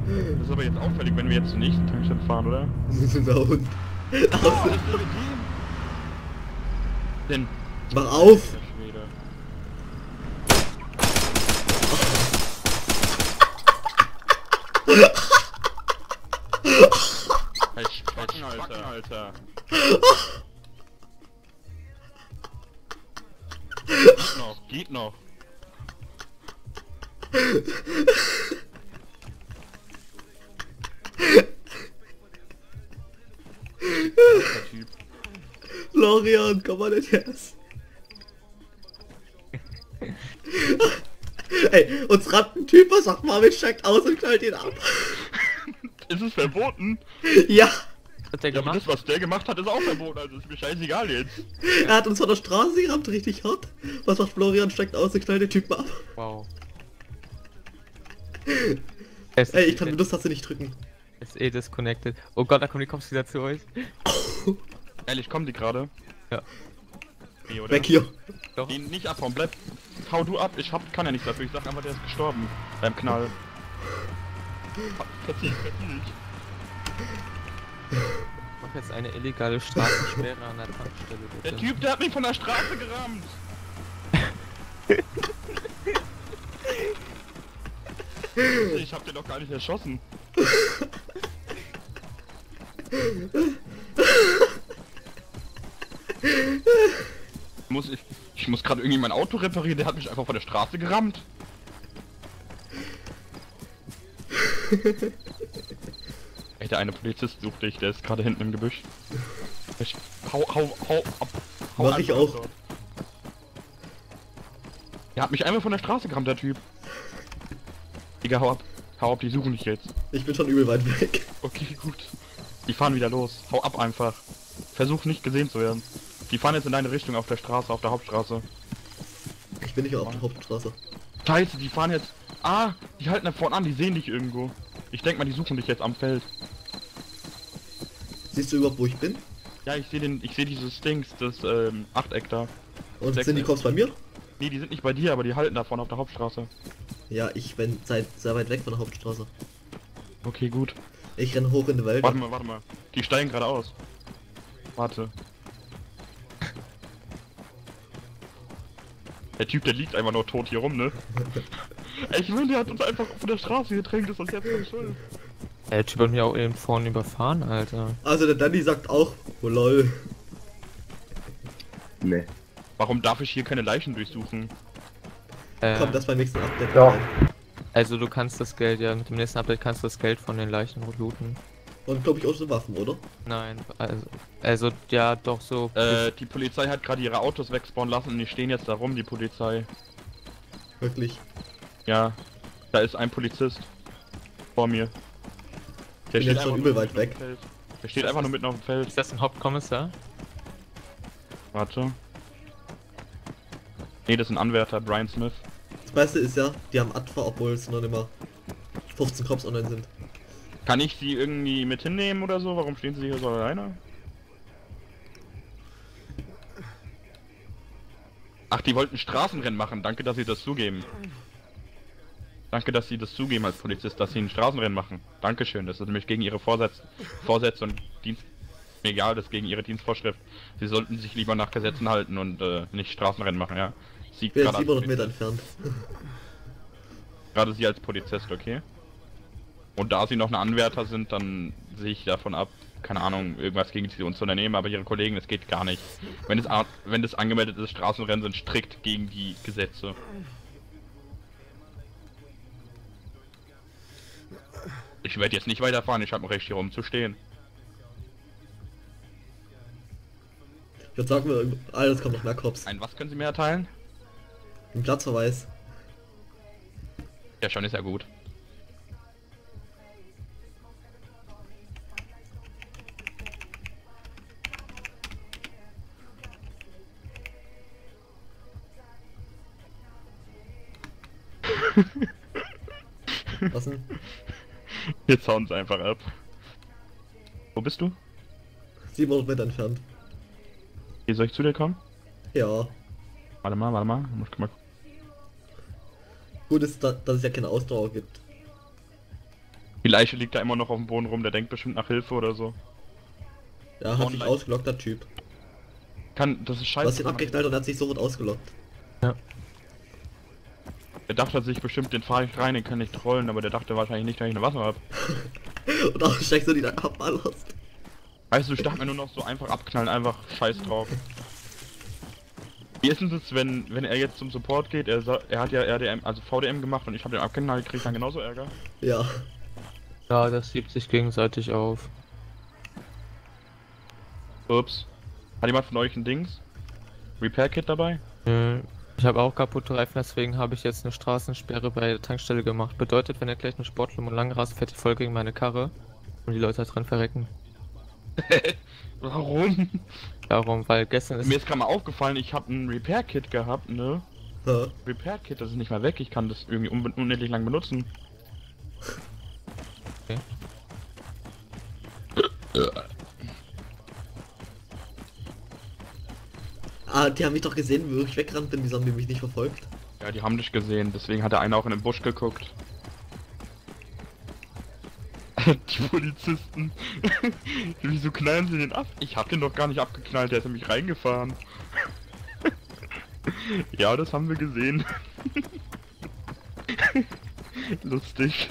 Das ist aber jetzt auffällig, wenn wir jetzt zur nächsten Tankstelle fahren, oder? Na und? Oh, Denn... Mach auf! Der Schwede. Halt Spacken, Alter. Alter. Geht noch, geht noch. Florian, komm mal nicht erst. Ey, uns rappt ein Typ, was sagt Marvin steigt aus und knallt ihn ab. Ist es verboten? Ja, Hat der Ja, gemacht? das, was der gemacht hat, ist auch verboten, also ist mir scheißegal jetzt. er hat uns von der Straße gerammt, richtig hart. Was macht Florian, steigt aus und knallt den Typen ab. Wow. Ey, ich kann Windows-Taste nicht drücken. Ist eh disconnected. Oh Gott, da kommen die Cops wieder zu euch. Ehrlich, kommen die gerade? Ja. Nee, oder? Weg hier. Doch. Nee, nicht abhauen, bleib. Hau du ab, ich hab, kann ja nichts dafür, ich sag einfach, der ist gestorben. Beim Knall. Verzieh, verzieh. Ich mach jetzt eine illegale Straßensperre an der Tankstelle. Der Bitte. Typ, der hat mich von der Straße gerammt. ich hab den doch gar nicht erschossen. Ich muss, ich, ich muss gerade irgendwie mein Auto reparieren, der hat mich einfach von der Straße gerammt. Ey, der eine Polizist sucht dich, der ist gerade hinten im Gebüsch. Ich, hau, hau, hau ab. Hau Mach ich auch. dort. Der hat mich einmal von der Straße gerammt, der Typ. Digga, hau ab. Hau ab, die suchen dich jetzt. Ich bin schon übel weit weg. Okay, gut. Die fahren wieder los. Hau ab einfach. Versuch nicht gesehen zu werden. Die fahren jetzt in deine Richtung auf der Straße, auf der Hauptstraße. Ich bin nicht auf der Hauptstraße. Scheiße, die fahren jetzt. Ah, die halten da vorne an, die sehen dich irgendwo. Ich denk mal, die suchen dich jetzt am Feld. Siehst du überhaupt, wo ich bin? Ja, ich sehe den, ich sehe dieses Dings, das ähm, Achteck da. Und Sechs- sind die Cops bei mir? Nee, die sind nicht bei dir, aber die halten da vorne auf der Hauptstraße. Ja, ich bin seit sehr weit weg von der Hauptstraße. Okay, gut. Ich renne hoch in die Welt. Warte mal, warte mal. Die steigen gerade aus. Warte. Der Typ, der liegt einfach nur tot hier rum, ne? Ich meine, der hat uns einfach von der Straße gedrängt, ist uns jetzt so schuld. Der Typ hat mich auch eben vorne überfahren, Alter. Also der Danny sagt auch, oh lol. Nee. Warum darf ich hier keine Leichen durchsuchen? Äh, Kommt das beim nächsten Update Ja. also du kannst das Geld, ja, mit dem nächsten Update kannst du das Geld von den Leichen looten. Und glaube ich auch so Waffen, oder? Nein, also, also ja, doch so. Äh, die Polizei hat gerade ihre Autos wegspawnen lassen und die stehen jetzt da rum, die Polizei. Wirklich. Ja, da ist ein Polizist. Vor mir. Der jetzt schon einfach übel nur weit mitten auf weg. dem Feld. Der steht einfach nur mitten auf dem Feld. ist das ein Hauptkommissar? Warte. Nee, das ist ein Anwärter, Brian Smith. Das Beste ist ja, die haben Adfa, obwohl es noch nicht mal 15 Cops online sind. Kann ich sie irgendwie mit hinnehmen oder so? Warum stehen sie hier so alleine? Ach, die wollten Straßenrennen machen. Danke, dass sie das zugeben. Danke, dass sie das zugeben als Polizist, dass sie ein Straßenrennen machen. Dankeschön. Das ist nämlich gegen ihre Vorsätze, Vorsätze und Dienst... Mir egal, das ist gegen ihre Dienstvorschrift. Sie sollten sich lieber nach Gesetzen halten und äh, nicht Straßenrennen machen, ja. Sie gerade als 700 Meter entfernt. Gerade sie als Polizist, okay? Und da sie noch ein Anwärter sind, dann sehe ich davon ab, keine Ahnung, irgendwas gegen sie uns zu unternehmen, aber ihre Kollegen, das geht gar nicht. Wenn a- wenn das angemeldete Straßenrennen sind strikt gegen die Gesetze. Ich werde jetzt nicht weiterfahren, ich habe ein Recht hier rumzustehen. Ich würde sagen, wir, ah, jetzt kommen noch mehr Cops. Ein was können Sie mir erteilen? Ein Platzverweis. Ja, schon ist ja gut. Was denn? Jetzt hauen sie einfach ab. Wo bist du? 700 Meter entfernt. Hier soll ich zu dir kommen? Ja. Warte mal, warte mal. Muss mal Gut ist, da, dass es ja keine Ausdauer gibt. Die Leiche liegt da immer noch auf dem Boden rum, der denkt bestimmt nach Hilfe oder so. Ja, hat sich ausgelockt, der Typ. Kann, das ist Du scheiße. hast ihn abgeknallt und er hat sich sofort ausgelockt. Der dachte sich bestimmt, den fahre ich rein, den kann ich trollen, aber der dachte wahrscheinlich nicht, dass ich eine Waffe habe. Und auch steckst du die da abballerst. Weißt du, ich dachte mir nur noch so einfach abknallen, einfach scheiß drauf. Wie ist denn das, wenn, wenn er jetzt zum Support geht, er, er hat ja RDM, also VDM gemacht und ich habe den krieg ich dann genauso Ärger? Ja. Ja, das schiebt sich gegenseitig auf. Ups. Hat jemand von euch ein Dings? Repair Kit dabei? Nö, Ich habe auch kaputte Reifen, deswegen habe ich jetzt eine Straßensperre bei der Tankstelle gemacht. Bedeutet, wenn er gleich eine Sportler und lang rast, fährt die voll gegen meine Karre und die Leute da dran verrecken. Warum? Darum, weil gestern ist Mir ist gerade mal aufgefallen, ich habe ein Repair Kit gehabt, ne? Ja. Repair Kit, das ist nicht mal weg, ich kann das irgendwie unbe- unendlich lang benutzen. Okay. Ah, die haben mich doch gesehen, wie ich weggerannt bin, wieso haben die mich nicht verfolgt? Ja, die haben dich gesehen, deswegen hat der eine auch in den Busch geguckt. die Polizisten. Wieso knallen sie den ab? Ich hab den doch gar nicht abgeknallt, der ist nämlich reingefahren. ja, das haben wir gesehen. Lustig.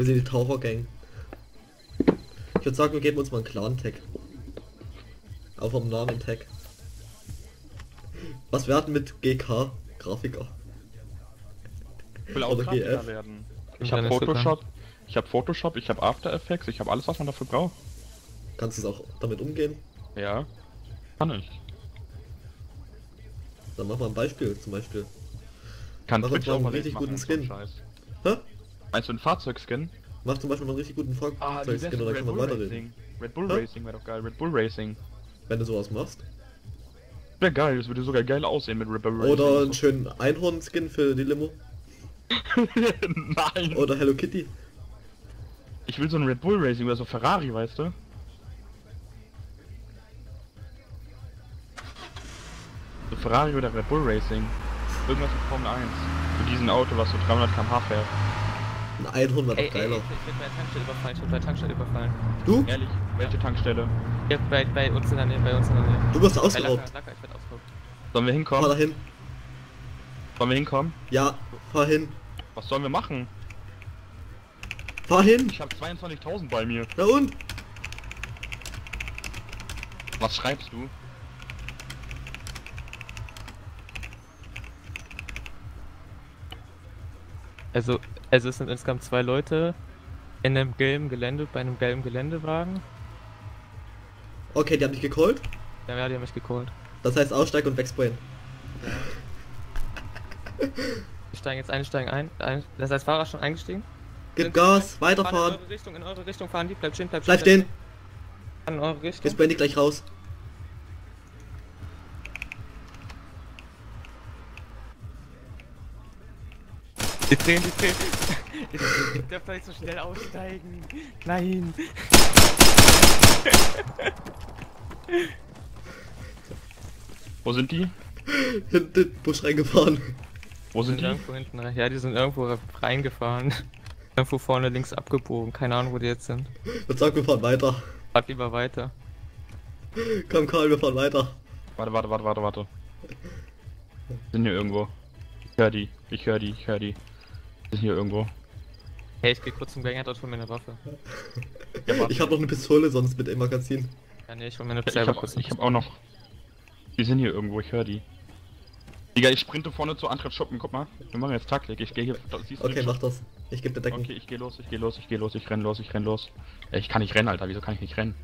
Wir sind die Tauchergang. Ich würde sagen, wir geben uns mal einen Clan-Tag. Auch vom Namen-Tag. Was werden mit GK? Grafiker. Ich will auch Oder Grafiker GF. werden. Ich habe Photoshop, ich habe Photoshop, ich habe After Effects, ich habe alles, was man dafür braucht. Kannst du es auch damit umgehen? Ja, kann ich. Dann mach mal ein Beispiel zum Beispiel. Kann Mach uns Twitch mal auch einen mal richtig machen guten so Skin. Scheiß. Hä? Meinst du einen Fahrzeugskin? Mach zum Beispiel mal einen richtig guten Ah, Fahrzeugskin oder kann man weiterreden. Racing. Red Bull Hä? Racing wäre doch geil. Red Bull Racing. Wenn du sowas machst. Wäre geil, das würde sogar geil aussehen mit Red Bull Racing. Oder einen schönen Einhorn-Skin für die Limo. Nein! Oder Hello Kitty. Ich will so ein Red Bull Racing oder so Ferrari, weißt du? So Ferrari oder Red Bull Racing. Irgendwas mit Formel 1. Für diesen Auto, was so 300 km/h fährt. Ein 100 Ey, ey, geiler. ich ich werd bei der Tankstelle überfallen, ich werd bei der Tankstelle überfallen. Du? Ehrlich, welche Tankstelle? Hier bei, bei uns in der Nähe, bei uns in der Nähe. Du wirst ausgeraubt. Lacker, Lacker, ich werd ausgeraubt. Sollen wir Fahr hinkommen? dahin. Sollen wir hinkommen? Ja, fahr hin. Was sollen wir machen? Fahr hin. Ich habe 22.000 bei mir. Na und? Was schreibst du? Also, also es sind insgesamt zwei Leute in einem gelben Gelände, bei einem gelben Geländewagen. Okay, die haben dich gecallt. Ja, ja, die haben mich gecallt. Das heißt aussteigen und wegsprayen. Die steigen jetzt ein, steigen ein. ein das heißt, Fahrer schon eingestiegen? Gib Gas, Fahren weiterfahren. In eure Richtung, in eure Richtung fahren die, bleibt stehen, bleibt Bleib stehen. stehen. Fahren In eure Wir Richtung. sprayen die gleich raus. Die drehen, die drehen. Ich darf nicht so schnell aussteigen. Nein. Wo sind die? Hinten den Busch reingefahren. Wo sind die? irgendwo hinten rein. Ja, die sind irgendwo reingefahren. Irgendwo vorne links abgebogen. Keine Ahnung, wo die jetzt sind. Und sag, wir fahren weiter. Fahrt lieber weiter. Komm Karl, wir fahren weiter. Warte, warte, warte, warte, warte. Sind hier irgendwo. Ich höre die, ich höre die, ich höre die. Sind hier irgendwo. Hey, ich geh kurz zum Gang, dort hol mir eine Waffe. Ja. Ich habe noch eine Pistole, sonst mit dem Magazin. Ja, nee, ich hol mir eine Ich selber hab, kurz. ich hab auch noch. Die sind hier irgendwo, ich höre die. Digga, ich sprinte vorne zu Antritt Schuppen, guck mal. Wir machen jetzt Taktik, ich gehe hier. da siehst du Okay, mach das. Ich geb dir Deckung. Okay, ich gehe los, ich gehe los, ich gehe los, ich renn los, ich renn los. Ey, Ich kann nicht rennen, Alter, wieso kann ich nicht rennen?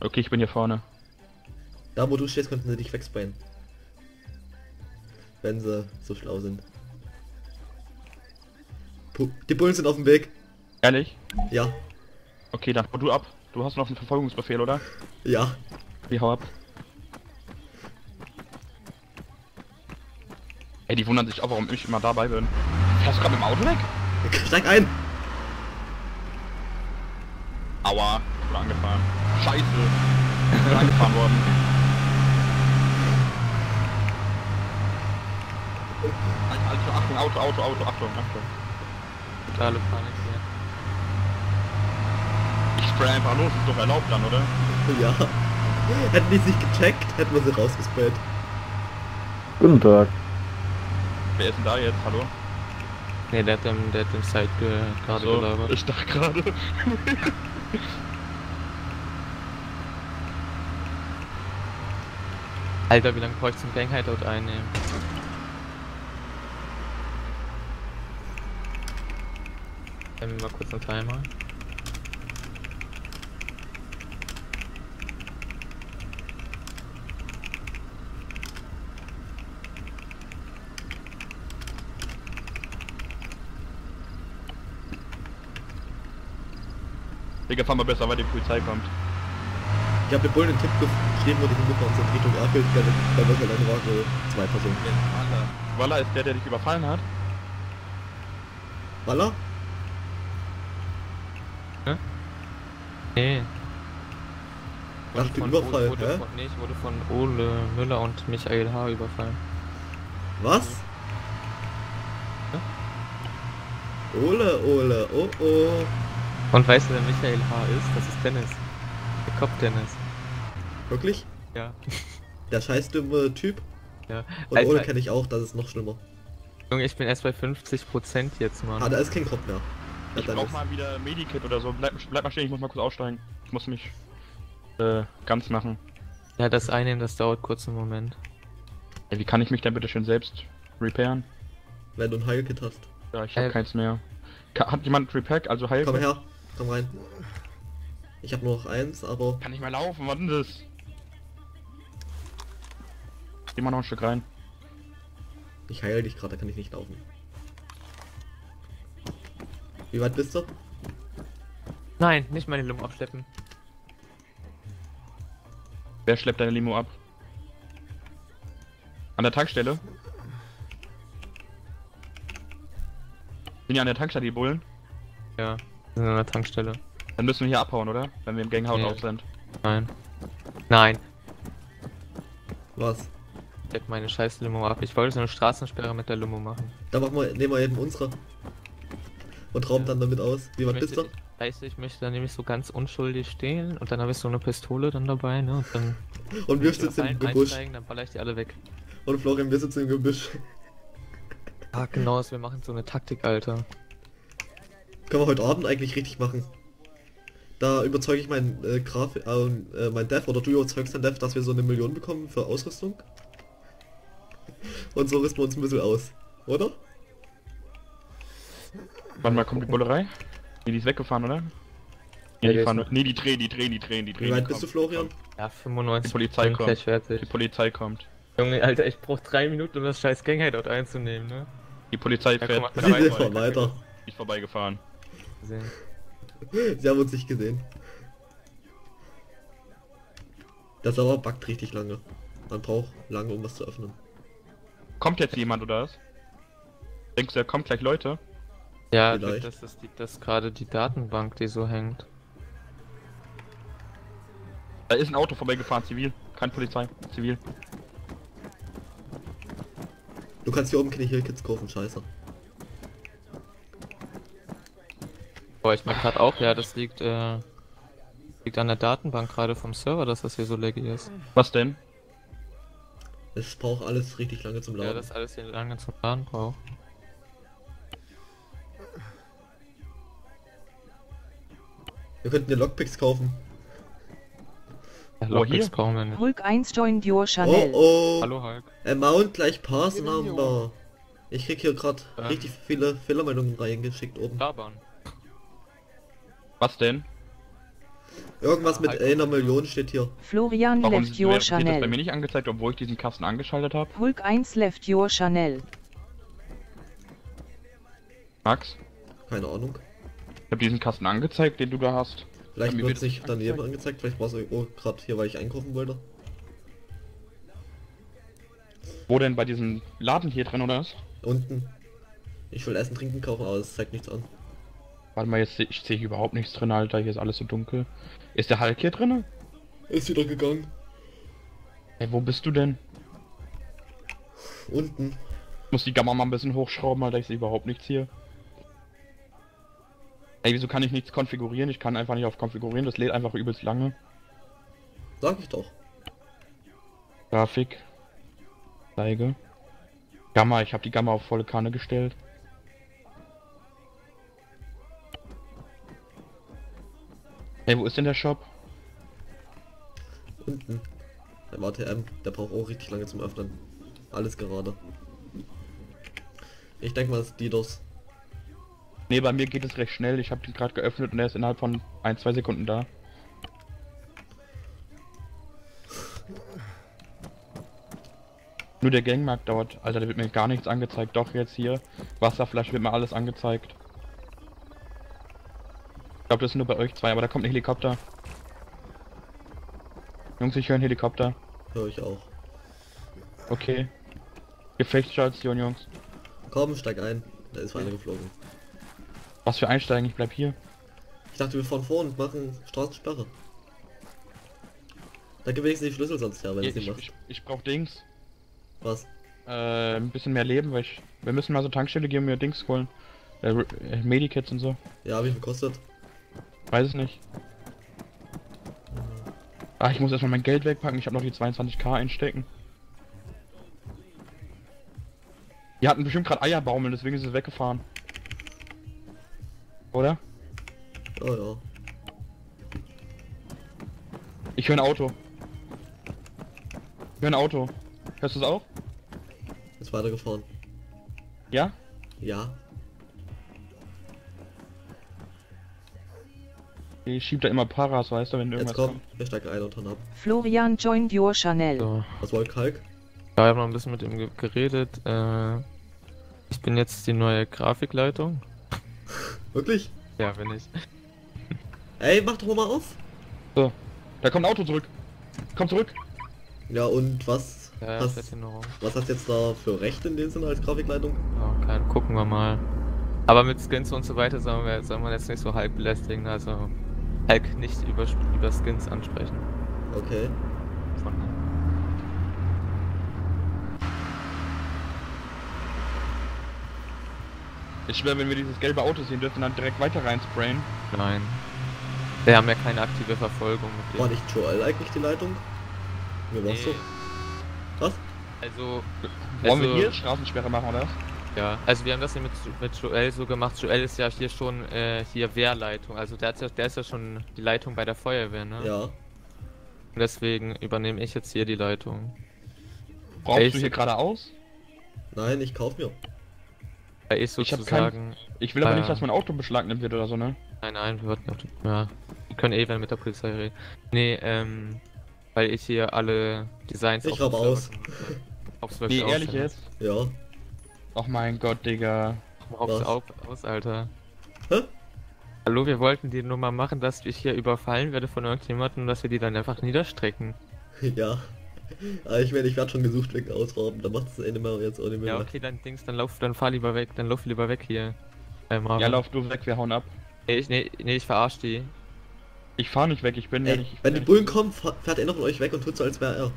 Okay, ich bin hier vorne. Da wo du stehst, könnten sie dich wegsprayen. Wenn sie so schlau sind. Puh, die Bullen sind auf dem Weg. Ehrlich? Ja, Okay, dann hau du ab. Du hast noch einen Verfolgungsbefehl, oder? ja. Wie hau ab. Ey, die wundern sich auch, warum ich immer dabei bin. Fährst du gerade mit dem Auto weg? Steig ein! Aua, ich wurde angefahren. Scheiße. Ich bin angefahren worden. Alter, Alter, Achtung, Auto, Auto, Auto, Achtung, Achtung. Totale Panik hier. Ich spray einfach los, ist doch erlaubt dann, oder? Ja. Hätten die sich gecheckt, hätten wir sie rausgesprayt. Guten Tag. Wer ist denn da jetzt? Hallo? Nee, der hat dem, der hat dem Side ge gerade So, gelabert. ich dachte gerade. Alter, wie lange brauche ich zum Gang Hideout einnehmen? Stellen wir mal kurz einen Timer. Digga, fahr mal besser, weil die Polizei kommt. Ich habe den Bullen einen Tipp geschrieben, wo die hingefahren sind, Richtung Erfeld, weil wir alleine waren, so zwei Personen. Walla ist der, der dich überfallen hat. Walla? Nee. Nach Wurde dem von- Überfall, wurde, hä? Von, nee, ich wurde von Ole Müller und Michael H. überfallen. Was? Ole, Ole, oh oh. Und weißt du, wer Michael H. ist? Das ist Dennis. Der Kopf Dennis. Wirklich? Ja. Der scheiß dumme Typ? Ja. Und Alter. Ole kenne ich auch, das ist noch schlimmer. Junge, ich bin erst bei 50% jetzt, Mann. Ah, da ist kein Kopf mehr. Ich Ja, brauch ist- mal wieder Medikit oder so. Bleib, bleib mal stehen, ich muss mal kurz aussteigen. Ich muss mich äh, ganz machen. Ja, das Einnehmen, das dauert kurz einen Moment. Ey, wie kann ich mich denn bitte schön selbst repairen? Wenn du ein Heilkit hast. Ja, ich hab Äh, keins mehr. Ka hat jemand Repack, also Heil? Komm her, komm rein. Ich habe nur noch eins, aber Kann nicht mehr laufen, was denn das? Geh mal noch ein Stück rein. ich heile dich gerade, da kann ich nicht laufen. Wie weit bist du? Nein, nicht meine Limo abschleppen. Wer schleppt deine Limo ab? An der Tankstelle? Sind ja an der Tankstelle die Bullen? Ja, wir sind an der Tankstelle. Dann müssen wir hier abhauen, oder? Wenn wir im Ganghaus Nee. auf sind. Nein. Nein. Was? Deck meine scheiß Limo ab. Ich wollte so eine Straßensperre mit der Limo machen. Da machen wir, nehmen wir eben unsere. Und rauben dann damit aus. Wie bist du? möchte- Weißt du, ich möchte da nämlich so ganz unschuldig stehen und dann habe ich so eine Pistole dann dabei, ne? Und dann. Und wir wenn die sitzen im Gebüsch. Dann baller ich die alle weg. Und Florian, wir sitzen im Gebüsch. Ah, genau, wir machen so eine Taktik, Alter. Können wir heute Abend eigentlich richtig machen. Da überzeuge ich meinen äh, Graf, äh, äh, mein Dev oder du überzeugst dein Dev, dass wir so eine Million bekommen für Ausrüstung. Und so rüsten wir uns ein bisschen aus, oder? Wann mal kommt die Bullerei? Nee, die ist weggefahren, oder? Ja, Nee, die fahren, nee, die drehen, die drehen, die drehen, die drehen. Wie weit bist du, kommen. Florian? Ja, 95 Die Polizei kommt. Die Polizei kommt. Junge, Alter, ich brauch drei Minuten, um das scheiß Ganghideout einzunehmen, ne? Die Polizei Ja, fährt. mal, Sie sind weiter. Nicht vorbeigefahren. Sie haben uns nicht gesehen. Der Server backt richtig lange. Man braucht lange, um was zu öffnen. Kommt jetzt jemand oder was? Denkst du, da kommt gleich Leute? Ja, Vielleicht. das ist die, das gerade die Datenbank, die so hängt. Da ist ein Auto vorbeigefahren, zivil. Kein Polizei, zivil. Du kannst hier oben keine Heal-Kits kaufen, scheiße. Boah, ich merk grad auch, ja, das liegt, äh, liegt an der Datenbank gerade vom Server, dass das hier so laggy ist. Was denn? Es braucht alles richtig lange zum Ja, Laden. das alles hier lange zum Laden braucht. Wir könnten dir Lockpicks kaufen. Ja, Oh, Lockpicks brauchen wir nicht. Hulk 1 joined your Oh Channel. oh! Hallo Hulk. Amount gleich Pass Number. Ich krieg hier gerade Ähm. richtig viele Fehlermeldungen reingeschickt oben. Laban. Was denn? Irgendwas mit einer Million steht hier. Florian Warum left your wird das bei mir nicht angezeigt, obwohl ich diesen Kasten angeschaltet habe? Hulk 1 left your Channel. Max? Keine Ahnung. Ich habe diesen Kasten angezeigt, den du da hast. Vielleicht mir wird nicht daneben angezeigt. Vielleicht war es irgendwo gerade hier, weil ich einkaufen wollte. Wo denn? Bei diesem Laden hier drin oder was? Unten. Ich will Essen, Trinken kaufen, aber es zeigt nichts an. Warte mal, jetzt seh, ich sehe überhaupt nichts drin, Alter. Hier ist alles so dunkel. Ist der Hulk hier drin? Ist wieder gegangen. Ey, wo bist du denn? Unten. Ich muss die Gamma mal ein bisschen hochschrauben, Alter. Ich sehe überhaupt nichts hier. Ey, wieso kann ich nichts konfigurieren? Ich kann einfach nicht auf konfigurieren. Das lädt einfach übelst lange. Sag ich doch. Grafik. Zeige. Gamma, ich habe die Gamma auf volle Kanne gestellt. Hey, wo ist denn der Shop? Unten. Der ATM, der braucht auch richtig lange zum Öffnen. Alles gerade. Ich denke mal, es ist DDoS. Ne, bei mir geht es recht schnell. Ich habe den gerade geöffnet und er ist innerhalb von ein, zwei Sekunden da. Nur der Gangmarkt dauert. Alter, da wird mir gar nichts angezeigt. Doch jetzt hier. Wasserflasche wird mir alles angezeigt. Ich glaube, das sind nur bei euch zwei, aber da kommt ein Helikopter. Jungs, ich höre einen Helikopter. Höre ich auch. Okay. Gefechtsstation, Jungs. Komm, steig ein. Da ist einer geflogen. Was für Einsteigen? Ich bleib hier. Ich dachte, wir fahren vor und machen Straßensperre. Da gibt wenigstens die Schlüssel sonst her, wenn Ich, ich, ich, ich brauch Dings. Was? Äh, ein bisschen mehr Leben, weil ich. Wir müssen mal so Tankstelle gehen und mir Dings holen. Äh, äh, Medikits und so. Ja, wie viel kostet? Weiß es nicht. Ah, ich muss erstmal mein Geld wegpacken. Ich habe noch die 22k einstecken. Die hatten bestimmt gerade Eierbaumeln, deswegen ist es weggefahren. Oder? Oh ja. Ich höre ein Auto. Ich höre ein Auto. Hörst du es auch? Ist weitergefahren. Ja? Ja. Ich schieb da immer Paras, weißt du, wenn Jetzt irgendwas komm, wir steigen ein und hauen ab. Florian joined your Channel. So. Was wollt Kalk? Ja, ich habe noch ein bisschen mit ihm ge geredet. Äh, ich bin jetzt die neue Grafikleitung. Wirklich? Ja, bin ich. Ey, mach doch mal auf! So, da kommt ein Auto zurück. Komm zurück. Ja, und was Ja, hast, was hast jetzt da für Rechte in dem Sinne als Grafikleitung? Ja, kein, gucken wir mal. Aber mit Skins und so weiter sollen wir, soll man jetzt nicht so Hulk belästigen, also Hulk nicht über, über Skins ansprechen. Okay. Von, Ich schwör, wenn wir dieses gelbe Auto sehen, dürfen wir dann direkt weiter reinsprayen. Nein. Wir haben ja keine aktive Verfolgung mit War nicht Joel eigentlich die Leitung? Mir war's so. Was? Also, Wollen wir also- hier Straßensperre machen, oder? Ja, also wir haben das hier mit, mit Joel so gemacht. Joel ist ja hier schon äh, hier Wehrleitung. Also der, hat ja, der ist ja schon die Leitung bei der Feuerwehr, ne? Ja. Und deswegen übernehme ich jetzt hier die Leitung. Brauchst Ich- du hier geradeaus? Nein, ich kauf mir. Ich Ich hab sozusagen... Ich will aber nicht, dass mein Auto beschlagnahmt wird oder so, ne? Nein, nein, wir die... Ja, wir können eh wenn mit der Polizei reden. Nee, ähm... Weil ich hier alle Designs Ich auf raub aus. Aufs Nee, ehrlich jetzt? Ja. Oh mein Gott, Digga. Raub's Was? auf, aus, Alter. Hä? Hallo, wir wollten die Nummer machen, dass ich hier überfallen werde von irgendjemandem und dass wir die dann einfach niederstrecken. Ja. Aber ich meine, ich werde schon gesucht wegen Ausrauben. Da macht es Ende mal jetzt auch nicht mehr. Ja, okay, dann Dings, dann lauf, dann fahr lieber weg, dann lauf lieber weg hier. Äh, Marvin. Ja, lauf du weg, wir hauen ab. Nee, ich, nee, nee, ich verarsch die. Ich fahr nicht weg, ich bin ja Ey, nicht. ich wenn die ja Bullen kommen, fährt einer von euch weg und tut so, als wäre er.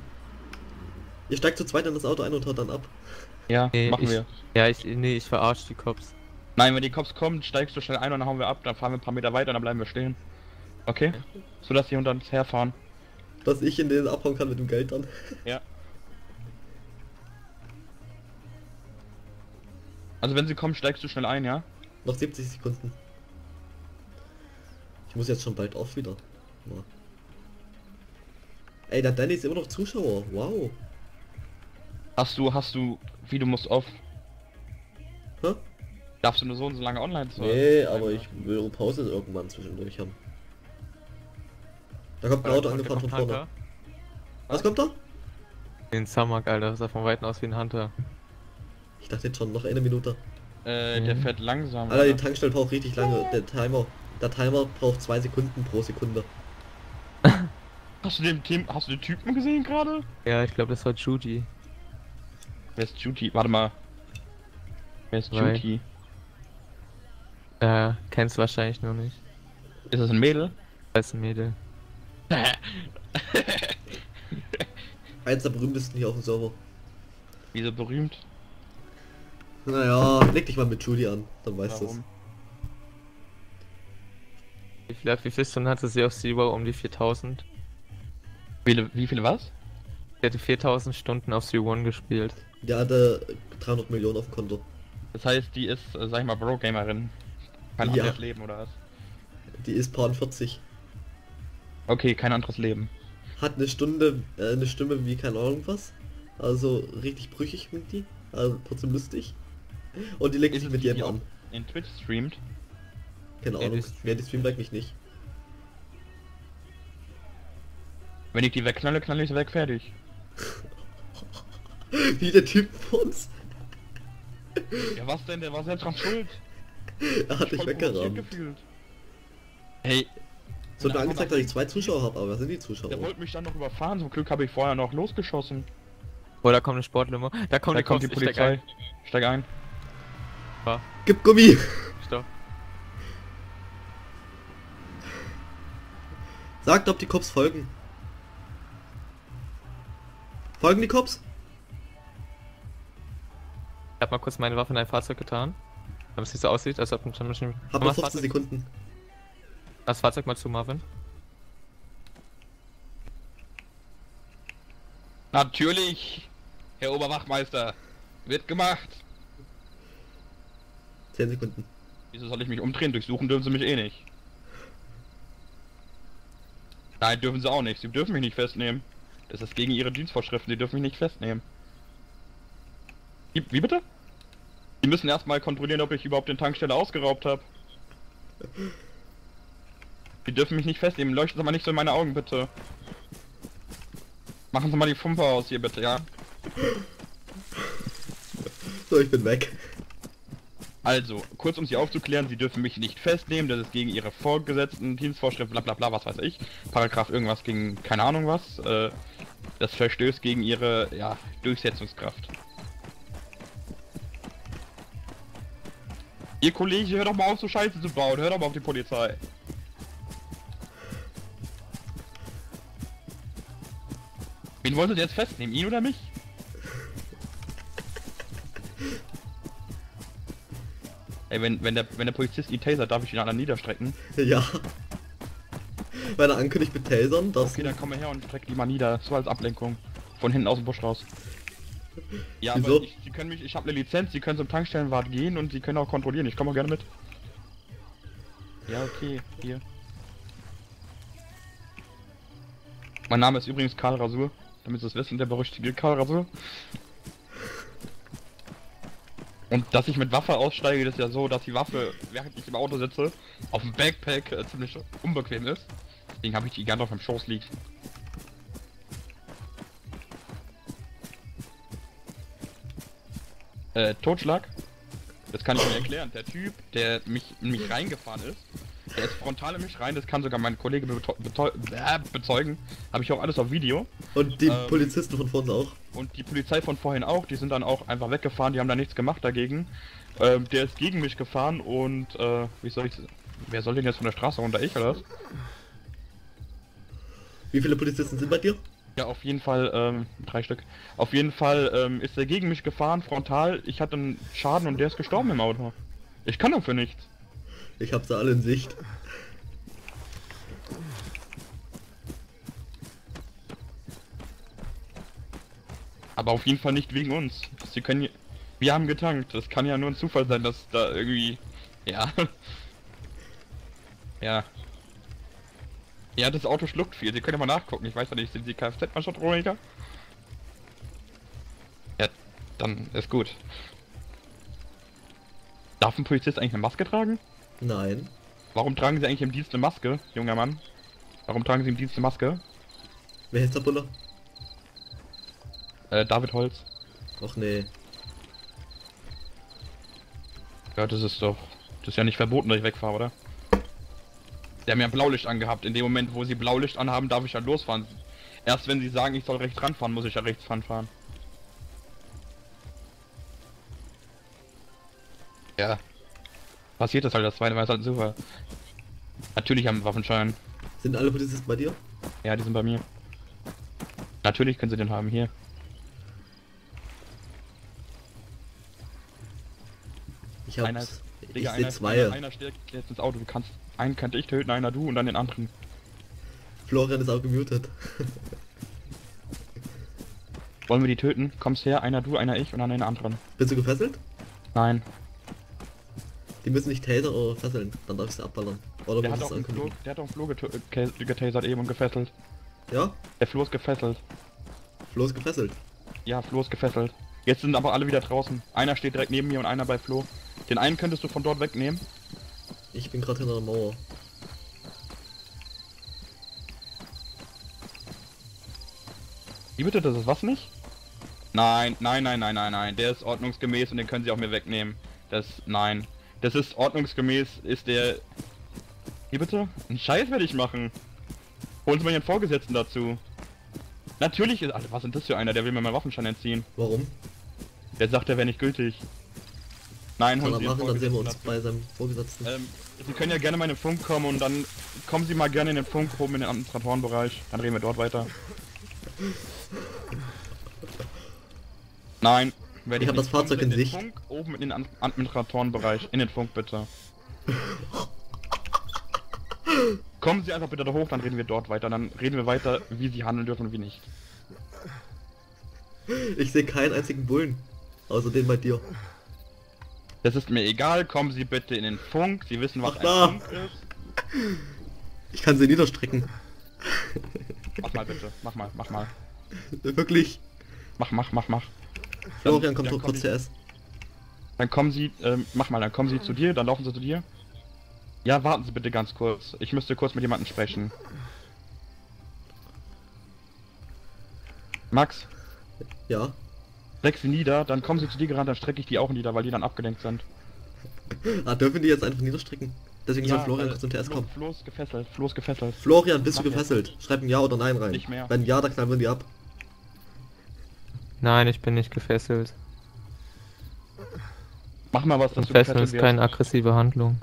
Ihr steigt zu zweit in das Auto ein und haut dann ab. nicht- Ja, Nee, machen ich, wir. Ja, ich, nee, ich verarsch die Cops. Nein, wenn die Cops kommen, steigst du schnell ein und dann hauen wir ab, dann fahren wir ein paar Meter weiter und dann bleiben wir stehen. Okay? So dass die unter uns herfahren. Dass ich in den abhauen kann mit dem Geld dann. Ja. Also wenn sie kommen, steigst du schnell ein, ja? Noch 70 Sekunden. Ich muss jetzt schon bald auf wieder. Ja. Ey, der Danny ist immer noch Zuschauer. Wow. Hast du, hast du, wie du musst auf. Hä? Darfst du nur so und so lange online sein? Nee, aber ich will Pause irgendwann zwischendurch haben. Da kommt ein Auto kommt- angefahren von vorne. Hunter? Was kommt da? Den Sammak, Alter, das sah von Weitem aus wie ein Hunter. Ich dachte jetzt schon noch eine Minute. Äh, der Mhm. fährt langsam. Alter, die? Tankstelle braucht richtig lange. Der Timer. Der Timer braucht zwei Sekunden pro Sekunde. Hast du den Team, hast du den Typen gesehen gerade? Ja, ich glaube, das war Judy. Wer ist Judy? Warte mal. Wer ist Weil- Judy? Äh, kennst du wahrscheinlich noch nicht. Ist das ein Mädel? Das ist ein Mädel. Eins der berühmtesten hier auf dem Server. Wieso berühmt? Naja, leg dich mal mit Judy an, dann weißt du es. Wie viele, wie viele Stunden hatte sie auf Zero? Um die 4000? Wie viele, wie viele was? Sie hatte 4000 Stunden auf Zero One gespielt. Der hatte 300 Millionen auf dem Konto. Das heißt, die ist, äh, sag ich mal, Bro-Gamerin. Kein Ja. anderes Leben, oder was? Die ist Paar 40. Okay, kein anderes Leben. Hat eine Stunde, äh, eine Stimme wie keine Ahnung was. Also richtig brüchig mit die. Also trotzdem lustig. Und die legt sich mit jedem die an. In Twitch streamt? Keine Ahnung. die streamt- Wer die streamt eigentlich nicht. Wenn ich die wegknalle, knalle ich sie weg, fertig. Wie der Typ vor uns. Ja, was denn? Der war selbst dran schuld. Er hat dich weggerammt. gefühlt. Hey, Es wird mir angezeigt, dass ich zwei Zuschauer habe, aber wer sind die der Zuschauer? wollte mich dann noch überfahren. Zum Glück habe ich vorher noch losgeschossen. Oh, da kommt eine Sportlimo. Da kommt, Da kommt die ich steig Polizei. Steig ein. Gib Gummi! ein. Stopp. Sagt, ob die Cops folgen. Folgen die Cops? Ich hab mal kurz meine Waffe in ein Fahrzeug getan. Damit es nicht so aussieht, als ob ein. Hab noch das 15 Fahrzeug, Sekunden. Das Fahrzeug mal zu, Marvin. Natürlich, Herr Oberwachmeister. Wird gemacht. 10 Sekunden. Wieso soll ich mich umdrehen? Durchsuchen dürfen sie mich eh nicht. Nein, dürfen sie auch nicht. Sie dürfen mich nicht festnehmen. Das ist gegen ihre Dienstvorschriften. Sie dürfen mich nicht festnehmen. Wie, wie bitte? Die müssen erstmal kontrollieren, ob ich überhaupt den Tankstelle ausgeraubt habe. Die dürfen mich nicht festnehmen. Leuchten Sie mal nicht so in meine Augen, bitte. Machen Sie mal die Pumpe aus hier, bitte, ja? So, ich bin weg. Also, kurz um Sie aufzuklären, Sie dürfen mich nicht festnehmen, das ist gegen Ihre vorgesetzten Dienstvorschriften, bla bla bla, was weiß ich. Paragraph irgendwas gegen, keine Ahnung was. Äh, das verstößt gegen Ihre, ja, Durchsetzungskraft. Ihr Kollege, hör doch mal auf, so Scheiße zu bauen, hör doch mal auf die Polizei. Wen wollt ihr jetzt festnehmen, ihn oder mich? Ey, wenn, wenn, der, wenn der Polizist ihn tasert, darf ich ihn anderen niederstrecken? Ja. Wenn er ankündigt mit Tasern, das... Okay, dann komm mal her und streck die mal nieder. So als Ablenkung. Von hinten aus dem Busch raus. Ja, Wieso? aber ich, Sie können mich, ich habe eine Lizenz, Sie können zum Tankstellenwart gehen und Sie können auch kontrollieren. Ich komme auch gerne mit. Ja, okay, hier. Mein Name ist übrigens Karl Rasur, damit Sie es wissen, der berüchtigte Rasur. Und dass ich mit Waffe aussteige, ist ja so, dass die Waffe, während ich im Auto sitze, auf dem Backpack äh, ziemlich unbequem ist. Deswegen habe ich die gerne auf dem Schoß liegt. Äh, Totschlag? Das kann ich mir erklären. Der Typ, der mich mich reingefahren ist, der ist frontal in mich rein, das kann sogar mein Kollege äh, bezeugen. Habe ich auch alles auf Video. Und die Ähm, Polizisten von vorne auch. Und die Polizei von vorhin auch, die sind dann auch einfach weggefahren, die haben da nichts gemacht dagegen. Ähm, der ist gegen mich gefahren und, äh, wie soll ich... Wer soll denn jetzt von der Straße runter? Ich oder was? Wie viele Polizisten sind bei dir? Ja, auf jeden Fall, ähm, drei Stück. Auf jeden Fall, ähm, ist er gegen mich gefahren, frontal. Ich hatte einen Schaden und der ist gestorben im Auto. Ich kann dafür nichts. Ich hab sie alle in Sicht. Aber auf jeden Fall nicht wegen uns. Sie können... Wir haben getankt. Das kann ja nur ein Zufall sein, dass da irgendwie... Ja. ja. Ja, das Auto schluckt viel. Sie können ja mal nachgucken. Ich weiß ja nicht, sind Sie Kfz-Mechatroniker? Ja, dann ist gut. Darf ein Polizist eigentlich eine Maske tragen? Nein. Warum tragen Sie eigentlich im Dienst eine Maske, junger Mann? Warum tragen Sie im Dienst eine Maske? Wer ist der Bulle? Äh, David Holz. Och nee. Ja, das ist doch... Das ist ja nicht verboten, dass ich wegfahre, oder? Der hat mir ein Blaulicht angehabt. In dem Moment, wo sie Blaulicht anhaben, darf ich ja losfahren. Erst wenn sie sagen, ich soll rechts ranfahren, muss ich ja rechts ranfahren. Ja. Passiert das halt, das zweite Mal ist halt Zufall. Natürlich haben wir Waffenschein. Sind alle Polizisten bei dir? Ja, die sind bei mir. Natürlich können sie den haben, hier. Ich hab's. Einer, ich Digga, seh einer, zwei. Einer, einer steht jetzt ins Auto, du kannst... Einen könnte ich töten, einer du und dann den anderen. Florian ist auch gemutet. Wollen wir die töten? Kommst her, einer du, einer ich und dann den anderen. Bist du gefesselt? Nein. Die müssen nicht tasern oder fesseln. Dann darf ich sie abballern. Oder Der hat, auch einen Flo, der hat auch Flo getasert eben und gefesselt. Ja? Der Flo ist gefesselt. Flo ist gefesselt. Ja, Flo ist gefesselt. Jetzt sind aber alle wieder draußen. Einer steht direkt neben mir und einer bei Flo. Den einen könntest du von dort wegnehmen. Ich bin gerade hinter der Mauer. Wie bitte, das ist was nicht? Nein, nein, nein, nein, nein, nein. Der ist ordnungsgemäß und den können sie auch mir wegnehmen. Das, nein. Das ist ordnungsgemäß, ist der... Wie bitte? Einen Scheiß werde ich machen. Holen Sie mal Ihren Vorgesetzten dazu. Natürlich ist... Alter, was ist das für einer? Der will mir meinen Waffenschein entziehen. Warum? Der sagt, der wäre nicht gültig. Nein, holen Sie machen, dann sehen wir uns Vorgesetzten bei seinem Vorgesetzten. dazu. Ähm, Sie können ja gerne mal in den Funk kommen und dann kommen Sie mal gerne in den Funk oben in den Administratorenbereich. Dann reden wir dort weiter. Nein, werde Ich hab nicht. das Fahrzeug in Sie Sicht. Funk oben in den Administratorenbereich. In den Funk bitte. Kommen Sie einfach bitte da hoch, dann reden wir dort weiter. Dann reden wir weiter, wie Sie handeln dürfen und wie nicht. Ich sehe keinen einzigen Bullen. Außer den bei dir. Das ist mir egal, kommen Sie bitte in den Funk. Sie wissen, was Ach, ein da. Funk ist. Ich kann sie niederstrecken. Mach mal bitte, mach mal, mach mal. Wirklich. Mach, mach, mach, mach. Florian kommt dann doch kurz zuerst. Dann kommen Sie, ähm, mach mal, dann kommen Sie zu dir, dann laufen Sie zu dir. Ja, warten Sie bitte ganz kurz. Ich müsste kurz mit jemandem sprechen. Max, Ja. streck sie nieder, dann kommen Sie zu dir gerannt, dann strecke ich die auch nieder, weil die dann abgelenkt sind. Ah, dürfen die jetzt einfach niederstrecken? Deswegen soll Florian weil kurz zum TS Flo, kommen. Flo ist gefesselt, Flo ist gefesselt. Florian, bist du Mach jetzt. gefesselt? Schreib ein Ja oder Nein rein. Nicht mehr. Wenn Ja, dann knallen wir die ab. Nein, ich bin nicht gefesselt. Mach mal was, dass du Fesseln gefesselt ist keine aggressive Handlung.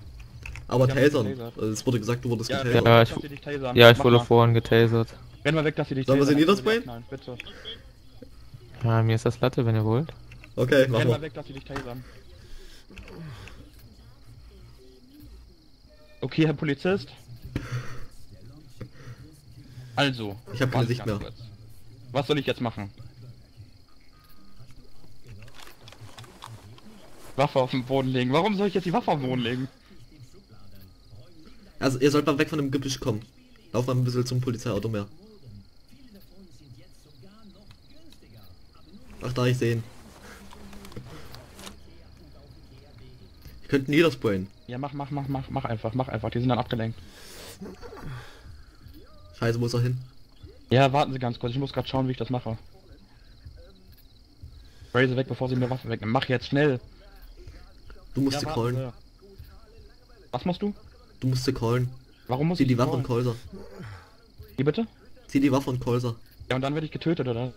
Aber tasern. Also, Es wurde gesagt, du wurdest Ja, getasert. Ja, ich, tasern. ja, ich wurde mal. vorhin getasert. Renn mal weg, dass sie dich Sollen wir sie tasern, niedersprayen? abknallen, Bitte. Ja, mir ist das Latte, wenn ihr wollt. Okay, mach Renn mal. mal weg, dass sie dich tasern. Okay, Herr Polizist. Also. Ich hab keine Sicht mehr. kurz. Was soll ich jetzt machen? Waffe auf den Boden legen. Warum soll ich jetzt die Waffe auf den Boden legen? Also ihr sollt mal weg von dem Gebüsch kommen. Lauf mal ein bisschen zum Polizeiauto mehr. Ach da, ich sehen. Wir könnten niedersprayen. Ja, mach, mach, mach, mach, mach einfach, mach einfach. Die sind dann abgelenkt. Scheiße, wo ist er hin? Ja, warten Sie ganz kurz. Ich muss gerade schauen, wie ich das mache. Spray sie weg, bevor sie mir Waffe wegnehmen. Mach jetzt schnell. Du musst Ja, sie callen. Sie. Was musst du? Du musst sie callen. Warum muss Zieh ich die Waffe und? Kolser. Wie bitte? Zieh die Waffe und Kolser. Ja, und dann werde ich getötet, oder?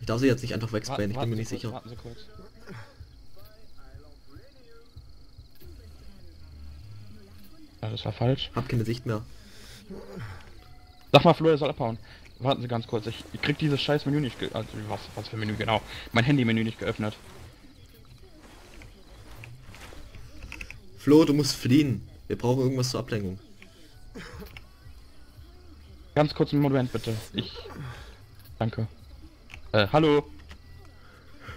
Ich darf sie jetzt nicht einfach wegsprayen, ich bin mir nicht kurz, sicher. Warten Sie kurz. Ja, das war falsch. Hab keine Sicht mehr. Sag mal, Flo, er soll abhauen. Warten Sie ganz kurz. Ich, ich krieg dieses scheiß Menü nicht ge... Also, was, was für Menü, genau. Mein Handy-Menü nicht geöffnet. Flo, du musst fliehen. Wir brauchen irgendwas zur Ablenkung. Ganz kurz einen Moment, bitte. Ich... Danke. Äh, hallo?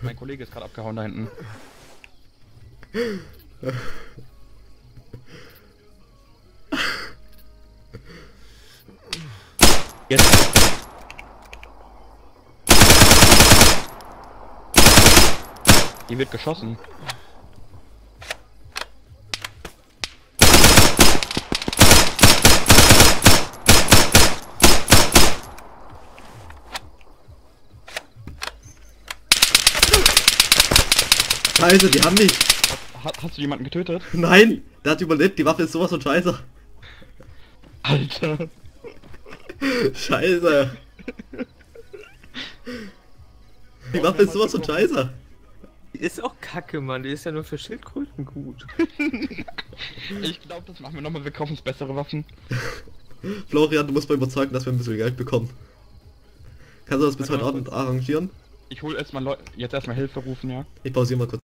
Mein Kollege ist gerade abgehauen da hinten. Jetzt. Hier wird geschossen. Scheiße, die haben mich. Hat, hast du jemanden getötet? Nein, der hat überlebt. Die Waffe ist sowas von scheiße. Alter. Scheiße. Die Waffe ist sowas von scheiße. Die ist auch kacke, Mann. Die ist ja nur für Schildkröten gut. Ich glaube, das machen wir nochmal. Wir kaufen uns bessere Waffen. Florian, du musst mal überzeugen, dass wir ein bisschen Geld bekommen. Kannst du das bis heute Abend arrangieren? Ich hole erstmal Leu jetzt erstmal Hilfe rufen, ja. Ich pausiere mal kurz.